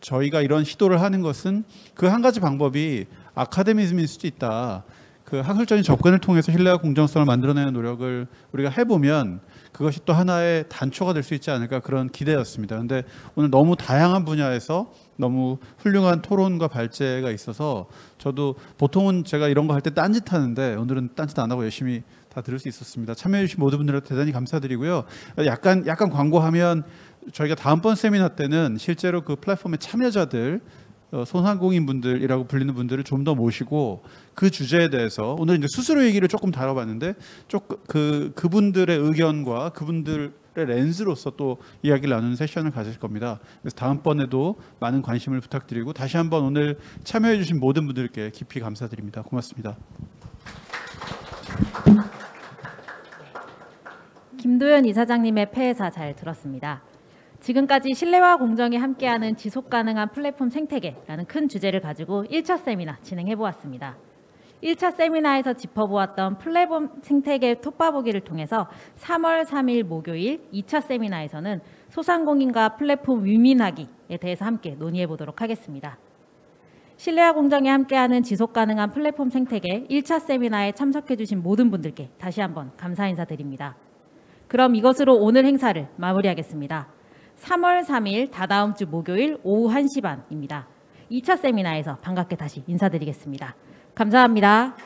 Speaker 2: 저희가 이런 시도를 하는 것은 그 한 가지 방법이 아카데미즘일 수도 있다. 그 학술적인 접근을 통해서 신뢰와 공정성을 만들어내는 노력을 우리가 해보면 그것이 또 하나의 단초가 될 수 있지 않을까 그런 기대였습니다. 근데 오늘 너무 다양한 분야에서 너무 훌륭한 토론과 발제가 있어서 저도 보통은 제가 이런 거 할 때 딴짓 하는데 오늘은 딴짓 안 하고 열심히 다 들을 수 있었습니다. 참여해주신 모든 분들한테 대단히 감사드리고요. 약간 약간 광고하면 저희가 다음번 세미나 때는 실제로 그 플랫폼의 참여자들 어, 소상공인 분들이라고 불리는 분들을 좀 더 모시고 그 주제에 대해서 오늘 이제 수수료 얘기를 조금 다뤄봤는데 조금 그 그분들의 의견과 그분들의 렌즈로서 또 이야기를 나누는 세션을 가질 겁니다. 그래서 다음번에도 많은 관심을 부탁드리고 다시 한번 오늘 참여해주신 모든 분들께 깊이 감사드립니다. 고맙습니다.
Speaker 1: 김도현 이사장님의 폐회사 잘 들었습니다. 지금까지 신뢰와 공정이 함께하는 지속 가능한 플랫폼 생태계라는 큰 주제를 가지고 1차 세미나 진행해 보았습니다. 1차 세미나에서 짚어보았던 플랫폼 생태계 톱바보기를 통해서 3월 3일 목요일 2차 세미나에서는 소상공인과 플랫폼 위민하기에 대해서 함께 논의해 보도록 하겠습니다. 신뢰와 공정이 함께하는 지속 가능한 플랫폼 생태계 1차 세미나에 참석해 주신 모든 분들께 다시 한번 감사 인사드립니다. 그럼 이것으로 오늘 행사를 마무리하겠습니다. 3월 3일 다다음 주 목요일 오후 1시 반입니다. 2차 세미나에서 반갑게 다시 인사드리겠습니다. 감사합니다.